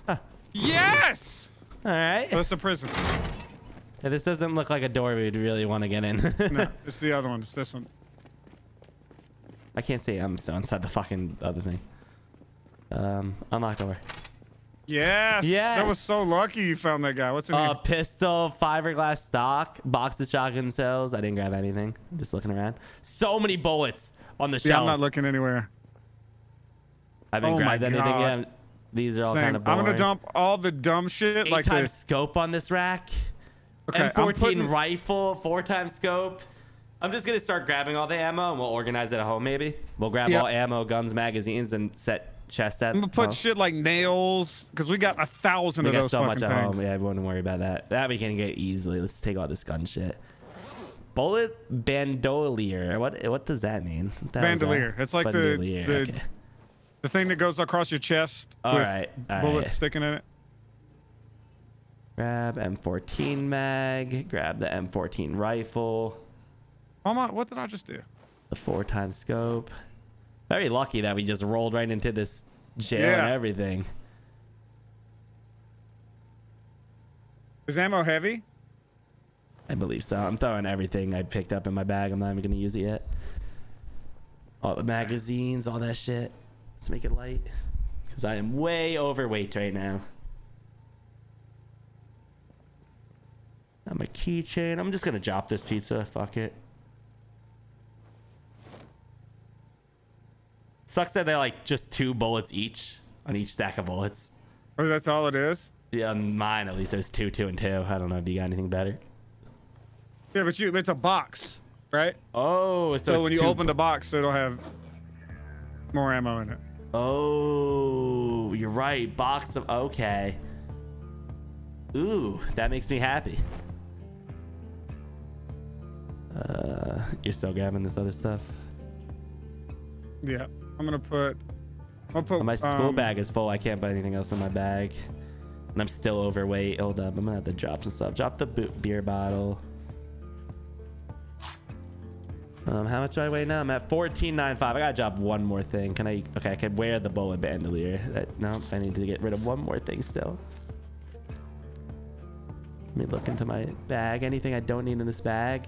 Yes! All right. Oh, that's the prison. Yeah, this doesn't look like a door we'd really want to get in. No, it's the other one. It's this one. I can't see. I'm still inside the fucking other thing. Um, unlock door. Yes. Yes. That was so lucky you found that guy. What's in Uh, here? pistol, fiberglass stock, box of shotgun cells. I didn't grab anything. Just looking around. So many bullets on the Yeah, shelves. I'm not looking anywhere. I haven't Oh grabbed anything God. yet. These are all kind of boring. I'm gonna dump all the dumb shit Eight like times this. scope on this rack. Okay, I'm M14 putting- rifle, four times scope. I'm just gonna start grabbing all the ammo and we'll organize it at home. Maybe we'll grab Yep. all ammo, guns, magazines, and set chest at. I'm gonna put home. shit like nails because we got a thousand We of got those so much at things. home. Yeah, we wouldn't worry about that. That we can get easily. Let's take all this gun shit. Bullet bandolier. What what does that mean? What hell that? Bandolier. It's like the- the- okay. The thing that goes across your chest All with right, all bullets right. sticking in it. Grab M14 mag. Grab the M14 rifle. Mama, what did I just do? The four times scope. Very lucky that we just rolled right into this jail and everything. Is ammo heavy? I believe so. I'm throwing everything I picked up in my bag. I'm not even gonna use it yet. All the magazines, all that shit. Let's make it light. Because I am way overweight right now. I'm a keychain. I'm just gonna drop this pizza. Fuck it. Sucks that they're like just two bullets each on each stack of bullets. Oh, that's all it is. Yeah, mine at least there's two, two, and two. I don't know if you got anything better. Yeah, but you it's a box, right? Oh, so, So, it's when you open the box, it'll have more ammo in it. Oh, you're right. Box of okay. Ooh, that makes me happy. Uh, you're still grabbing this other stuff. Yeah, I'm gonna put. I'll put Oh, my school um, bag is full. I can't put anything else in my bag, and I'm still overweight. Hold up, I'm gonna have to drop some stuff. Drop the bo- beer bottle. Um, how much do I weigh now? I'm at 14.95. I gotta drop one more thing. Can I? Okay, I can wear the bullet bandolier. That, no, I need to get rid of one more thing still. Let me look into my bag. Anything I don't need in this bag?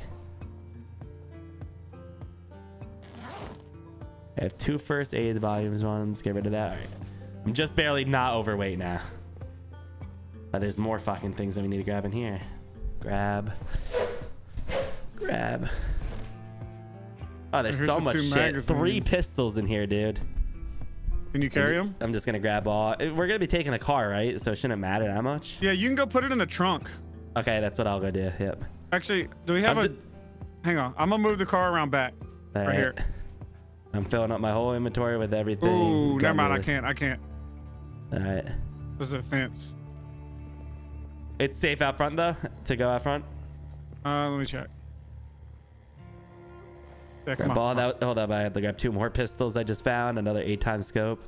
I have two first aid volumes ones. Get rid of that. All right. I'm just barely not overweight now. But there's more fucking things that we need to grab in here. Grab. Grab. Oh, there's Here's so the much shit. Three pistols in here, dude. Can you carry them? I'm just gonna grab all. We're gonna be taking a car, right? So it shouldn't matter that much. Yeah, you can go put it in the trunk. Okay, that's what I'll go do. Yep. Actually, do we have I'm a? Hang on, I'm gonna move the car around back. All right here. I'm filling up my whole inventory with everything. Ooh, never mind. I can't. I can't. All right. There's a fence. It's safe out front though to go out front. Uh, let me check. Yeah, Grab all that. Hold up, I have to grab two more pistols I just found. Another eight time scope.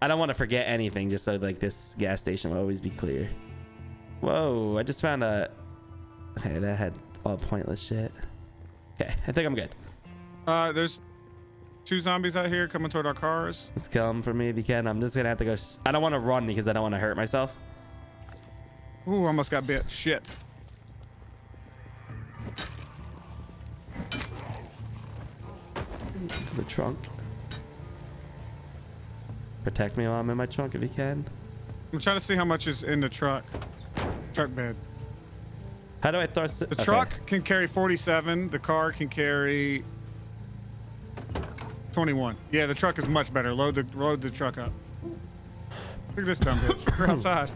I don't want to forget anything, just so like this gas station will always be clear. Whoa! I just found a. Okay, that had all pointless shit. Okay, I think I'm good. Uh, there's two zombies out here coming toward our cars. Just kill them for me if you can. I'm just gonna have to go. s- I don't want to run because I don't want to hurt myself. Ooh, almost got bit. Shit. To the trunk. Protect me while I'm in my trunk if you can. I'm trying to see how much is in the truck. Truck bed. How do I thrust it? The Okay. truck can carry 47. The car can carry 21. Yeah, the truck is much better. Load the load the truck up. Look at this dumb bitch. We're outside.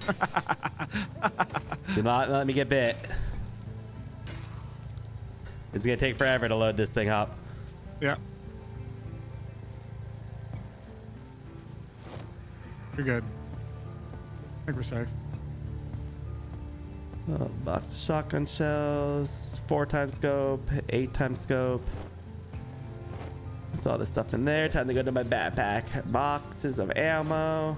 Do not let me get bit. It's gonna take forever to load this thing up. yeah. You're good. I think we're safe. Oh, box of shotgun shells, four times scope, eight times scope. That's all the stuff in there. Time to go to my backpack. Boxes of ammo.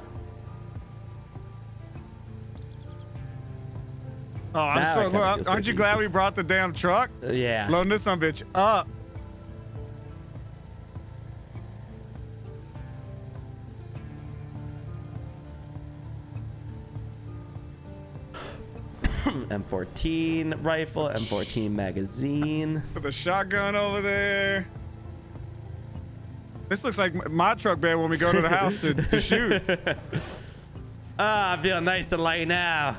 Oh, I'm so. Look, aren't you easy. glad we brought the damn truck? Uh, yeah. Loading this some bitch up. M14 rifle, M14 magazine. With a shotgun over there. This looks like my truck bed when we go to the house to, to shoot. Ah, I feel nice and light now.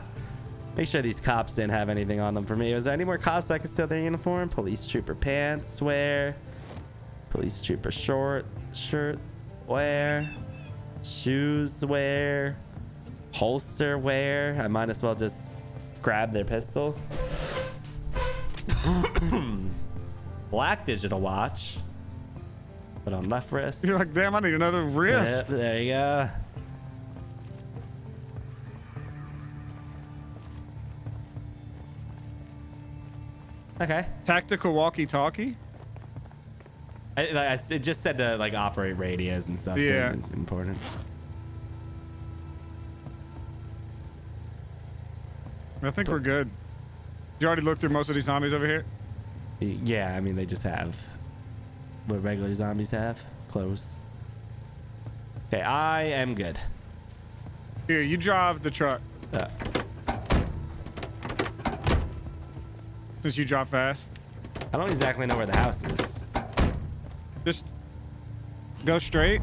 Make sure these cops didn't have anything on them for me. Was there any more cops that could steal their uniform? Police trooper pants wear. Police trooper short shirt wear. Shoes wear. Holster wear. I might as well just grab their pistol. Black digital watch. Put on left wrist. You're like, damn, I need another Yep, wrist. there you go. Okay. Tactical walkie-talkie. It just said to like operate radios and stuff. so Yeah. it's important. I think we're good. You already looked through most of these zombies over here. Yeah, I mean they just have what regular zombies have. Close. Okay, I am good. Here, you drive the truck Uh, since you drive fast. I don't exactly know where the house is. Just go straight.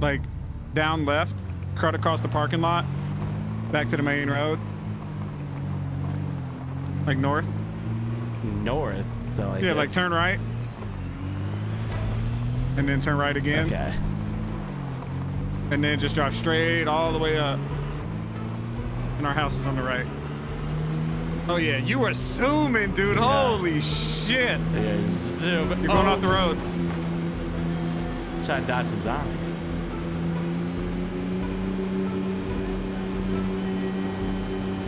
Like, down left, cut across the parking lot, back to the main road. Like north. North. So like. Yeah, like turn right. And then turn right again. Okay. And then just drive straight all the way up. And our house is on the right. Oh yeah, you were zooming, dude. Yeah. Holy shit. Yeah, zoom. You're going Oh, off the oh. road. Trying to dodge some zombies.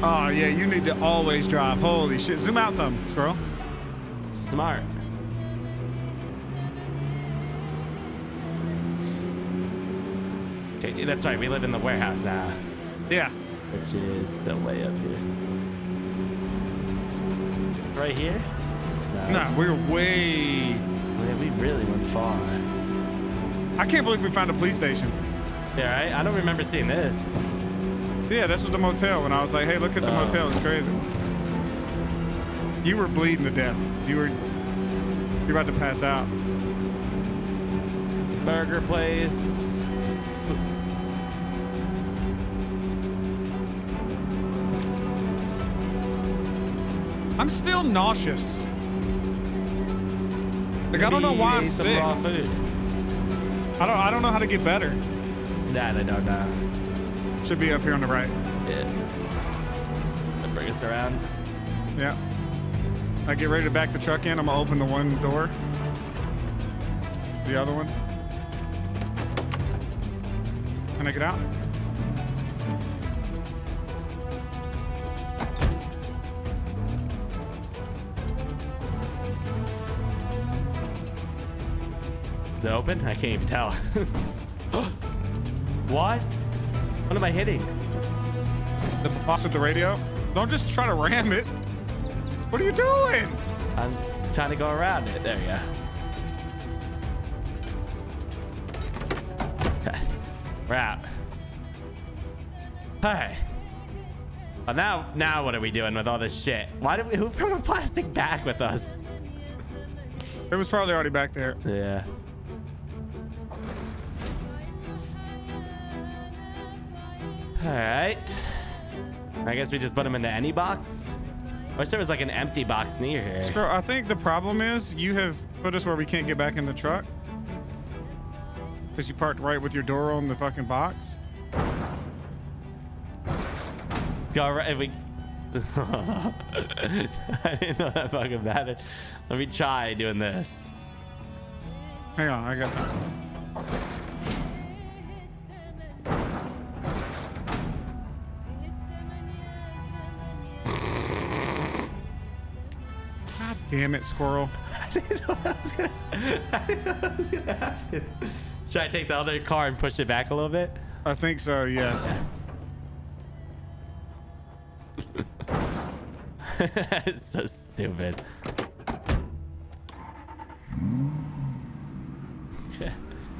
Oh yeah, you need to always drive. Holy shit. Zoom out some, squirrel. Smart. Okay, that's right. We live in the warehouse now, Yeah. which is the way up here. Right here? No, we're way. Man, we really went far. I can't believe we found a police station. Yeah, right? I don't remember seeing this. Yeah, this was the motel when I was like, hey, look at the motel. It's crazy. You were bleeding to death. You were. You're about to pass out. Burger place. I'm still nauseous. Like I don't know why I'm sick. I don't. I don't know how to get better. That I don't know. Should be up here on the right. Yeah. Bring us around. Yeah. I get ready to back the truck in. I'm gonna open the one door. The other one. Can I get out? Is it open? I can't even tell. what? What am I hitting? The box with the radio. Don't just try to ram it. What are you doing? I'm trying to go around it. There you go. We're out. Hey. Well, now, now what are we doing with all this shit? Why did we, who brought a plastic bag with us? It was probably already back there. Yeah. All right. I guess we just put them into any box. I wish there was like an empty box near here. Scroll, I think the problem is you have put us where we can't get back in the truck. Because you parked right with your door on the fucking box. Go right. If we. I didn't know that fucking mattered. Let me try doing this. Hang on, I got some. Damn it, squirrel. I didn't know that was gonna. I didn't know that was gonna happen. Should I take the other car and push it back a little bit? I think so, yes. it's so stupid.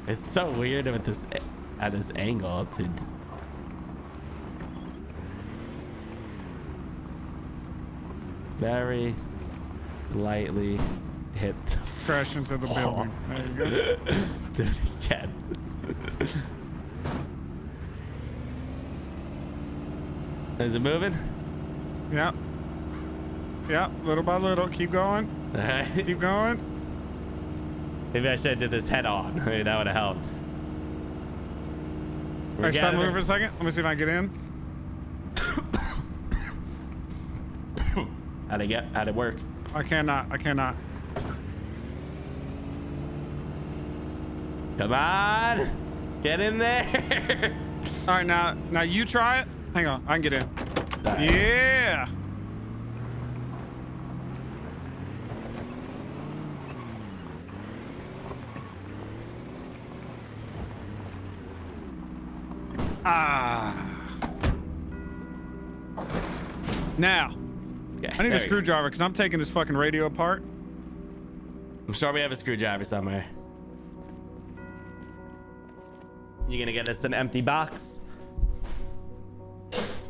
It's so weird with this at this angle to. Very lightly hit. Crash into the building. There you go. Do it again. Is it moving? Yeah. Yeah, little by little. Keep going. All right. Keep going. Maybe I should have did this head on. Maybe that would have helped. All right, stop moving for a second. Let me see if I can get in. How'd it get? How'd it work? I cannot. I cannot. Come on! Get in there! All right, now, now you try it. Hang on, I can get in. Right. Yeah. Ah. Now, Okay, I need there a screwdriver because I'm taking this fucking radio apart. I'm sure we have a screwdriver somewhere. You gonna get us an empty box?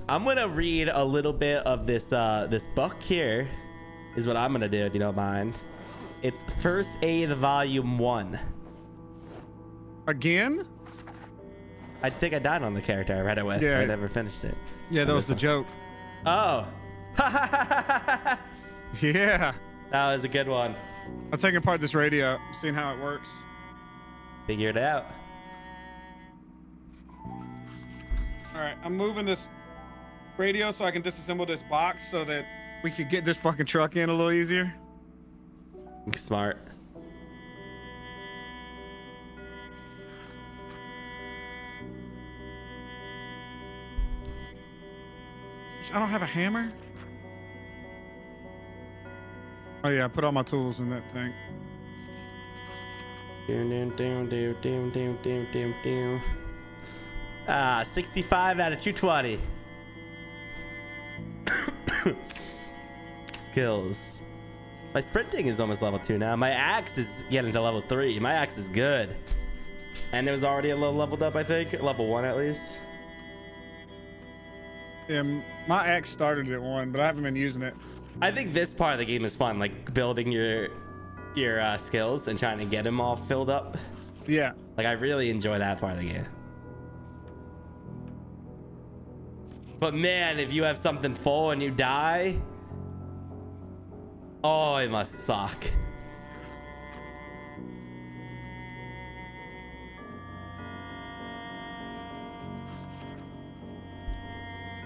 I'm gonna read a little bit of this uh this book here is what I'm gonna do if you don't mind. It's First Aid Volume 1. Again? I think I died on the character I read it with. Yeah. I never finished it. Yeah, that was the joke. Oh. Yeah. That was a good one. I'm taking apart this radio, seeing how it works. Figured it out. All right, I'm moving this radio so I can disassemble this box so that we could get this fucking truck in a little easier. Smart. I don't have a hammer. Oh yeah, I put all my tools in that thing. Doom, doom, doom, doom, doom, doom, doom, doom, doom. Ah, 65 out of 220. Skills. My sprinting is almost level 2 now. My axe is getting to level 3. My axe is good. And it was already a little leveled up, I think. Level 1 at least. Yeah, my axe started at one, but I haven't been using it. I think this part of the game is fun, like building your your uh, skills and trying to get them all filled up. Yeah. Like I really enjoy that part of the game. But man, if you have something full and you die, oh, it must suck.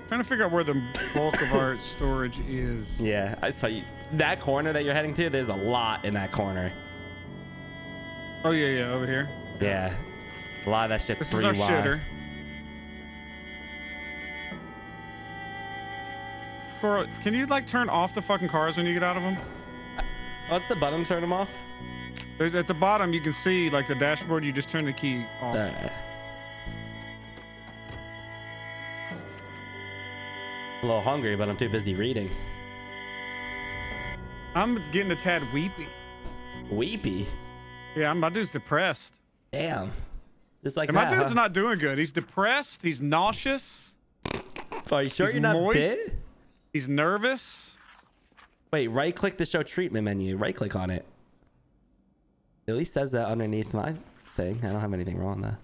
Trying to figure out where the bulk of our storage is. Yeah, I saw you. That corner that you're heading to, there's a lot in that corner. Oh yeah, yeah, over here. Yeah, a lot of that shit's This three is our wide. shitter. Can you like turn off the fucking cars when you get out of them? What's the button? to Turn them off. There's at the bottom you can see like the dashboard. You just turn the key off. Uh, a little hungry, but I'm too busy reading. I'm getting a tad weepy. Weepy. Yeah, my dude's depressed. Damn. Just like And my dude's huh? not doing good. He's depressed. He's nauseous. Are you sure he's you're not moist. bit? He's nervous. Wait, right click the show treatment menu. Right click on it. It at least says that underneath my thing. I don't have anything wrong there.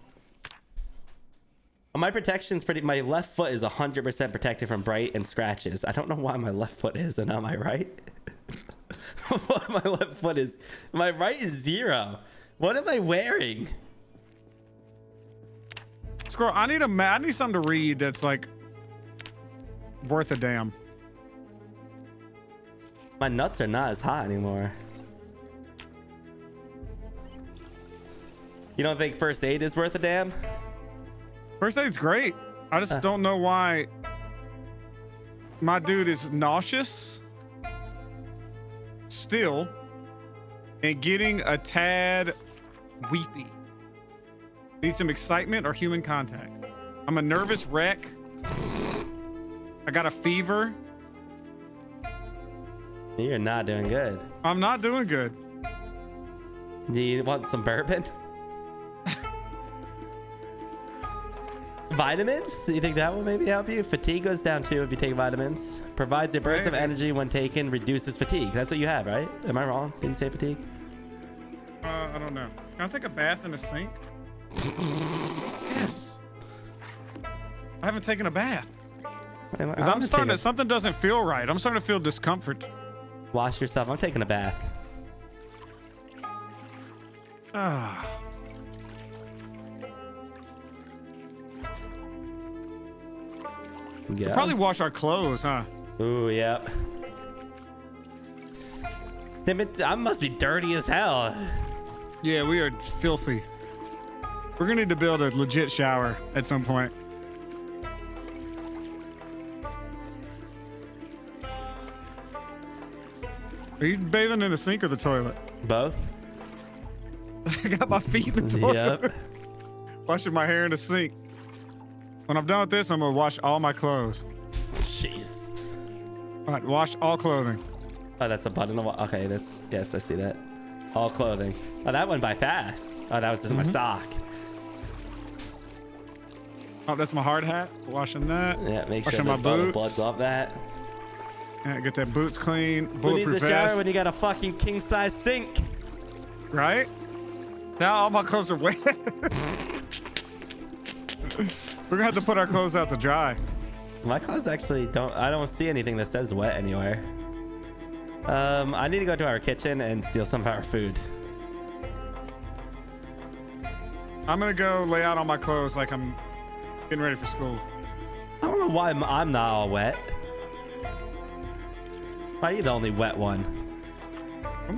My protection's pretty. My left foot is 100% protected from bright and scratches. I don't know why my left foot is and not my right. What my left foot is. My right is zero. What am I wearing? Squirrel, I need a I need something to read that's like worth a damn. My nuts are not as hot anymore. You don't think first aid is worth a damn? First aid's great. I just Uh. don't know why my dude is nauseous still and getting a tad weepy. Need some excitement or human contact. I'm a nervous wreck. I got a fever. You're not doing good. I'm not doing good. Do you want some bourbon? vitamins? You think that will maybe help you? Fatigue goes down too if you take vitamins. Provides a burst of energy when taken, reduces fatigue. That's what you have, right? Am I wrong? Did you say fatigue? Uh, I don't know. Can I take a bath in the sink? yes. I haven't taken a bath. Because I'm starting to, something doesn't feel right. I'm starting to feel discomfort. Wash yourself. I'm taking a bath. Ah. Yeah. Probably wash our clothes, huh? Ooh, yep. Damn it, I must be dirty as hell. Yeah, we are filthy. We're gonna need to build a legit shower at some point. Are you bathing in the sink or the toilet? Both? I got my feet in the toilet. Yep. Washing my hair in the sink. When I'm done with this, I'm gonna wash all my clothes. Jeez. All right, wash all clothing. Oh, that's a button. Okay, that's yes, I see that. All clothing. Oh, that went by fast. Oh, that was just Mm-hmm. my sock. Oh, that's my hard hat. Washing that. Yeah, make sure Washing the my boots. blood's off that. Yeah, get that boots clean. Who needs Bulletproof a shower vest. when you got a fucking king size sink? right? Now all my clothes are wet. We're gonna have to put our clothes out to dry. My clothes actually don't. I don't see anything that says wet anywhere. Um, I need to go to our kitchen and steal some of our food. I'm gonna go lay out all my clothes like I'm getting ready for school. I don't know why I'm, I'm not all wet. Why are you the only wet one?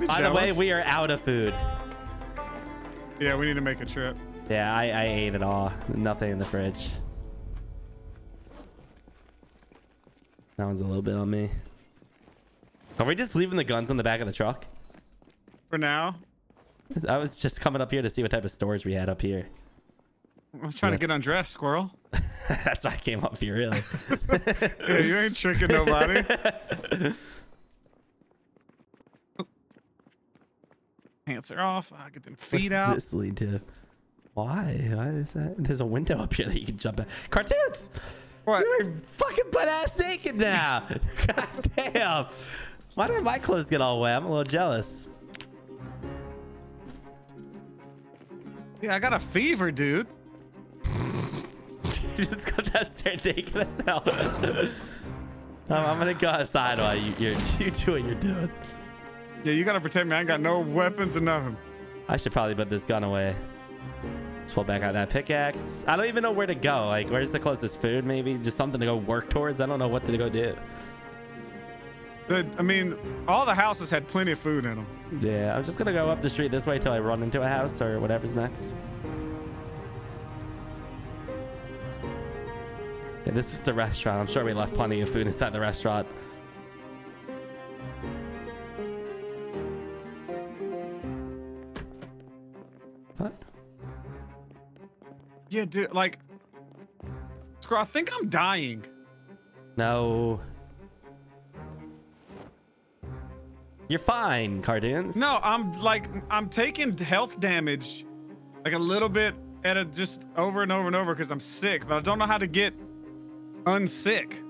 By the way, we are out of food. Yeah, we need to make a trip. Yeah, I, I ate it all. Nothing in the fridge. That one's a little bit on me. Are we just leaving the guns in the back of the truck? For now, I was just coming up here to see what type of storage we had up here. I'm trying Yeah. to get undressed, squirrel. That's why I came up here, really. Yeah, you ain't tricking nobody. Pants are off. I get them feet does out. this lead to? Why? Why is that? There's a window up here that you can jump at. Cartoonz! What? You're fucking butt ass naked now. God damn. Why did my clothes get all wet? I'm a little jealous. Yeah, I got a fever, dude. you just go downstairs naked as hell. um, I'm gonna go outside while you, you're, you do what you're doing. Yeah, you gotta protect me. I ain't got no weapons or nothing. I should probably put this gun away. Just pull back out that pickaxe. I don't even know where to go. Like, where's the closest food? Maybe just something to go work towards. I don't know what to go do. The, I mean, all the houses had plenty of food in them. Yeah, I'm just gonna go up the street this way till I run into a house or whatever's next. Yeah, this is the restaurant. I'm sure we left plenty of food inside the restaurant. Yeah, dude. Like, Squirrel, I think I'm dying. No. You're fine, Cartoonz. No, I'm like, I'm taking health damage, like a little bit at a just over and over and over because I'm sick, but I don't know how to get unsick.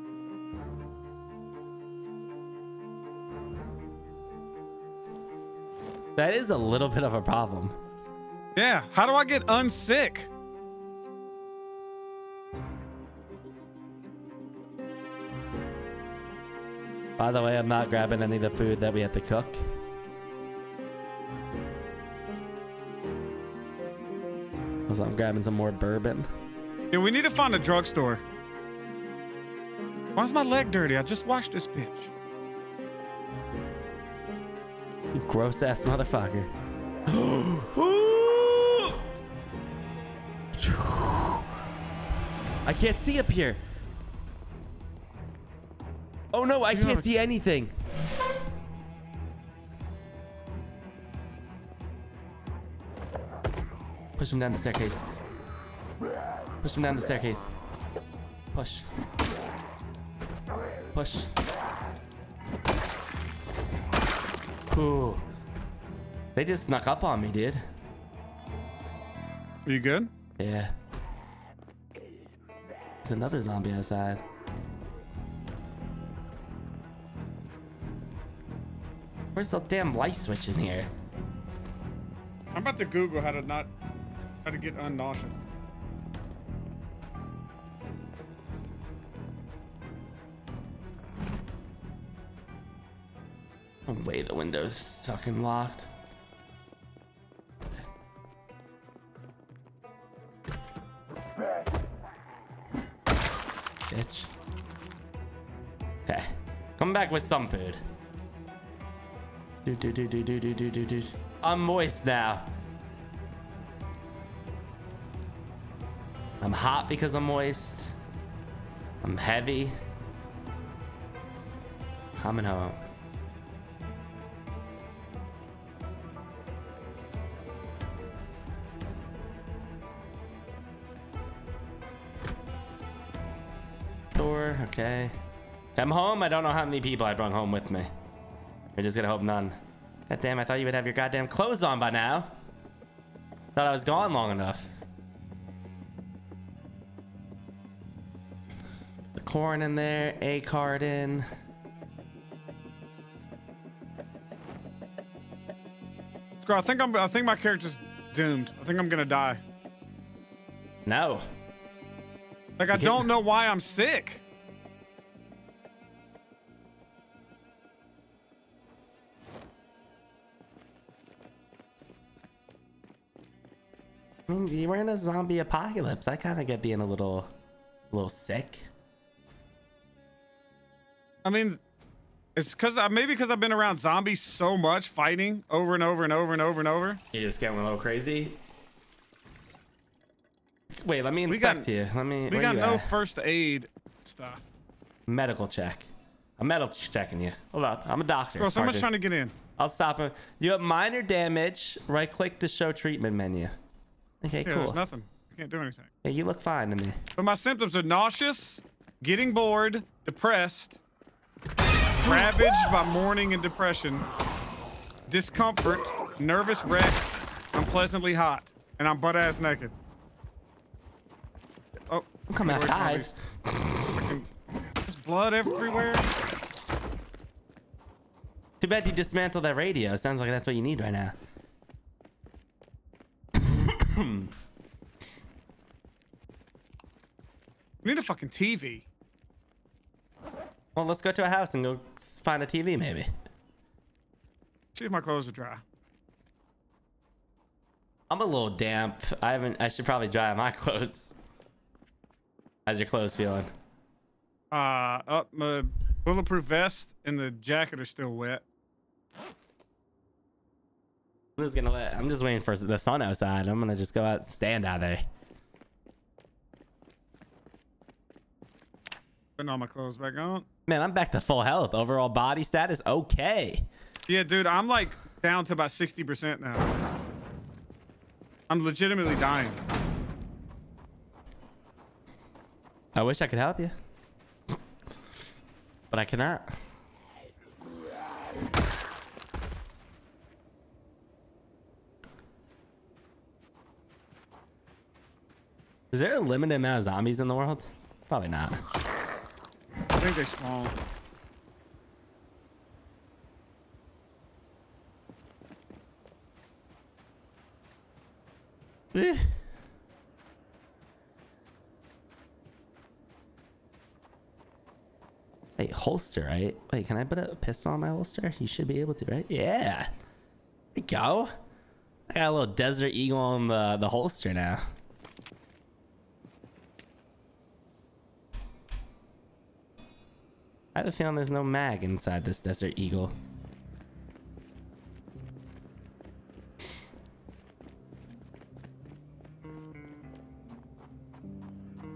That is a little bit of a problem. Yeah, how do I get unsick? By the way, I'm not grabbing any of the food that we have to cook. So I'm grabbing some more bourbon. Yeah, we need to find a drugstore. Why's my leg dirty? I just washed this bitch. You gross ass motherfucker. I can't see up here. Oh no, I can't see anything. Push him down the staircase. Push him down the staircase. Push. Push. Ooh. They just snuck up on me, dude. Are you good? Yeah. There's another zombie outside. Where's the damn light switch in here? I'm about to Google how to not, how to get unnauseous. Oh wait, the window's fucking locked. Bitch. Okay. Come back with some food. I'm moist now. I'm hot because I'm moist. I'm heavy. Coming home. Door, okay. I'm home. I don't know how many people I brought home with me. We're just gonna hope none. God damn, I thought you would have your goddamn clothes on by now. Thought I was gone long enough. The corn in there, A card in. I think I'm, I think my character's doomed. I think I'm gonna die. No. Like I don't know why I'm sick. I mean, you were in a zombie apocalypse. I kind of get being a little, a little sick. I mean, it's because I uh, maybe because I've been around zombies so much, fighting over and over and over and over and over. You're just getting a little crazy. Wait, let me We got- inspect you. Let me. We got no at? first aid stuff. medical check. I'm medical checking you. Hold up. I'm a doctor. Bro, someone's trying to get in. I'll stop him. You have minor damage. Right click to show treatment menu. Okay, Yeah, cool. there's nothing. I can't do anything. Yeah, you look fine to me. But my symptoms are nauseous, getting bored, depressed, ravaged by mourning and depression, discomfort, nervous wreck, unpleasantly hot, and I'm butt ass naked. Oh, Come outside. There's blood everywhere. Too bad you dismantled that radio. Sounds like that's what you need right now. We need a fucking TV. Well, let's go to a house and go find a TV, maybe. See if my clothes are dry. I'm a little damp. I haven't. I should probably dry my clothes. How's your clothes feeling? Uh, up my bulletproof vest and the jacket are still wet. I'm just gonna let. I'm just waiting for the sun outside. I'm gonna just go out and stand out there. Putting all my clothes back on. Man, I'm back to full health. Overall body status okay. Yeah, dude, I'm like down to about 60% now. I'm legitimately dying. I wish I could help you, but I cannot. Is there a limited amount of zombies in the world? Probably not. I think they spawn. Eh. Wait, holster, right? Wait, can I put a pistol on my holster? You should be able to, right? Yeah. There you go. I got a little Desert Eagle on the, the holster now. I have a feeling there's no mag inside this Desert Eagle.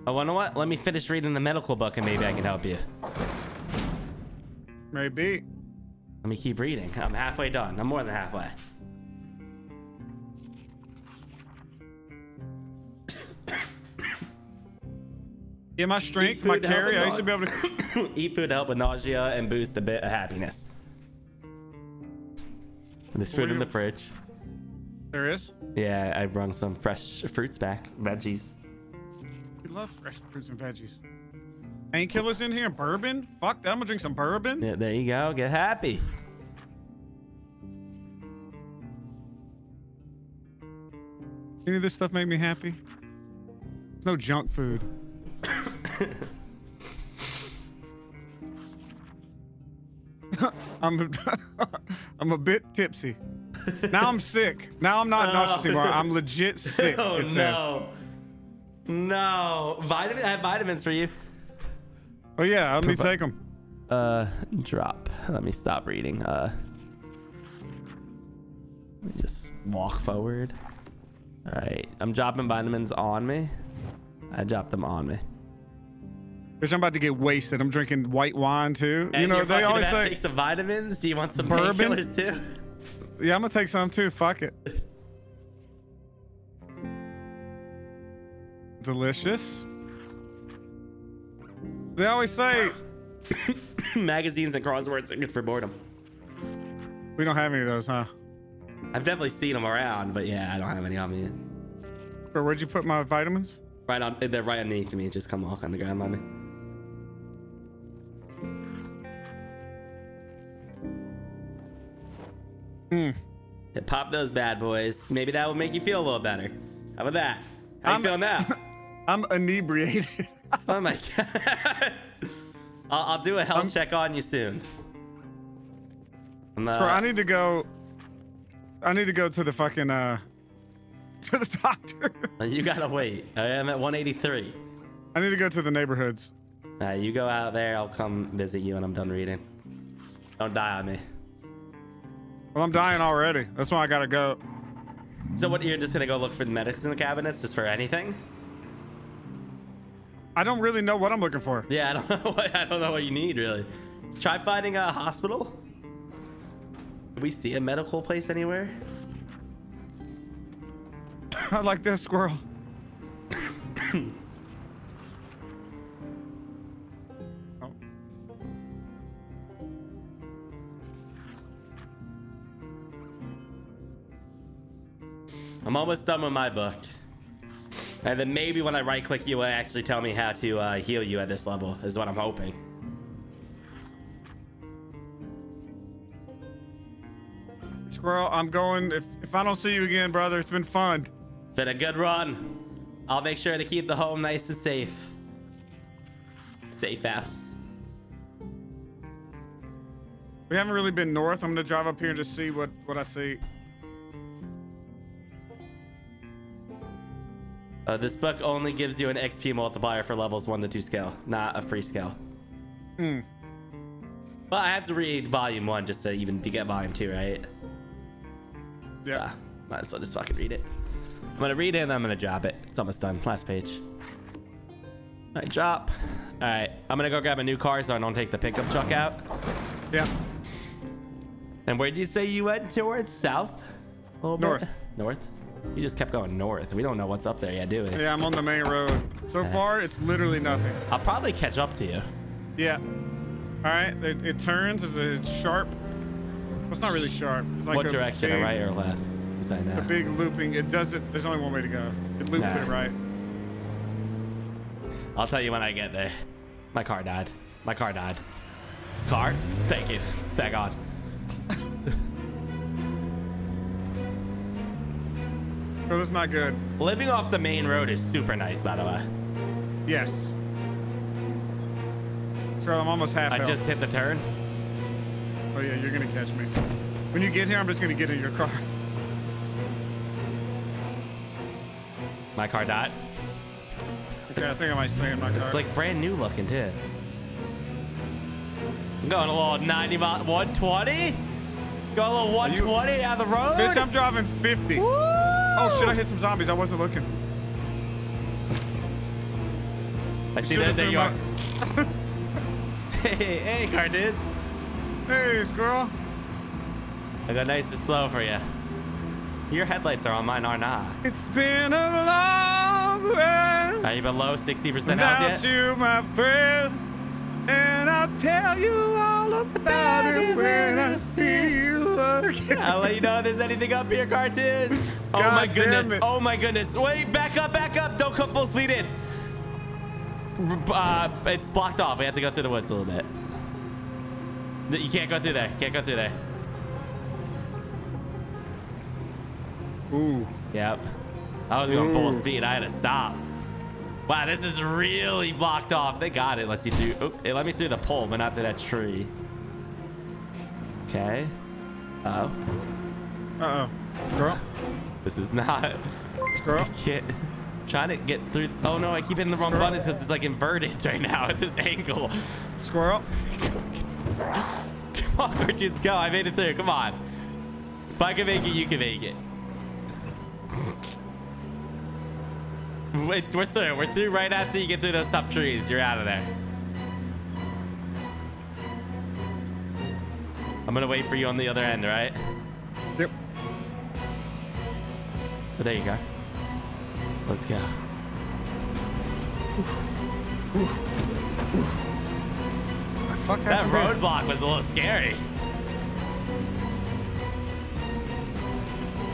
Oh, you know what? Let me finish reading the medical book and maybe I can help you. Maybe. Let me keep reading. I'm halfway done. I'm more than halfway. Yeah, my strength, my carry, I used to be able to. Eat food to help with nausea and boost a bit of happiness. There's food in the fridge. There is. Yeah, I brought some fresh fruits back, veggies. We love fresh fruits and veggies. Painkillers in here, bourbon. Fuck that! I'm gonna drink some bourbon. Yeah, there you go. Get happy. Any of this stuff make me happy? It's no junk food. I'm a, I'm a bit tipsy. Now I'm sick. Now I'm not nauseous anymore. I'm legit sick. Oh it says. no. No. Vitamin I have vitamins for you. Oh yeah, let me take them. Uh drop. Let me stop reading. Uh Let me just walk forward. Alright. I'm dropping vitamins on me. I dropped them on me. Bitch, I'm about to get wasted. I'm drinking white wine too. you And know you're they always say, take some vitamins. Do you want some Bourbon? too? yeah, I'm gonna take some too. Fuck it. Delicious. They always say Magazines and crosswords are good for boredom. we don't have any of those, huh? I've definitely seen them around, but yeah, I don't have any on me. Or where'd you put my vitamins? Right on, they're right underneath me. Just come walk on the ground me. Hmm. Yeah, pop those bad boys. Maybe that will make you feel a little better. How about that? How I'm- you feel now? I'm inebriated. oh my god. I'll, I'll do a health Um, check on you soon. I'm, uh, I need to go. I need to go to the fucking uh to the doctor. Uh, you gotta wait. I am at 183. I need to go to the neighborhoods. Right, you go out there. I'll come visit you when I'm done reading. Don't die on me. Well, I'm dying already. That's why I gotta go. So what? You're just gonna go look for the medicine cabinets, just for anything? I don't really know what I'm looking for. Yeah, I don't know. What, I don't know what you need really. Try finding a hospital. Do we see a medical place anywhere? I like this squirrel. oh. I'm almost done with my book. And then maybe when I right click you, will actually tell me how to uh, heal you at this level, is what I'm hoping. Squirrel, I'm going. If if I don't see you again, brother, it's been fun. Been a good run. I'll make sure to keep the home nice and safe. Safe house. We haven't really been north. I'm gonna drive up here and just see what what I see. Uh, this book only gives you an XP multiplier for levels 1 to 2 scale, not a free scale. Hmm. Well, I have to read volume 1 just to even to get volume 2, right? Yeah. Ah, might as well just fucking read it. I'm gonna read it and then I'm gonna drop it. It's almost done. Last page. Alright, drop. Alright, I'm gonna go grab a new car so I don't take the pickup truck out. Yeah. And where did you say you went towards? South? Little bit? North. North? You just kept going north. We don't know what's up there yet, do we? Yeah, I'm on the main road. So far, it's literally nothing. I'll probably catch up to you. Yeah. All right. It, it turns. It's, it's sharp. Well, it's not really sharp. It's like what a direction, big, right or left? Just I know. A big looping. It does it. There's only one way to go. It loops Nah. it right. I'll tell you when I get there. My car died. My car died. Car? Thank you. Back on. So that's not good. Living off the main road is super nice, by the way. Yes. So I'm almost half I health. just hit the turn. Oh yeah, you're gonna catch me. When you get here, I'm just gonna get in your car. My car died. Okay, I think I might stay in my car. It's like brand new looking too. I'm going a little 90 mile, 120? Going a little 120 down the road? Bitch, I'm driving 50. Woo! Oh shit, I hit some zombies. I wasn't looking. I see that there you are. hey, hey, car dudes. Hey, squirrel. I go nice and slow for you. Your headlights are on, mine are not. It's been a long way Are you below 60% health without yet? you, my friend. And I'll tell you all about it when I see you again. I'll let you know if there's anything up here, Cartoonz. Oh my goodness. it. Oh my goodness. Wait, back up, back up. Don't come full speed in. Uh, it's blocked off. We have to go through the woods a little bit. You can't go through there. Can't go through there. Ooh. Yep. I was going full speed. I had to stop. Wow, this is really blocked off. They got it. Let's you through. Oh, it let me through the pole, but not through that tree. Okay. Uh oh. Uh-oh. Squirrel. This is not. Squirrel. can't trying to get through oh no i keep hitting the wrong Squirrel. buttons because it's like inverted right now at this angle Squirrel. come on Cartoonz go i made it through come on if i can make it you can make it Wait, we're through. We're through right after you get through those tough trees. You're out of there. I'm gonna wait for you on the other end right? Yep. but there you go. Let's go. The fuck that roadblock was a little scary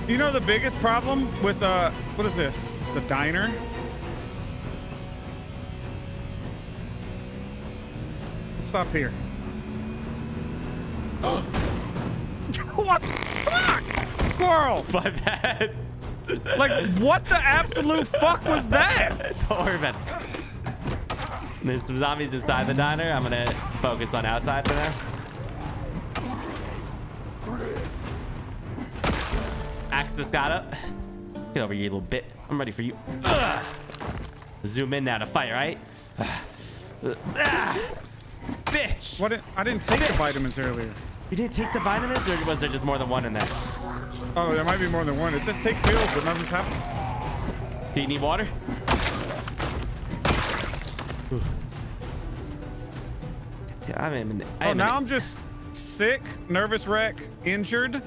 You know the biggest problem with uh what is this? It's a diner. Let's stop here. what the fuck? Squirrel! my bad Like what the absolute fuck was that? Don't worry about it. There's some zombies inside the diner. I'm gonna focus on outside for now. Axis got up. Get over here, you little bit. I'm ready for you. Ugh. Zoom in now to fight, right? Ah. Bitch! What? Did, I didn't take the vitamins earlier. You didn't take the vitamins, or was there just more than one in there? Oh, there might be more than one. It says take pills, but nothing's happening. Do you need water? Ooh. Yeah, I'm in. Oh, now I'm just sick, nervous wreck, injured,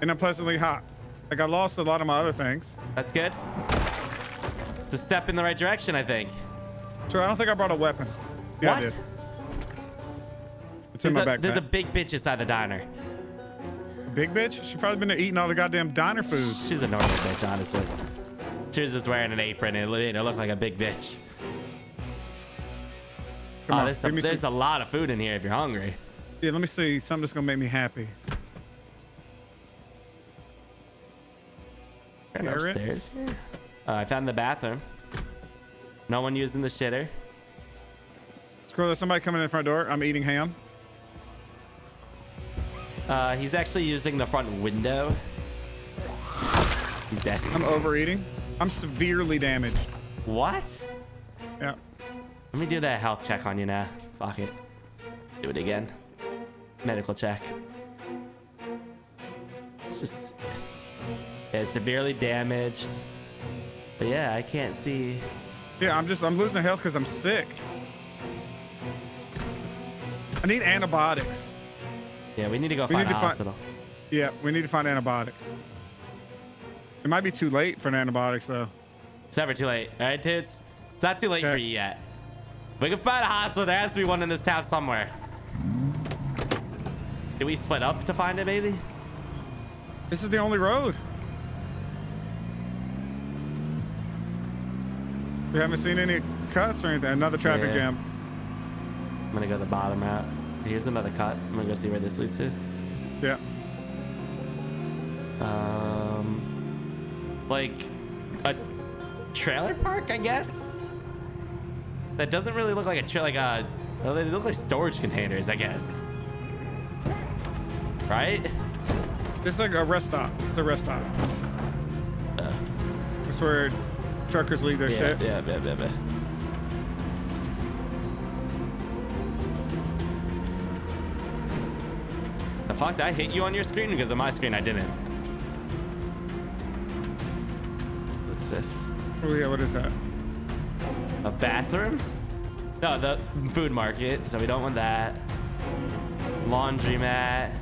and unpleasantly hot. Like I lost a lot of my other things. That's good. It's a step in the right direction, I think. So I don't think I brought a weapon. Yeah, What? I did. It's There's in my a, backpack. there's a big bitch inside the diner. Big bitch? She probably been there eating all the goddamn diner food. She's a normal bitch, honestly. She was just wearing an apron and it looked like a big bitch. Come oh, on, there's, me there's some- a lot of food in here if you're hungry. Yeah, let me see something that's gonna make me happy. Upstairs. Uh, I found the bathroom. No one using the shitter. Squirrel, there's somebody coming in the front door. I'm eating ham. Uh, he's actually using the front window. He's dead. I'm overeating. I'm severely damaged. What? Yeah. Let me do that health check on you now. Fuck it. Do it again. Medical check. It's just it's severely damaged. But yeah, I can't see. Yeah, I'm just I'm losing health because I'm sick. I need antibiotics. Yeah, we need to go We find a find- hospital. Yeah, we need to find antibiotics. It might be too late for an antibiotics though. It's never too late. All right, toots. It's not too late for Okay. you yet. We can find a hospital. There has to be one in this town somewhere. Did we split up to find it, maybe? This is the only road. We haven't seen any cuts or anything. Another traffic Yeah. jam. I'm gonna go the bottom route. Here's another cut. I'm gonna go see where this leads to. Yeah. Um, like a trailer park, I guess. That doesn't really look like a trailer. Like a, they look like storage containers, I guess. Right? It's like a rest stop. It's a rest stop. Uh, It's where truckers leave their yeah, shit. yeah, yeah, yeah, yeah. The fuck? Did I hit you on your screen? Because on my screen, I didn't. What's this? Oh yeah, what is that? A bathroom? No, the food market. So we don't want that. Laundromat.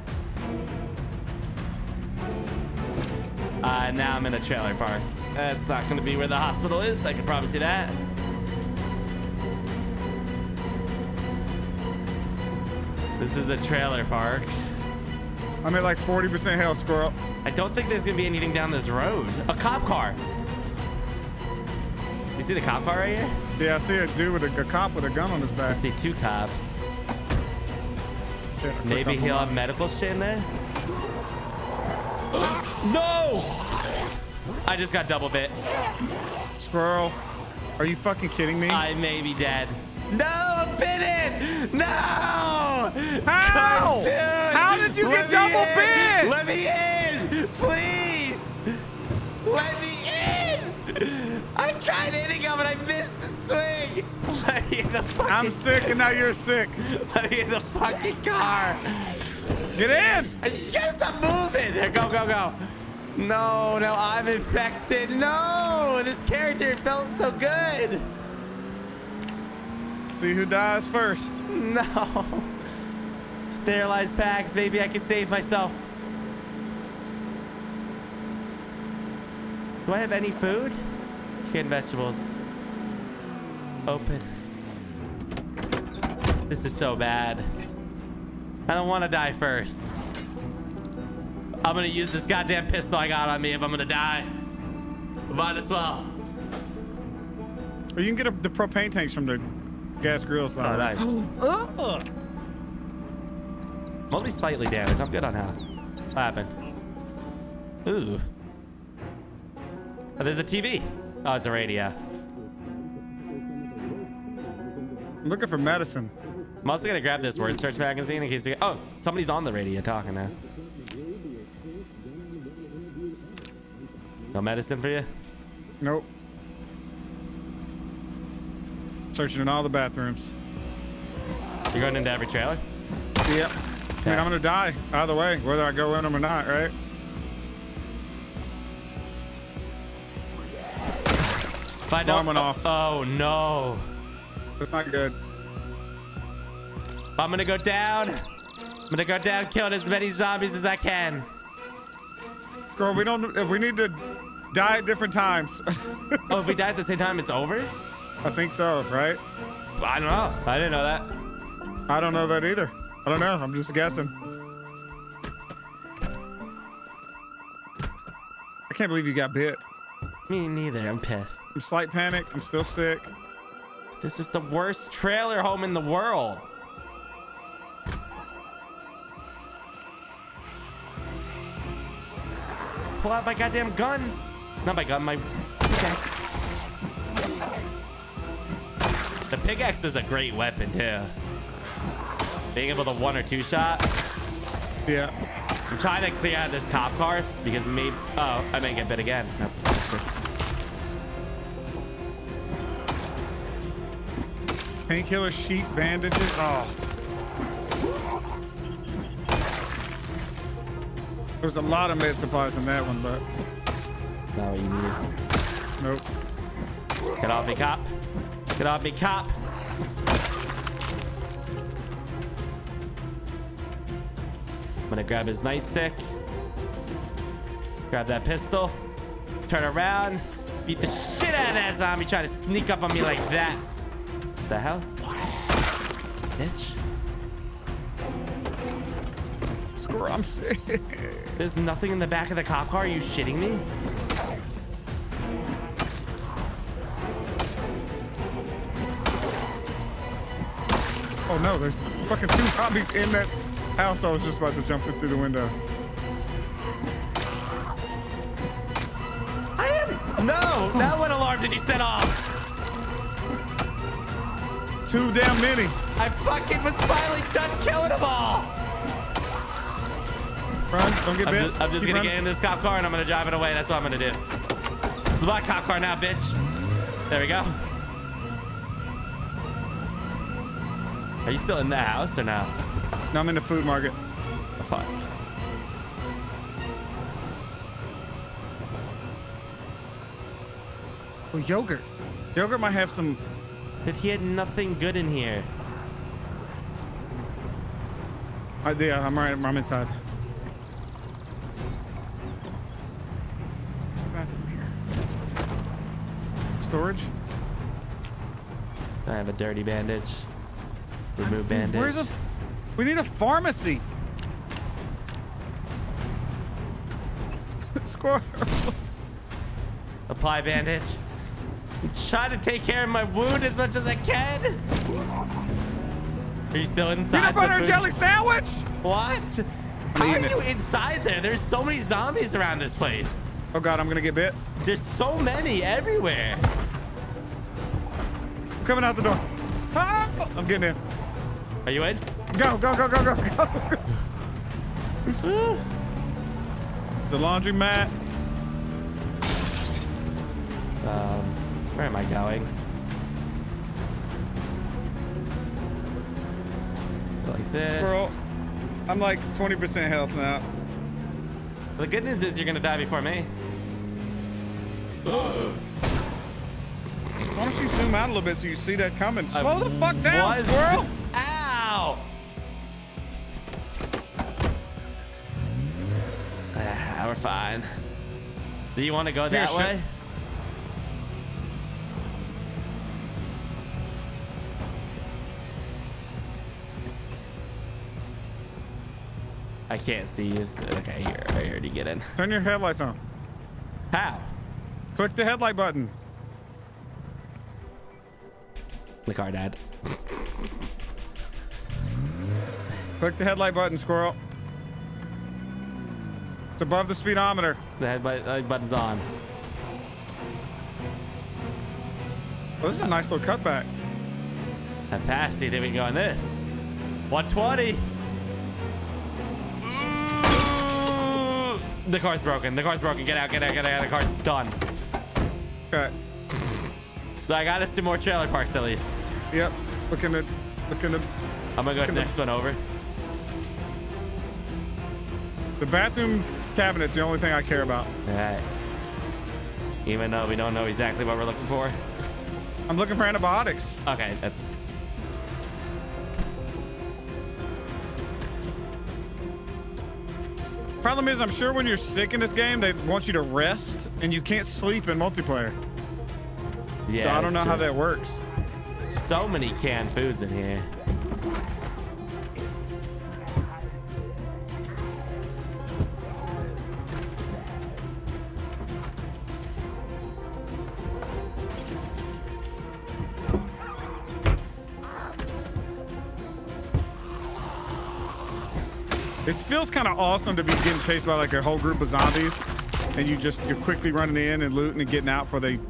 Uh, now I'm in a trailer park. That's not going to be where the hospital is. I can promise you that. This is a trailer park. I'm at like 40% health, squirrel. I don't think there's going to be anything down this road. A cop car. You see the cop car right here? Yeah, I see a dude with a, a cop with a gun on his back. I see two cops. Shit, I clicked Maybe he'll have medical shit in there. no! I just got double bit. Squirrel, are you fucking kidding me? I may be dead. No, I'm bitten! No! How? Cartoon! How did you get double in! bit? Let me in! Please! Let me in! I tried hitting him and I missed the swing! Let me in the fucking, I'm sick and now you're sick. Let me in the fucking car! Get in! You gotta stop moving! There, go, go, go! No, no, I'm infected. No! This character felt so good! See who dies first. No. Sterilized packs. Maybe I can save myself. Do I have any food? Canned vegetables. Open. This is so bad. I don't want to die first. I'm gonna use this goddamn pistol I got on me if I'm gonna die. Might as well. Or you can get a, the propane tanks from the gas grills, by Oh, the way. nice. Oh. Ugh. I'm only slightly damaged. I'm good on health. What happened? Ooh. Oh, there's a TV. Oh, it's a radio. I'm looking for medicine. I'm also gonna grab this word search magazine in case we. Oh, somebody's on the radio talking now. No medicine for you? Nope. Searching in all the bathrooms. You're going into every trailer? Yep. I mean, I'm gonna die either way, whether I go in them or not, right? If I Alarm went off. Oh no. That's not good. I'm gonna go down. I'm gonna go down, killing as many zombies as I can. Girl, we don't. We need to die at different times. Oh, if we die at the same time, it's over? I think so, right? I don't know. I didn't know that. I don't know that either. I don't know. I'm just guessing. I can't believe you got bit. Me neither. I'm pissed. I'm slight panic. I'm still sick. This is the worst trailer home in the world. Pull out my goddamn gun. Not my gun, my pickaxe. The pickaxe is a great weapon too. Being able to one or two shot. Yeah. I'm trying to clear out this cop cars because maybe. Oh, I may get bit again. Nope. Painkiller sheet bandages. Oh. There's a lot of med supplies in that one, but Not what you need. nope. Get off me, cop. Get off me, cop. I'm gonna grab his nightstick. Grab that pistol. Turn around. Beat the shit out of that zombie trying to sneak up on me like that. The hell? Bitch. Score, I'm sick. There's nothing in the back of the cop car. Are you shitting me? Oh no, there's fucking two zombies in that house. I was just about to jump in through the window. I am. No! Now what alarm did you set off? Too damn many. I fucking was finally done killing them all! Run, don't get I'm bit. just, I'm just Keep gonna running. get in this cop car and I'm gonna drive it away. That's what I'm gonna do. It's my cop car now, bitch. There we go. Are you still in the house or no? No, I'm in the food market. Oh, fuck. Oh, yogurt. Yogurt might have some. But he had nothing good in here. Uh, yeah, I'm right. I'm inside. Where's the bathroom here? Storage. I have a dirty bandage. Remove bandage. Where's a? We need a pharmacy. Squirrel. Apply bandage. I'm to take care of my wound as much as I can. Are you still inside? Peanut butter and jelly sandwich. What? How are you inside there? There's so many zombies around this place. Oh god, I'm gonna get bit. There's so many everywhere. I'm coming out the door. Ah, I'm getting in. Are you in? Go, go, go, go, go, go. it's a laundry mat. Um, where am I going? Like this. Squirrel. I'm like 20% health now. The good news is you're gonna die before me. Why don't you zoom out a little bit so you see that coming? Slow the fuck down, Was- squirrel. We're fine. Do you want to go that shit. way? I can't see you. so- Okay, here. I already get in. Turn your headlights on. How? Click the headlight button. The car dad. Click the headlight button, squirrel. It's above the speedometer. The head uh, button's on. Well, this is a nice little cutback. How fast do we can go on this? 120. The car's broken. The car's broken. Get out, get out, get out. The car's done. Okay. So I got us to more trailer parks at least. Yep. Looking at, looking at I'm gonna go to the- next one over. the bathroom cabinet's the only thing I care about. All right. Even though we don't know exactly what we're looking for. I'm looking for antibiotics. Okay, that's Problem is, I'm sure when you're sick in this game, they want you to rest, and you can't sleep in multiplayer. yeah. so I don't know that's how that works. So many canned foods in here. Feels kind of awesome to be getting chased by like a whole group of zombies, and you just you're quickly running in and looting and getting out for they.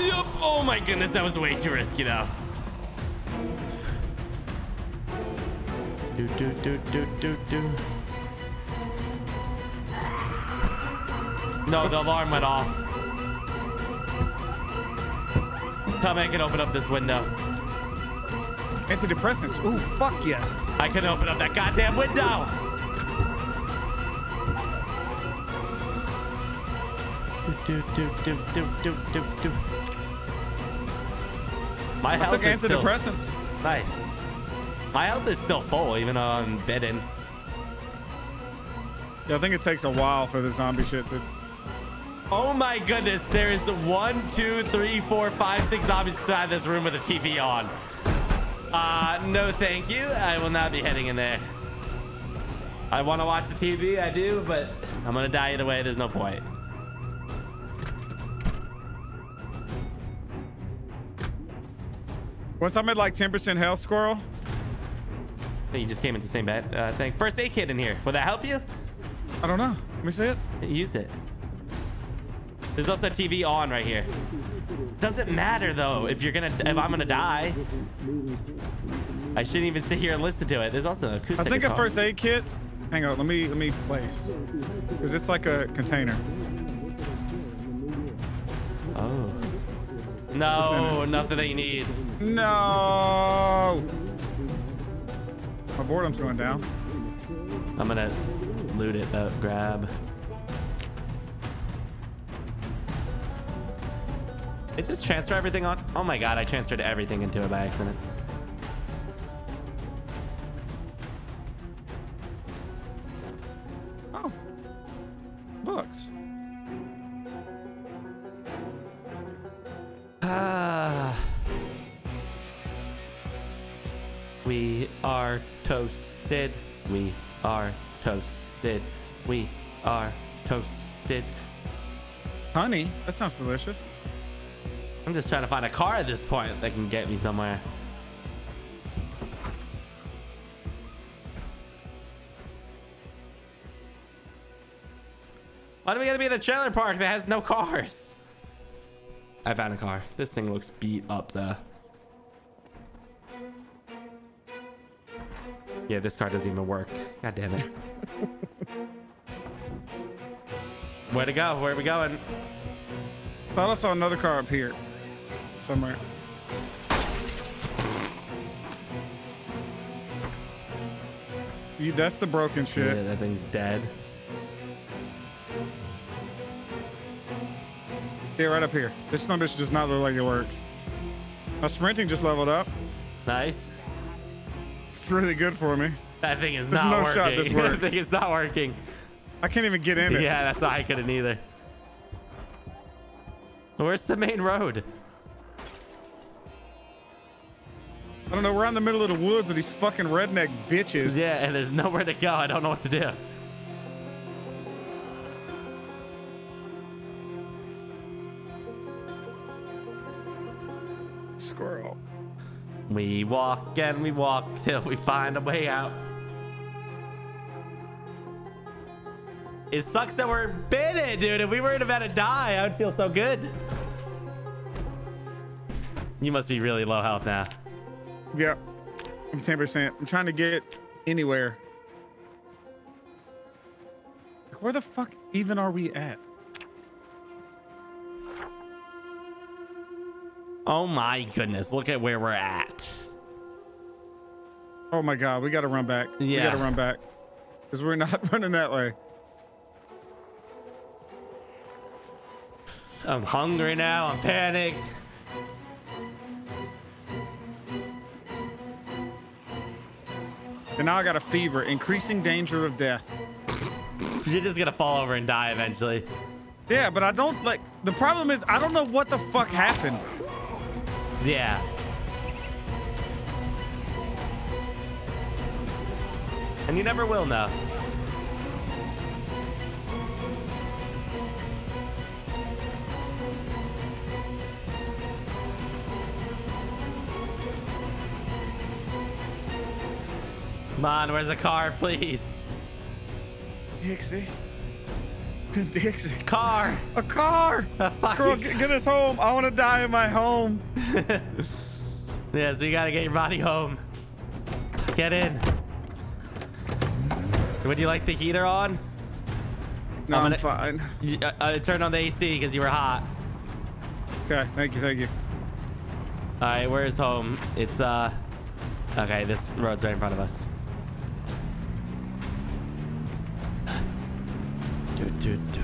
Yep. Oh my goodness, that was way too risky though. Do do do do do do. No, the alarm went off. Tell me I can open up this window. Antidepressants. Ooh, fuck yes. I can open up that goddamn window. Do, do, do, do, do, do, do. My health is still antidepressants. nice. My health is still full, even though I'm bitten. Yeah, I think it takes a while for the zombie shit to. Oh my goodness, there's one, two, three, four, five, six zombies inside this room with a TV on. Uh, no thank you. I will not be heading in there. I want to watch the TV, I do, but I'm gonna die either way. There's no point. Once I'm at like 10% health, squirrel. You just came into the same bed uh, thing. First aid kit in here. Will that help you? I don't know. Let me see it. Use it. There's also a TV on right here. Doesn't matter though if you're gonna if I'm gonna die. I shouldn't even sit here and listen to it. There's also an acoustic. I think a first aid kit. Hang on. Let me let me place. Cause it's like a container. Oh. No, nothing that you need. No. My boredom's going down. I'm gonna loot it though. Grab. It just transfer everything on. Oh my god, I transferred everything into it by accident. Oh. Books. Ah. We are toasted. We are toasted. We are toasted. Honey. That sounds delicious. I'm just trying to find a car at this point that can get me somewhere. Why do we gotta be in a trailer park that has no cars? I found a car. This thing looks beat up though. Yeah, this car doesn't even work. God damn it. Where to go? Where are we going? Thought I saw another car up here. Somewhere. You, that's the broken shit. Yeah, that thing's dead. Yeah, right up here. This son bitch does not look like it works. My sprinting just leveled up. Nice. It's really good for me. That thing is There's not no working. shot this that works. thing is not working. I can't even get in it. Yeah, that's not, I couldn't either. Where's the main road? I don't know. We're out in the middle of the woods with these fucking redneck bitches. Yeah, and there's nowhere to go. I don't know what to do. Squirrel. We walk and we walk till we find a way out. It sucks that we're bitten, dude. If we weren't about to die, I would feel so good. You must be really low health now. Yep. I'm 10%. I'm trying to get anywhere. Where the fuck even are we at? Oh my goodness, look at where we're at. Oh my god, we gotta run back. We Yeah. gotta run back. Because we're not running that way. I'm hungry now, I'm panicked. And now I got a fever, increasing danger of death. You're just gonna fall over and die eventually. Yeah, but I don't like the problem is I don't know what the fuck happened. Yeah. And you never will know. Come on, where's the car, please? Dixie. Dixie. Car! A car! A Squirrel, get, get us home. I want to die in my home. Yes, we gotta get your body home. Get in. Would you like the heater on? No, I'm I'm, fine. You, uh, uh, turn on the AC because you were hot. Okay, thank you, thank you. All right, where's home? It's uh, okay. This road's right in front of us. Do, do, do.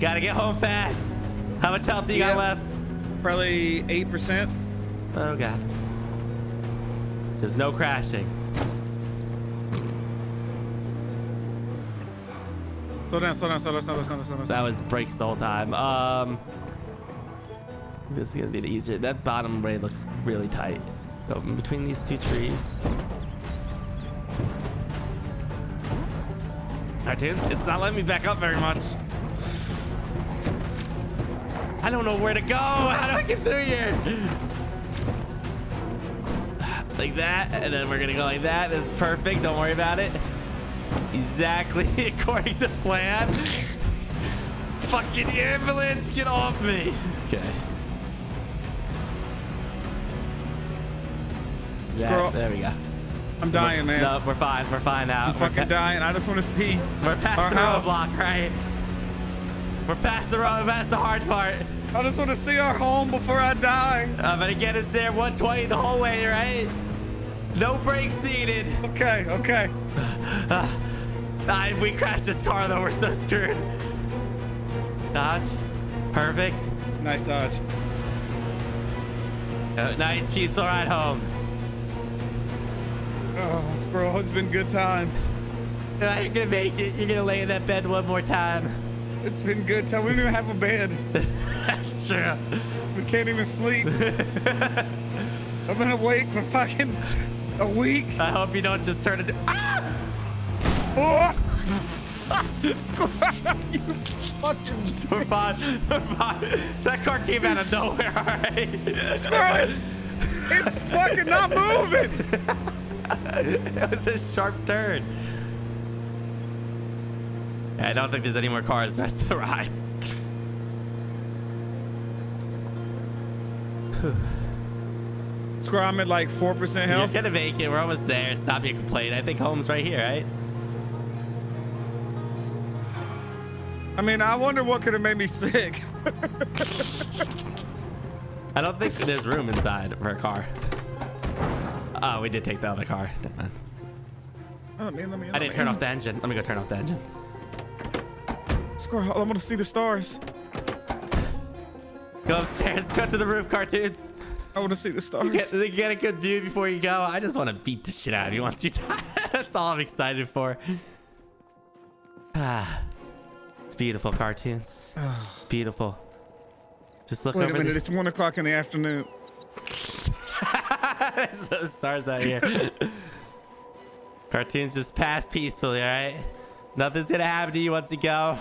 Gotta get home fast. How much health do you Yep. got left? Probably 8%. Oh god. Just no crashing. Slow down, slow down, slow down, slow down, slow down, slow down. That was brakes the whole time. Um, this is gonna be the easier. That bottom ray looks really tight. Go between these two trees. Cartoonz, it's not letting me back up very much. I don't know where to go. How do I get through here? Like that, and then we're gonna go like that. This is perfect. Don't worry about it. Exactly according to plan. Fucking ambulance, get off me. Okay. Scroll. There we go. I'm dying, man. No, we're fine. We're fine now. I'm We're fucking dying. I just want to see. We're past our the house. roadblock, right? We're past the road, past the hard part. I just want to see our home before I die. I'm gonna get us there 120 the whole way, right? No brakes needed. Okay, okay. If we crashed this car though, we're so screwed. Dodge. Perfect. Nice dodge. Uh, nice, peaceful ride home. Oh, squirrel, it's been good times. Uh, you're gonna make it. You're gonna lay in that bed one more time. It's been good time. We don't even have a bed. That's true. We can't even sleep. I've been awake for fucking a week. I hope you don't just turn it. Ah! Oh! Squirrel, you fucking We're fine. We're fine. That car came out of nowhere. All right. squirrel. It's, it's fucking not moving. It was a sharp turn. I don't think there's any more cars the rest of the ride. Squirrel, I'm at like 4% You're health. gonna make it. We're almost there. Stop your complaint. I think home's right here, right? I mean, I wonder what could have made me sick. I don't think there's room inside for a car. Oh, we did take the other car. Mind. Oh, man, let me, I didn't turn off the engine. Let me go turn off the engine. Squirrel, I want to see the stars. Go upstairs. Go to the roof, Cartoonz. I want to see the stars. You get, you get a good view before you go. I just want to beat the shit out of you once you die. That's all I'm excited for. Ah, it's beautiful Cartoonz. beautiful. Just look Wait a minute, the it's one o'clock in the afternoon. There's no stars out here. Cartoonz just pass peacefully, all right? Nothing's gonna happen to you once you go.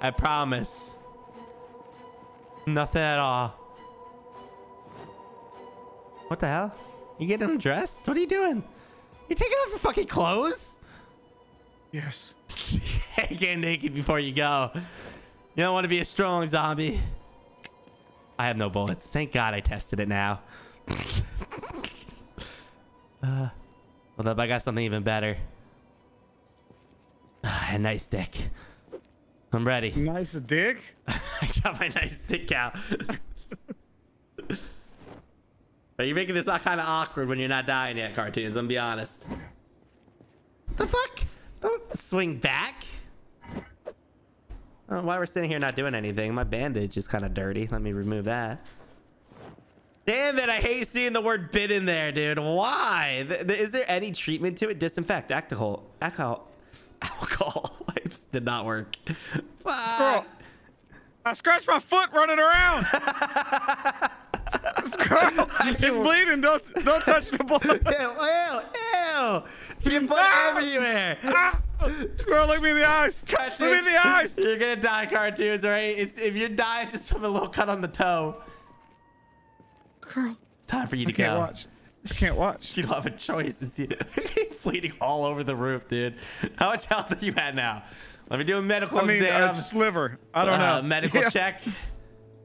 I promise. Nothing at all. What the hell? You getting dressed? What are you doing? You taking off your fucking clothes? Yes. Get naked before you go. You don't want to be a strong zombie. I have no bullets. Thank God I tested it now. Hold up, I got something even better. Ah, a nice dick. I'm ready. Nice dick. I got my nice dick out. Are you making this all kind of awkward when you're not dying yet, Cartoonz? I'm be honest. The fuck? Don't swing back. Don't why we're sitting here not doing anything. My bandage is kind of dirty. Let me remove that. Damn it, I hate seeing the word bit in there, dude. Why? Th- th- Is there any treatment to it? Disinfect, alcohol, alcohol, alcohol wipes did not work. Squirrel. I scratched my foot running around. Squirrel. It's bleeding. Don't don't touch the blood. Ew, ew, ew. You blood Ah! everywhere. Ah! Squirrel, look me in the eyes. Look me in the eyes. You're gonna die, Cartoonz, alright? It's if you die, dying just from a little cut on the toe. Squirrel. It's time for you to I can't go. watch. I can't watch. You don't have a choice. It's you bleeding all over the roof, dude. How much health are you at now? Let me do a medical I mean, exam. a sliver. I don't Uh, know. medical Yeah. check.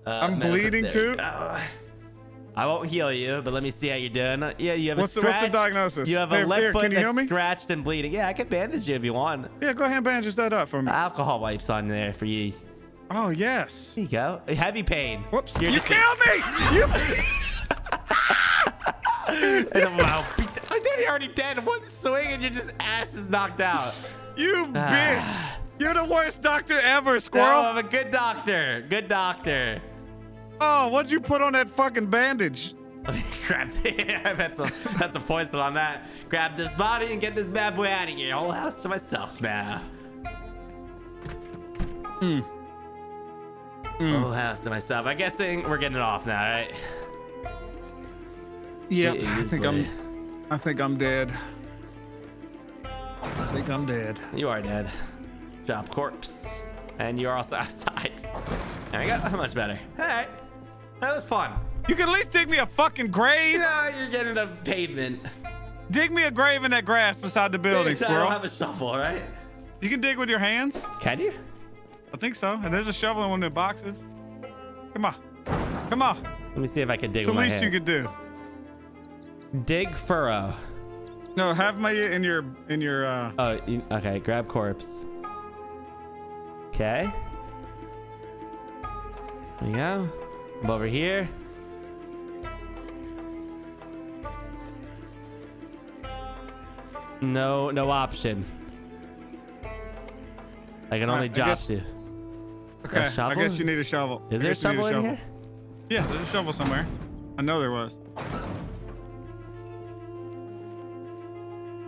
Uh, I'm medical- bleeding there too? go. I won't heal you, but let me see how you're doing. Uh, Yeah, you have What's a the- scratch. what's the diagnosis? You have Here, a left here, foot can you heal that's me? scratched and bleeding. Yeah, I can bandage you if you want. Yeah, go ahead and bandage that up for me. Alcohol wipes on there for you. Oh yes. There you go. Heavy pain. Whoops. You're you killed me. You. And wow, beat the- I'm dead, you're already dead. One swing and your just ass is knocked out. You bitch. You're the worst doctor ever, No, Squirrel. I'm a good doctor. Good doctor. Oh, what'd you put on that fucking bandage? Grab I've had some had some poison on that. Grab this body and get this bad boy out of here. Whole house to myself now. Hmm. Whole house to myself. I'm guessing we're getting it off now, right? Yep. Yeah, I think I'm. I think I'm dead. I think I'm dead. You are dead. Job corpse. And you're also outside. There we go. Much better. Alright. That was fun. You can at least dig me a fucking grave. Yeah, you're getting the pavement. Dig me a grave in that grass beside the building, I Squirrel. don't have a shovel, right? You can dig with your hands. Can you? I think so. And there's a shovel in one of the boxes. Come on. Come on. Let me see if I can dig It's the with my least you could do. Dig furrow. No, have my in your in your uh Oh, okay. Grab corpse. Okay. There you go. Come over here. No, no option. I can only I drop you. Okay. I shovel? guess you need a shovel. Is there a you need shovel in here? Yeah, there's a shovel somewhere. I know there was.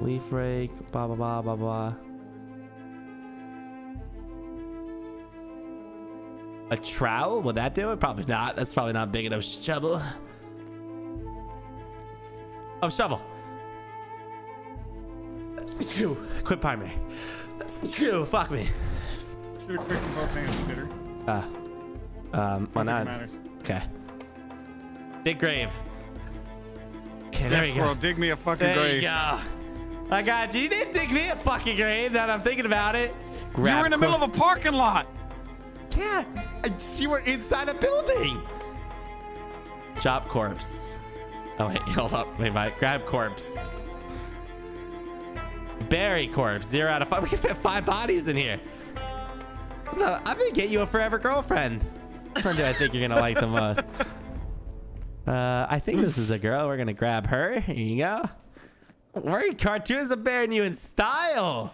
Leaf rake, blah blah blah blah blah. A trowel? Would that do it? Probably not. That's probably not big enough shovel. Oh, shovel. Phew. Quit pine me. Phew, Fuck me. Shoot it quick both hands, bitter. Uh, um, why not? Okay. Big grave. Okay, there Yes, you go. dig me a fucking There grave. you go. I got you. You didn't dig me a fucking grave. Now that I'm thinking about it. You were in the middle of a parking lot. Yeah, I- you were inside a building. Chop corpse. Oh wait, hold up. Wait, my grab corpse. Bury corpse. Zero out of five. We can fit five bodies in here. No, I'm gonna get you a forever girlfriend. Do I think you're gonna like the most? Uh, I think this is a girl. We're gonna grab her. Here you go. We're cartoons of burying you in style.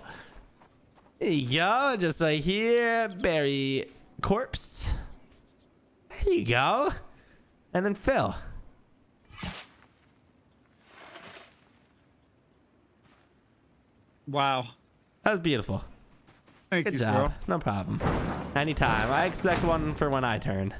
There you go. Just right here. Bury corpse. There you go. And then Phil. Wow. That was beautiful. Thank Good you, job. squirrel. No problem. Anytime. I expect one for when I turn.